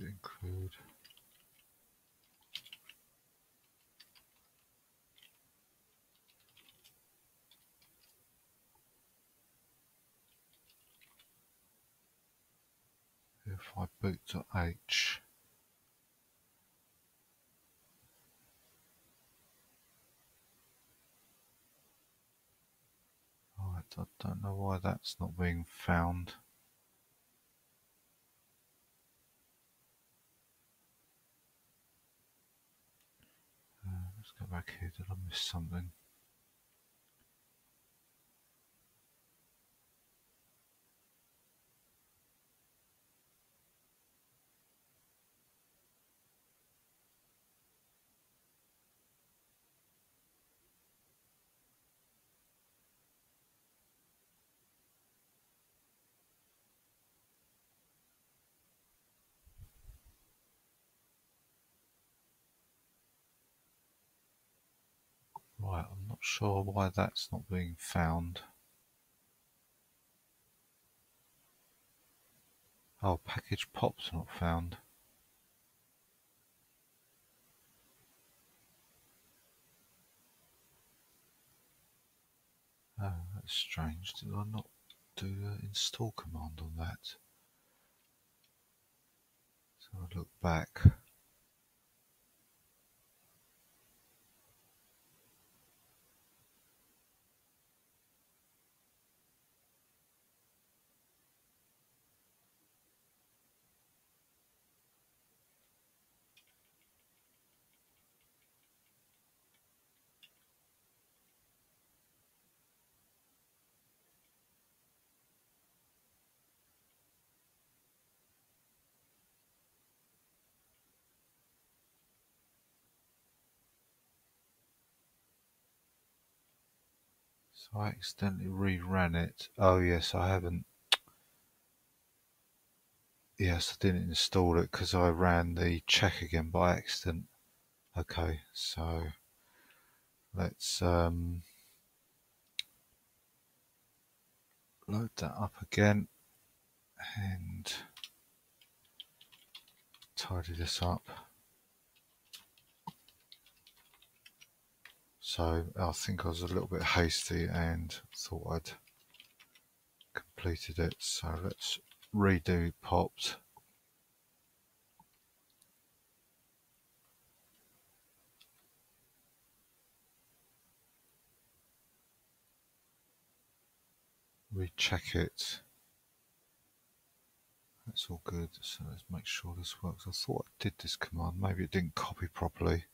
A: It include if I boot to H I don't know why that's not being found. Go back here. Did I miss something? Right, I'm not sure why that's not being found. Oh, package popt not found. Oh, that's strange. Did I not do an install command on that? So I look back. So I accidentally reran it. Oh yes, I haven't. Yes, I didn't install it because I ran the check again by accident. Okay, so let's um, load that up again and tidy this up. So I think I was a little bit hasty and thought I'd completed it. So let's redo popt. Recheck it. That's all good. So let's make sure this works. I thought I did this command. Maybe it didn't copy properly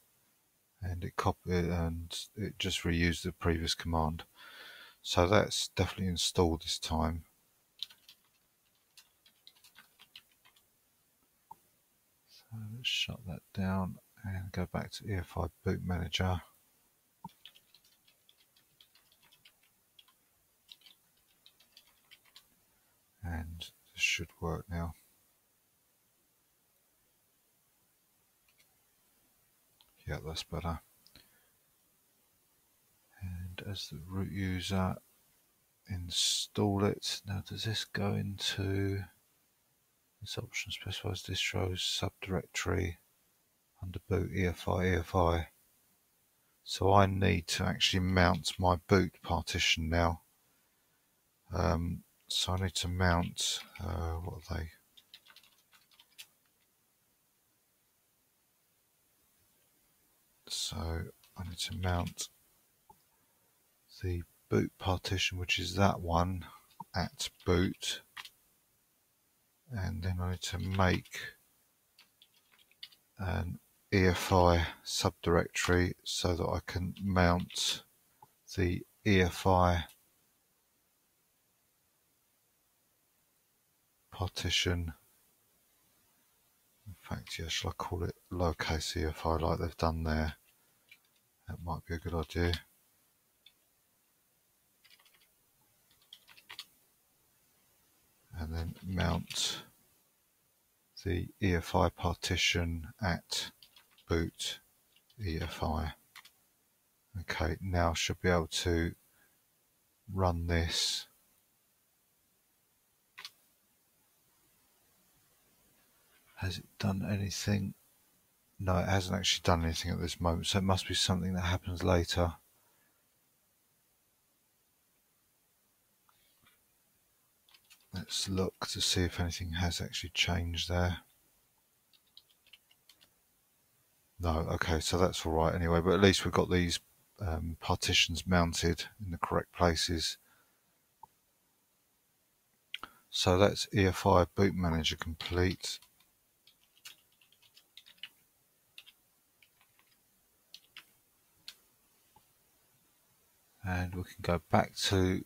A: and it copied uh, and it just reused the previous command. So that's definitely installed this time. So let's shut that down and go back to EFI Boot Manager. And this should work now. Yeah, that's better. And as the root user, install it. Now, does this go into this option specifies distros subdirectory under boot EFI EFI? So I need to actually mount my boot partition now. Um, so I need to mount, uh, what are they? So I need to mount the boot partition, which is that one at boot. And then I need to make an EFI subdirectory so that I can mount the EFI partition in fact, yeah, shall I call it lowercase EFI like they've done there? That might be a good idea. And then mount the EFI partition at boot EFI. Okay, now should be able to run this. Has it done anything? No, it hasn't actually done anything at this moment, so it must be something that happens later. Let's look to see if anything has actually changed there. No, okay, so that's all right anyway, but at least we've got these um, partitions mounted in the correct places. So that's EFI Boot Manager complete. And we can go back to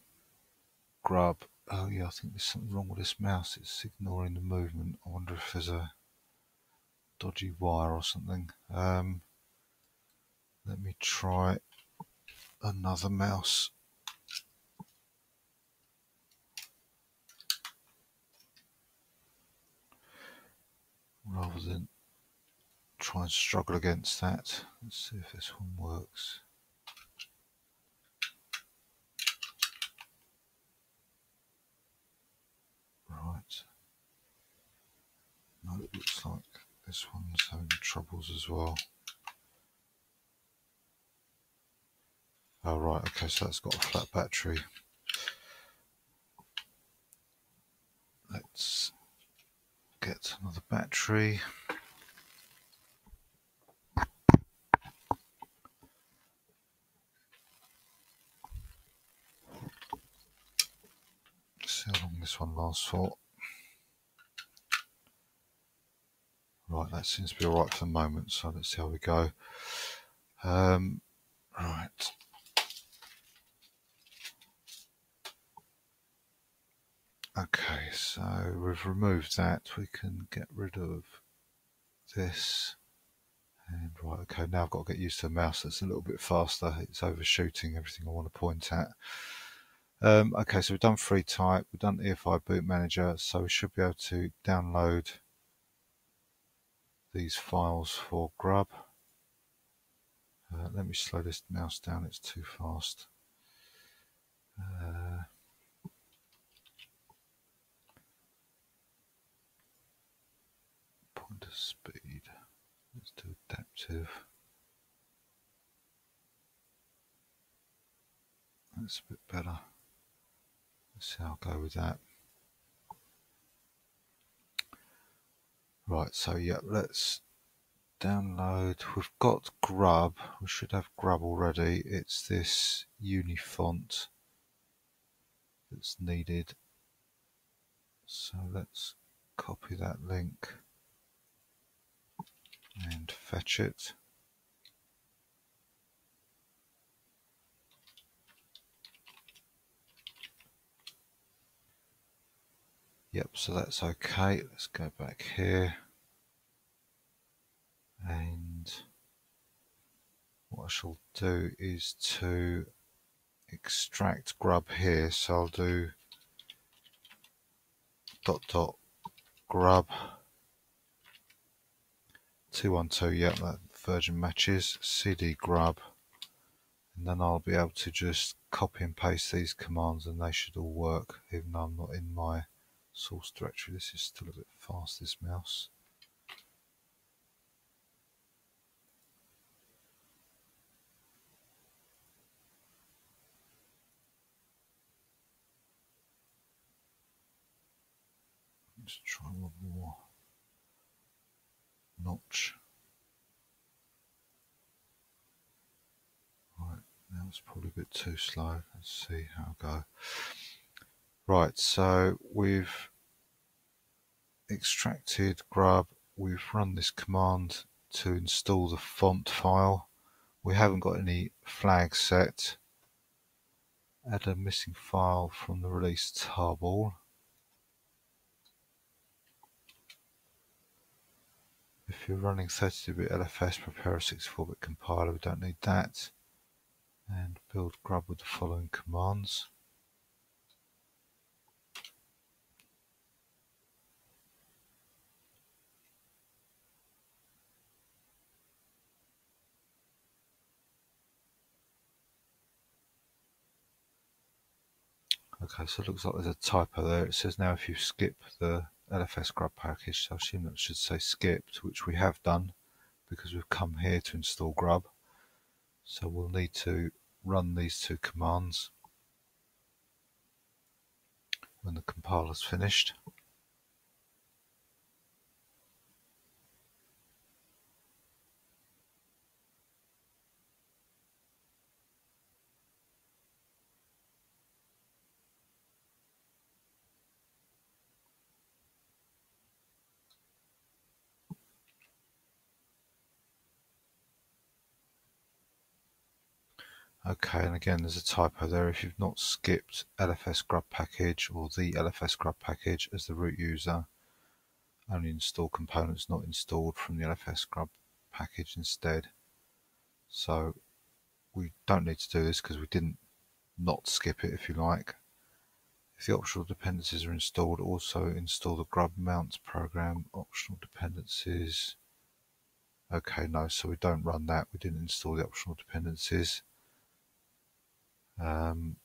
A: grub. Oh yeah I think there's something wrong with this mouse. It's ignoring the movement. I wonder if there's a dodgy wire or something. Um, let me try another mouse. Rather than try and struggle against that let's see if this one works Right. It looks like this one's having troubles as well. Oh right, okay, so that's got a flat battery. Let's get another battery. see how long this one lasts for. Right, that seems to be alright for the moment, so let's see how we go. Um, right. Okay, so we've removed that. We can get rid of this. And right, okay, now I've got to get used to the mouse that's a little bit faster. It's overshooting everything I want to point at. Um, okay, so we've done FreeType, we've done EFI Boot Manager, so we should be able to download these files for Grub. Uh, let me slow this mouse down, it's too fast. Uh, pointer speed. Let's do adaptive. That's a bit better. Let's see, how I'll go with that. Right, so yeah, let's download. We've got Grub. We should have Grub already. It's this Unifont that's needed. So let's copy that link and fetch it. Yep, so that's okay. Let's go back here. And what I shall do is to extract grub here. So I'll do dot dot grub 212, yep, that version matches, cd grub, and then I'll be able to just copy and paste these commands and they should all work, even though I'm not in my source directory. This is still a bit fast, this mouse. Let's try one more notch. Right, now it's probably a bit too slow. Let's see how I go. Right, so we've extracted grub, we've run this command to install the font file. We haven't got any flags set. Add a missing file from the release tarball. If you're running 32-bit LFS, prepare a 64-bit compiler. We don't need that. And build grub with the following commands. Okay, so it looks like there's a typo there. It says now if you skip the LFS grub package, so I assume that should say skipped, which we have done because we've come here to install grub. So we'll need to run these two commands when the compiler's finished. Okay, and again, there's a typo there. If you've not skipped LFS grub package or the LFS grub package as the root user, only install components not installed from the LFS grub package instead. So we don't need to do this because we didn't not skip it if you like. If the optional dependencies are installed, also install the grub mounts program, optional dependencies. Okay, no, so we don't run that. We didn't install the optional dependencies. Um,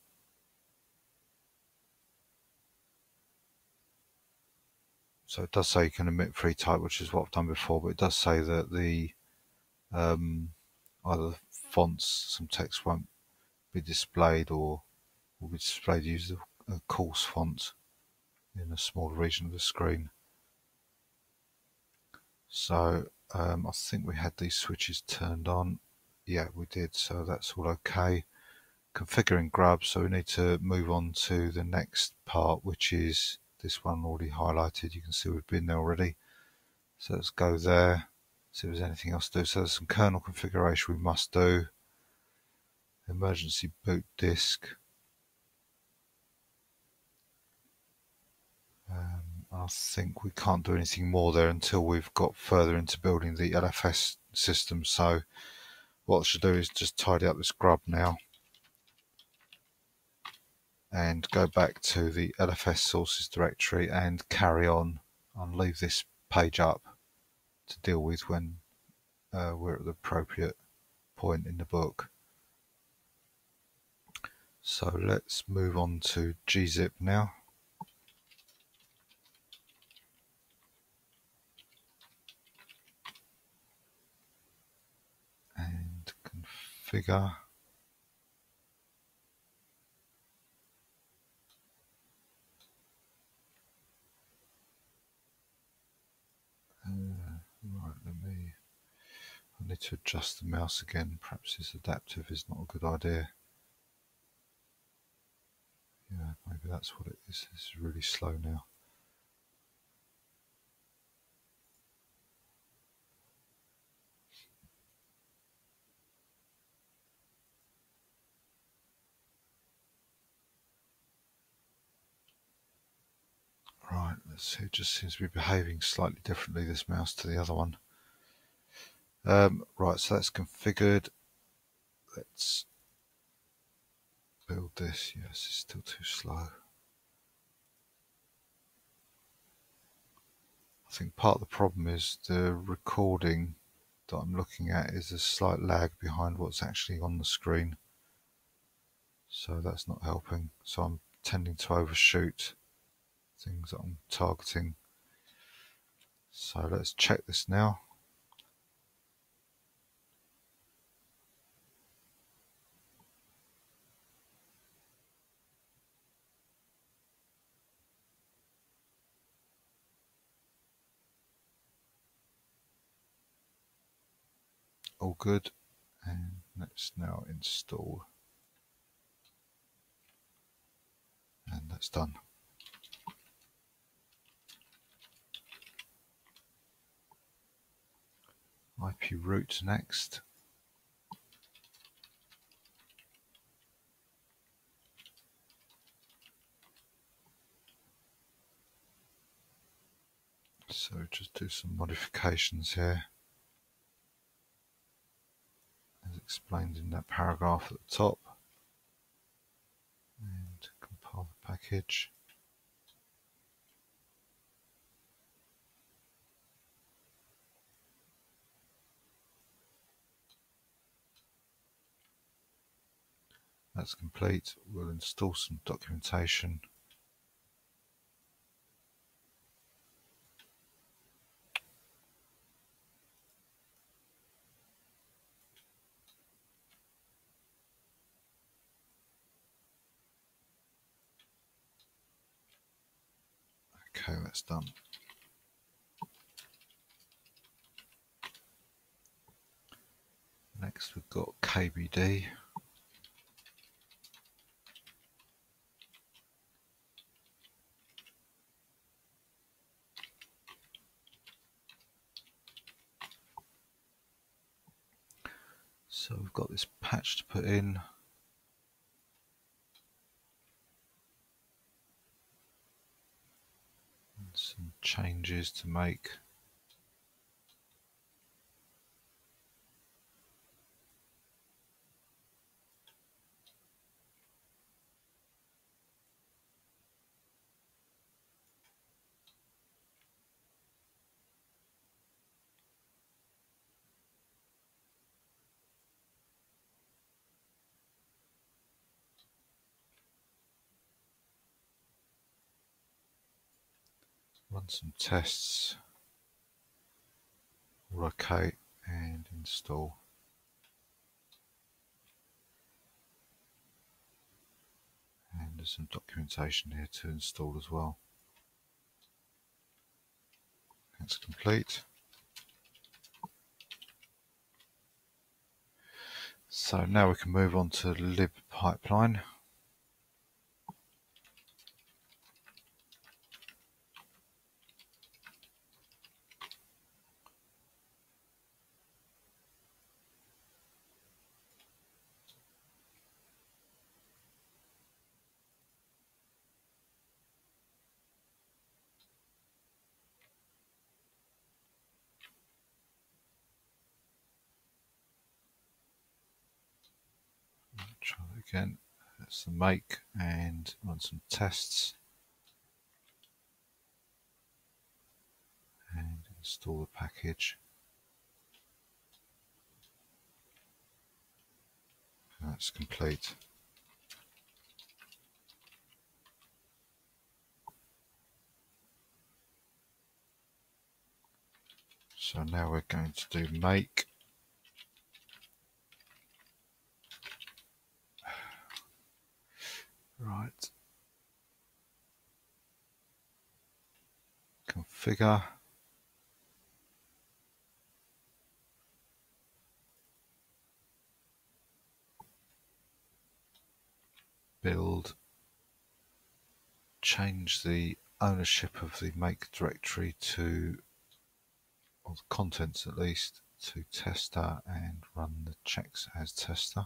A: so it does say you can omit FreeType, which is what I've done before, but it does say that the um, either fonts, some text won't be displayed or will be displayed using a coarse font in a small region of the screen. So um, I think we had these switches turned on. Yeah, we did, so that's all okay configuring grub so we need to move on to the next part which is this one already highlighted. You can see we've been there already. So let's go there see if there's anything else to do. So there's some kernel configuration we must do. Emergency boot disk um, I think we can't do anything more there until we've got further into building the LFS system. So what I should do is just tidy up this grub now and go back to the LFS sources directory and carry on and leave this page up to deal with when uh, we're at the appropriate point in the book. So let's move on to gzip now. And configure. Uh, right, let me. I need to adjust the mouse again. Perhaps this adaptive is not a good idea. Yeah, maybe that's what it is. It's really slow now. Right, let's see, it just seems to be behaving slightly differently, this mouse to the other one. Um, right, so that's configured. Let's build this. Yes, it's still too slow. I think part of the problem is the recording that I'm looking at is a slight lag behind what's actually on the screen. So that's not helping. So I'm tending to overshoot things that I'm targeting. So let's check this now. all good. And let's now install. And that's done. IP route next. So just do some modifications here as explained in that paragraph at the top and compile the package. That's complete. We'll install some documentation Okay, that's done. Next we've got KBD. So we've got this patch to put in. some changes to make. Some tests, locate and install. And there's some documentation here to install as well. That's complete. So now we can move on to lib pipeline. try that again. That's the make and run some tests. And install the package. That's complete. So now we're going to do make. Right. Configure. Build. Change the ownership of the make directory to or the contents at least, to tester and run the checks as tester.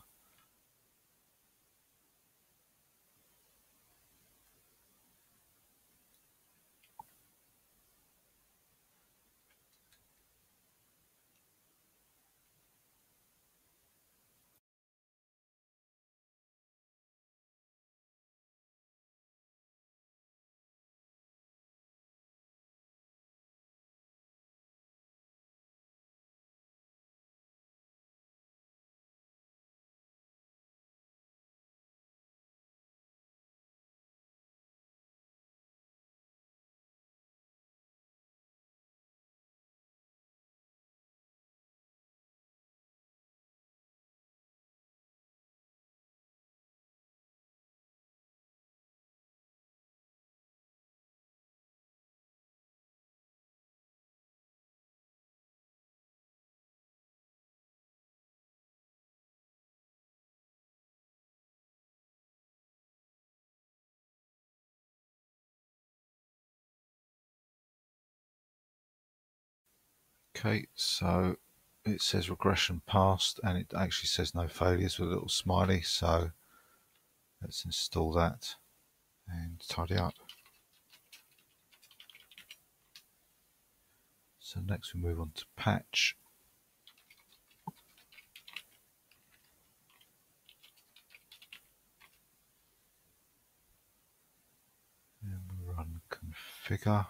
A: Okay, so it says regression passed and it actually says no failures with a little smiley. So let's install that and tidy up. So next we move on to patch. And we run configure.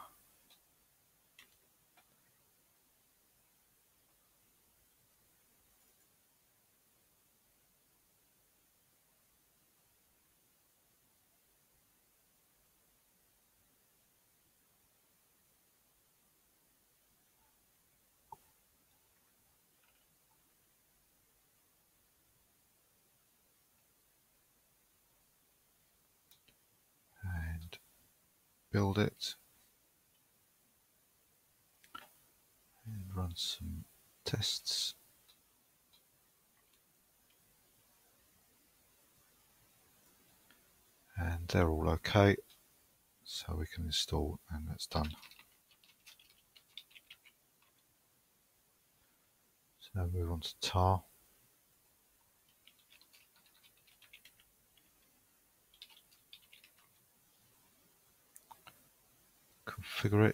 A: Build it and run some tests. And they're all okay, so we can install and that's done. So move on to tar. Configure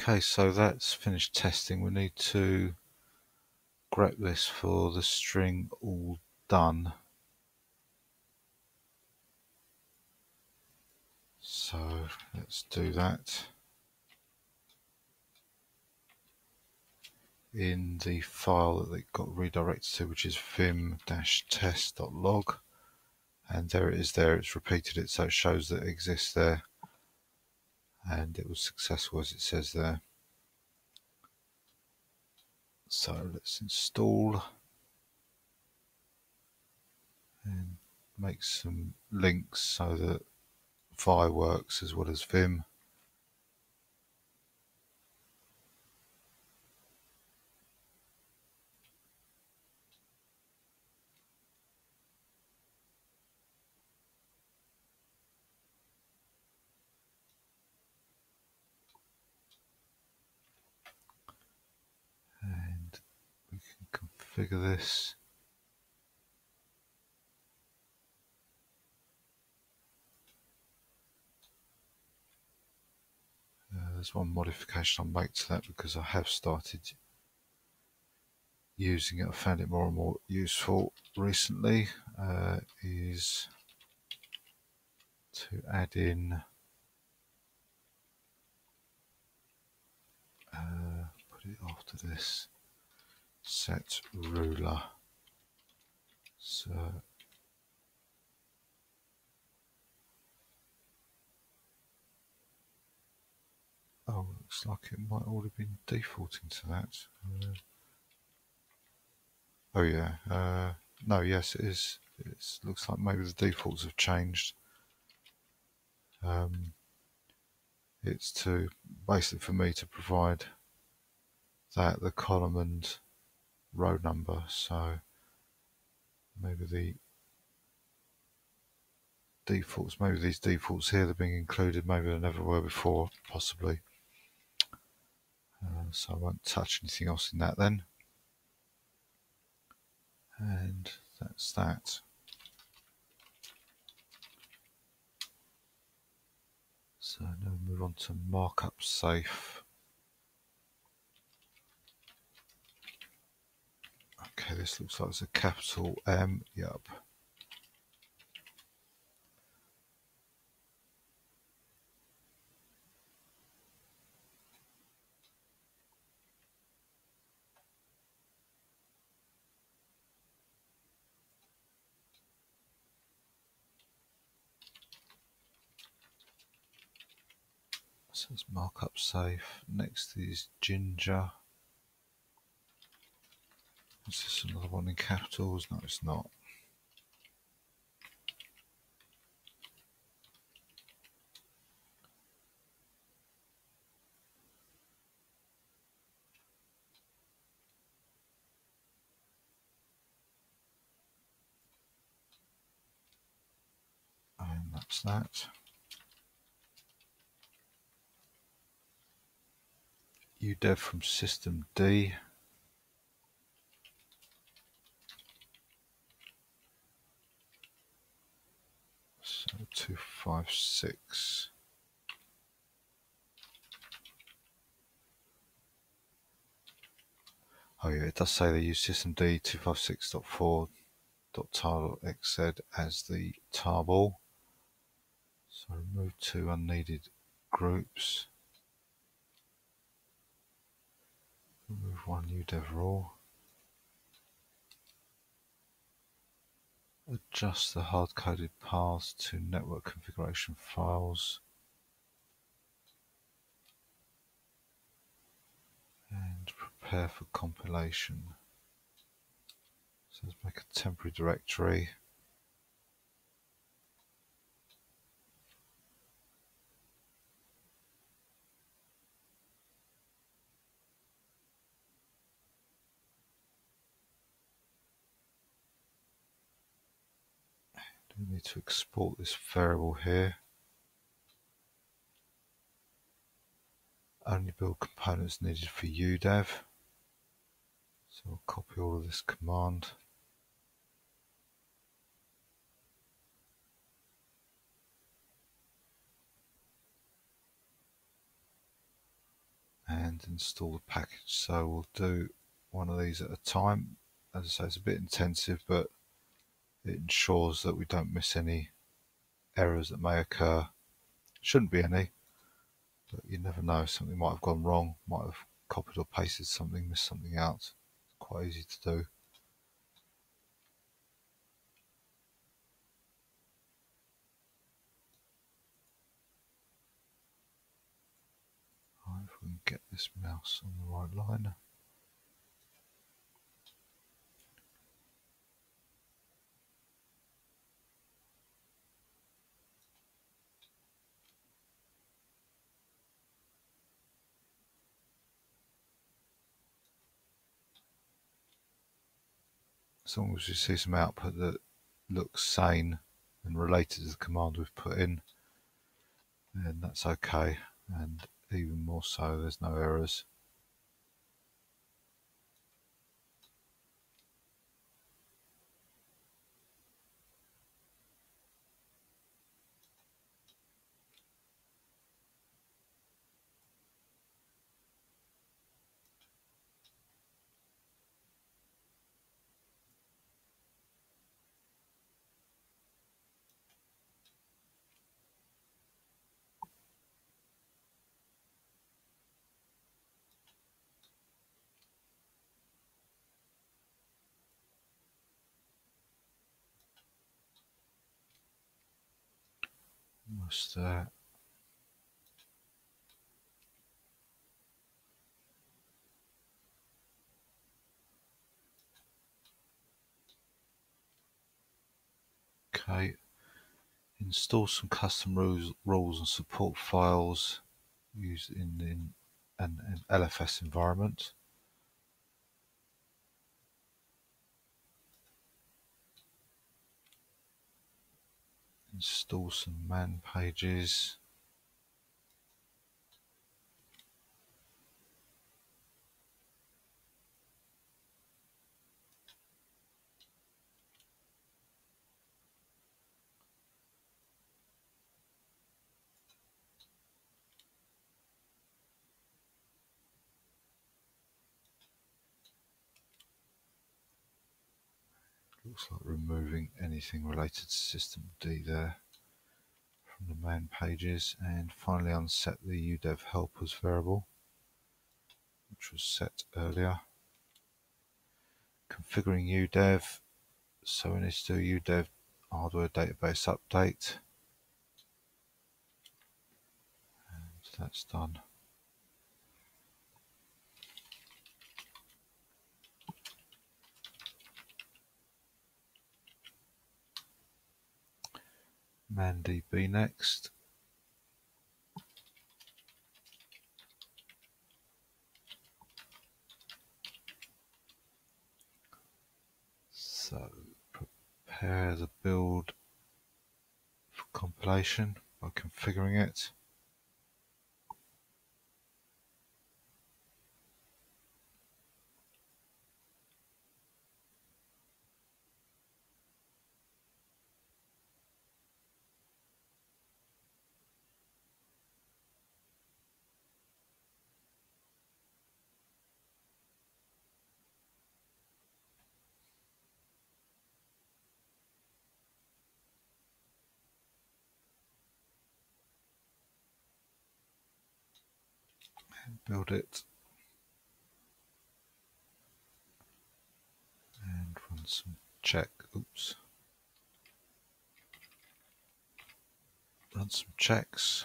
A: Okay, so that's finished testing. We need to grep this for the string all done. So let's do that. In the file that it got redirected to, which is vim-test.log, and there it is there, it's repeated it so it shows that it exists there and it was successful as it says there. So let's install and make some links so that Vi works as well as Vim. Configure this. Uh, there's one modification I'll make to that because I have started using it. I found it more and more useful recently. Uh, is to add in uh, put it after this set ruler. So Oh, looks like it might have been defaulting to that. Uh, oh yeah, uh, no, yes it is. It looks like maybe the defaults have changed. Um, it's to basically for me to provide that the column and row number so maybe the defaults maybe these defaults here they're being included maybe they never were before possibly. Uh, so I won't touch anything else in that then. And that's that. So now we move on to MarkupSafe Okay, this looks like it's a capital M. Yep. Says MarkupSafe. Next is Jinja. Is this another one in capitals? No, it's not. And that's that. UDEV from System D. So 256. Oh yeah, it does say they use system systemd 256.4.tile.xz as the tarball. So remove two unneeded groups. Remove one UDEV rule. Adjust the hard-coded paths to network configuration files. And prepare for compilation. So let's make a temporary directory. We need to export this variable here. Only build components needed for UDEV. So I'll copy all of this command. and install the package. So we'll do one of these at a time. As I say, it's a bit intensive, but it ensures that we don't miss any errors that may occur. Shouldn't be any, but you never know. Something might have gone wrong, might have copied or pasted something, missed something out. It's quite easy to do. If we get this mouse on the right line. As long as you see some output that looks sane and related to the command we've put in, then that's okay. And even more so, there's no errors. There. Okay, install some custom rules, rules and support files used in, in an, an LFS environment. Install some man pages. Looks like removing anything related to system D there from the man pages and finally unset the UDEV helpers variable which was set earlier. Configuring UDEV, so we need to do UDEV hardware database update and that's done. ManDB next. So prepare the build for compilation by configuring it. Build it. And run some check oops. Run some checks.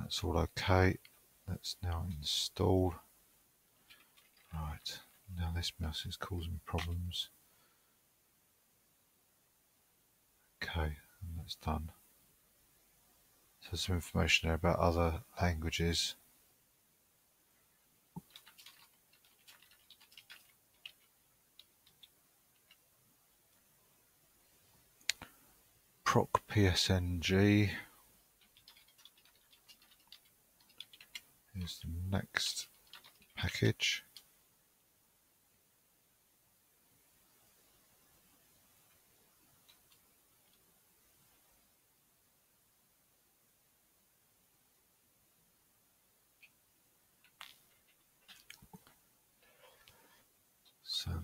A: That's all okay. Let's now install right. Now this mouse is causing problems. Okay and that's done so some information there about other languages. procps-ng is the next package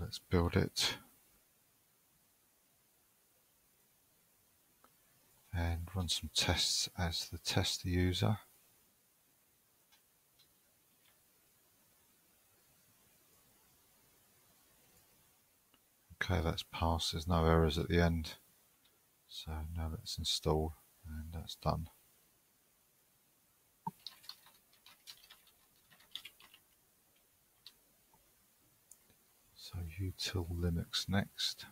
A: let's build it. And run some tests as the tester user. Okay, that's passed. There's no errors at the end. So now let's install and that's done. So util-linux next.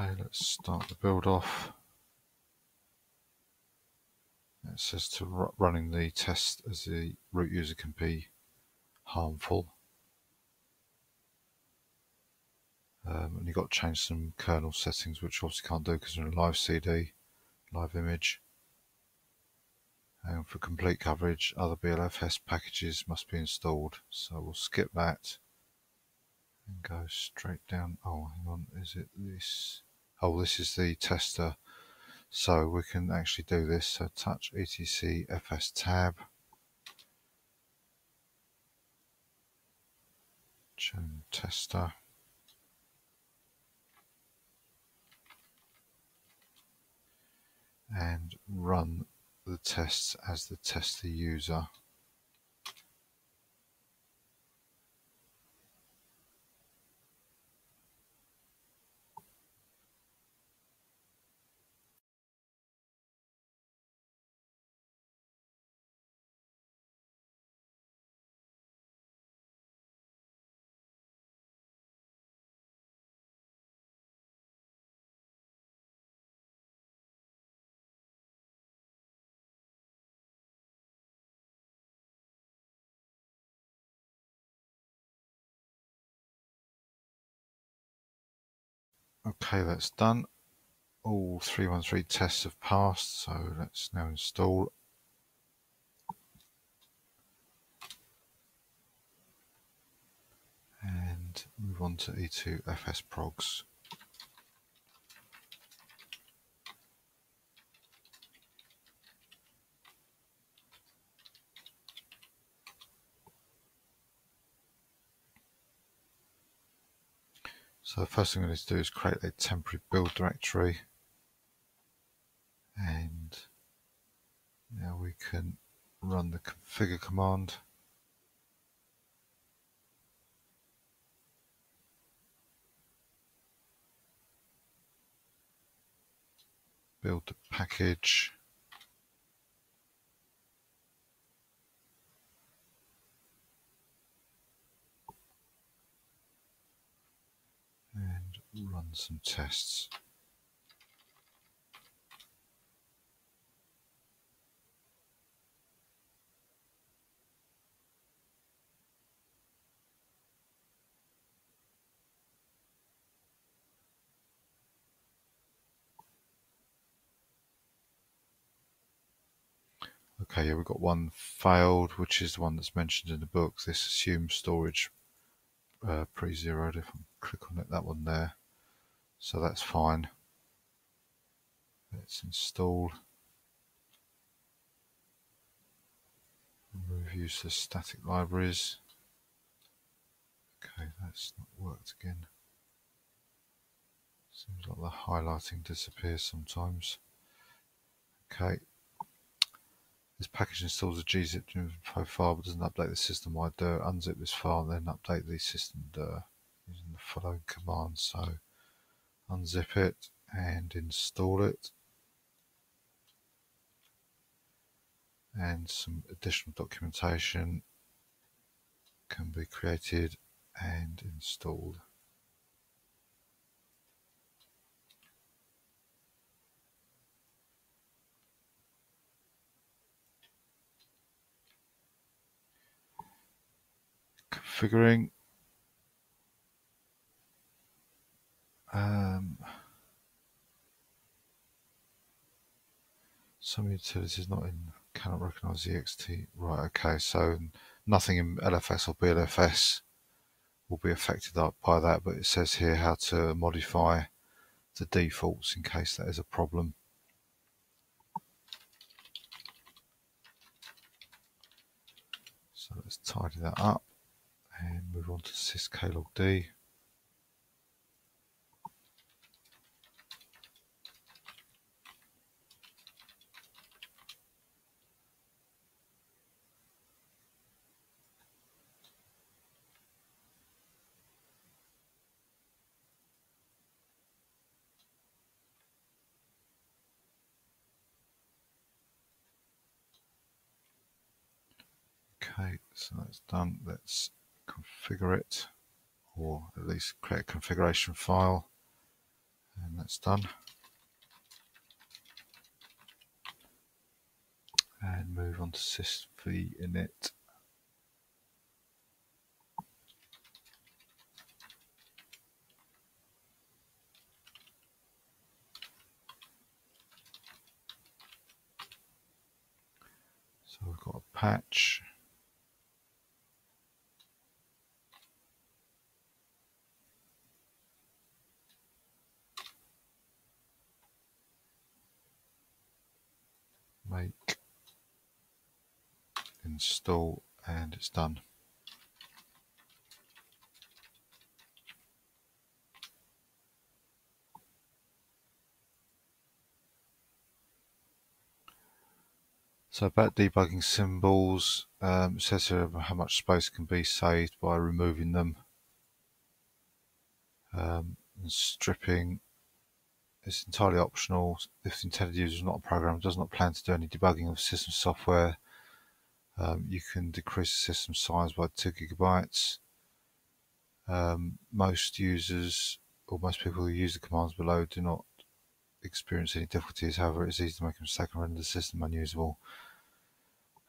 A: Okay, let's start the build off. It says to running the test as the root user can be harmful. Um, and you've got to change some kernel settings, which obviously can't do because we're in a live CD, live image. And for complete coverage, other BLFS packages must be installed. So we'll skip that and go straight down. Oh, hang on, is it this? Oh, this is the tester. So we can actually do this. So touch etc fs tab. Choose tester. And run the tests as the tester user. Okay, that's done. All 313 tests have passed, so let's now install. And move on to E2fsprogs. So the first thing we need to do is create a temporary build directory. And now we can run the configure command. Build the package. Run some tests. Okay, yeah, we've got one failed, which is the one that's mentioned in the book. This assumes storage uh, pre-zeroed. If I click on it, that one there. So that's fine. Let's install. Review the static libraries. Okay, that's not worked again. Seems like the highlighting disappears sometimes. Okay. This package installs a gzip file but doesn't update the system-wide dir. Unzip this file and then update the system dir using the following command. So unzip it and install it and some additional documentation can be created and installed. configuring. Um, some utilities not in cannot recognize the XT. Right, okay, so nothing in LFS or BLFS will be affected by that, but it says here how to modify the defaults in case that is a problem. So let's tidy that up and move on to sysklogd. Okay, so that's done. Let's configure it, or at least create a configuration file, and that's done. And move on to sysv init. So we've got a patch. Make install and it's done. So about debugging symbols, um, it says here how much space can be saved by removing them. Um, and stripping it's entirely optional if the intended user is not a programmer does not plan to do any debugging of system software. Um, you can decrease the system size by 2 gigabytes. Um, most users or most people who use the commands below do not experience any difficulties. However, it's easy to make a mistake and render the system unusable.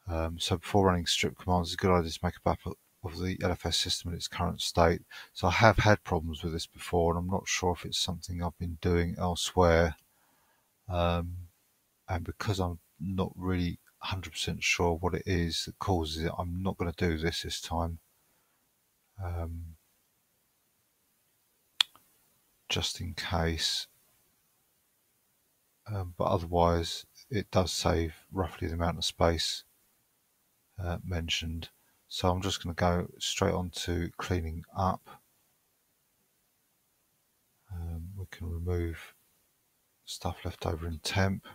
A: Um, so before running strip commands, it's a good idea to make a backup of the LFS system in its current state. So I have had problems with this before, and I'm not sure if it's something I've been doing elsewhere. Um, and because I'm not really 100% sure what it is that causes it, I'm not going to do this this time. Um, just in case. Um, but otherwise, it does save roughly the amount of space uh, mentioned. So I'm just going to go straight on to cleaning up. Um, we can remove stuff left over in temp.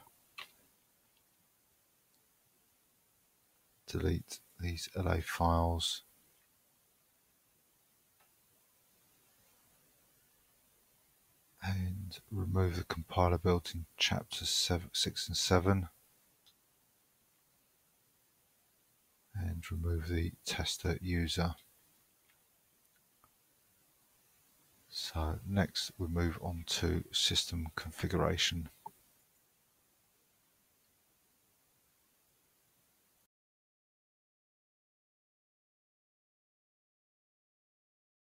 A: Delete these LA files. And remove the compiler built in chapters seven, 6 and 7. And remove the tester user. So next we move on to system configuration.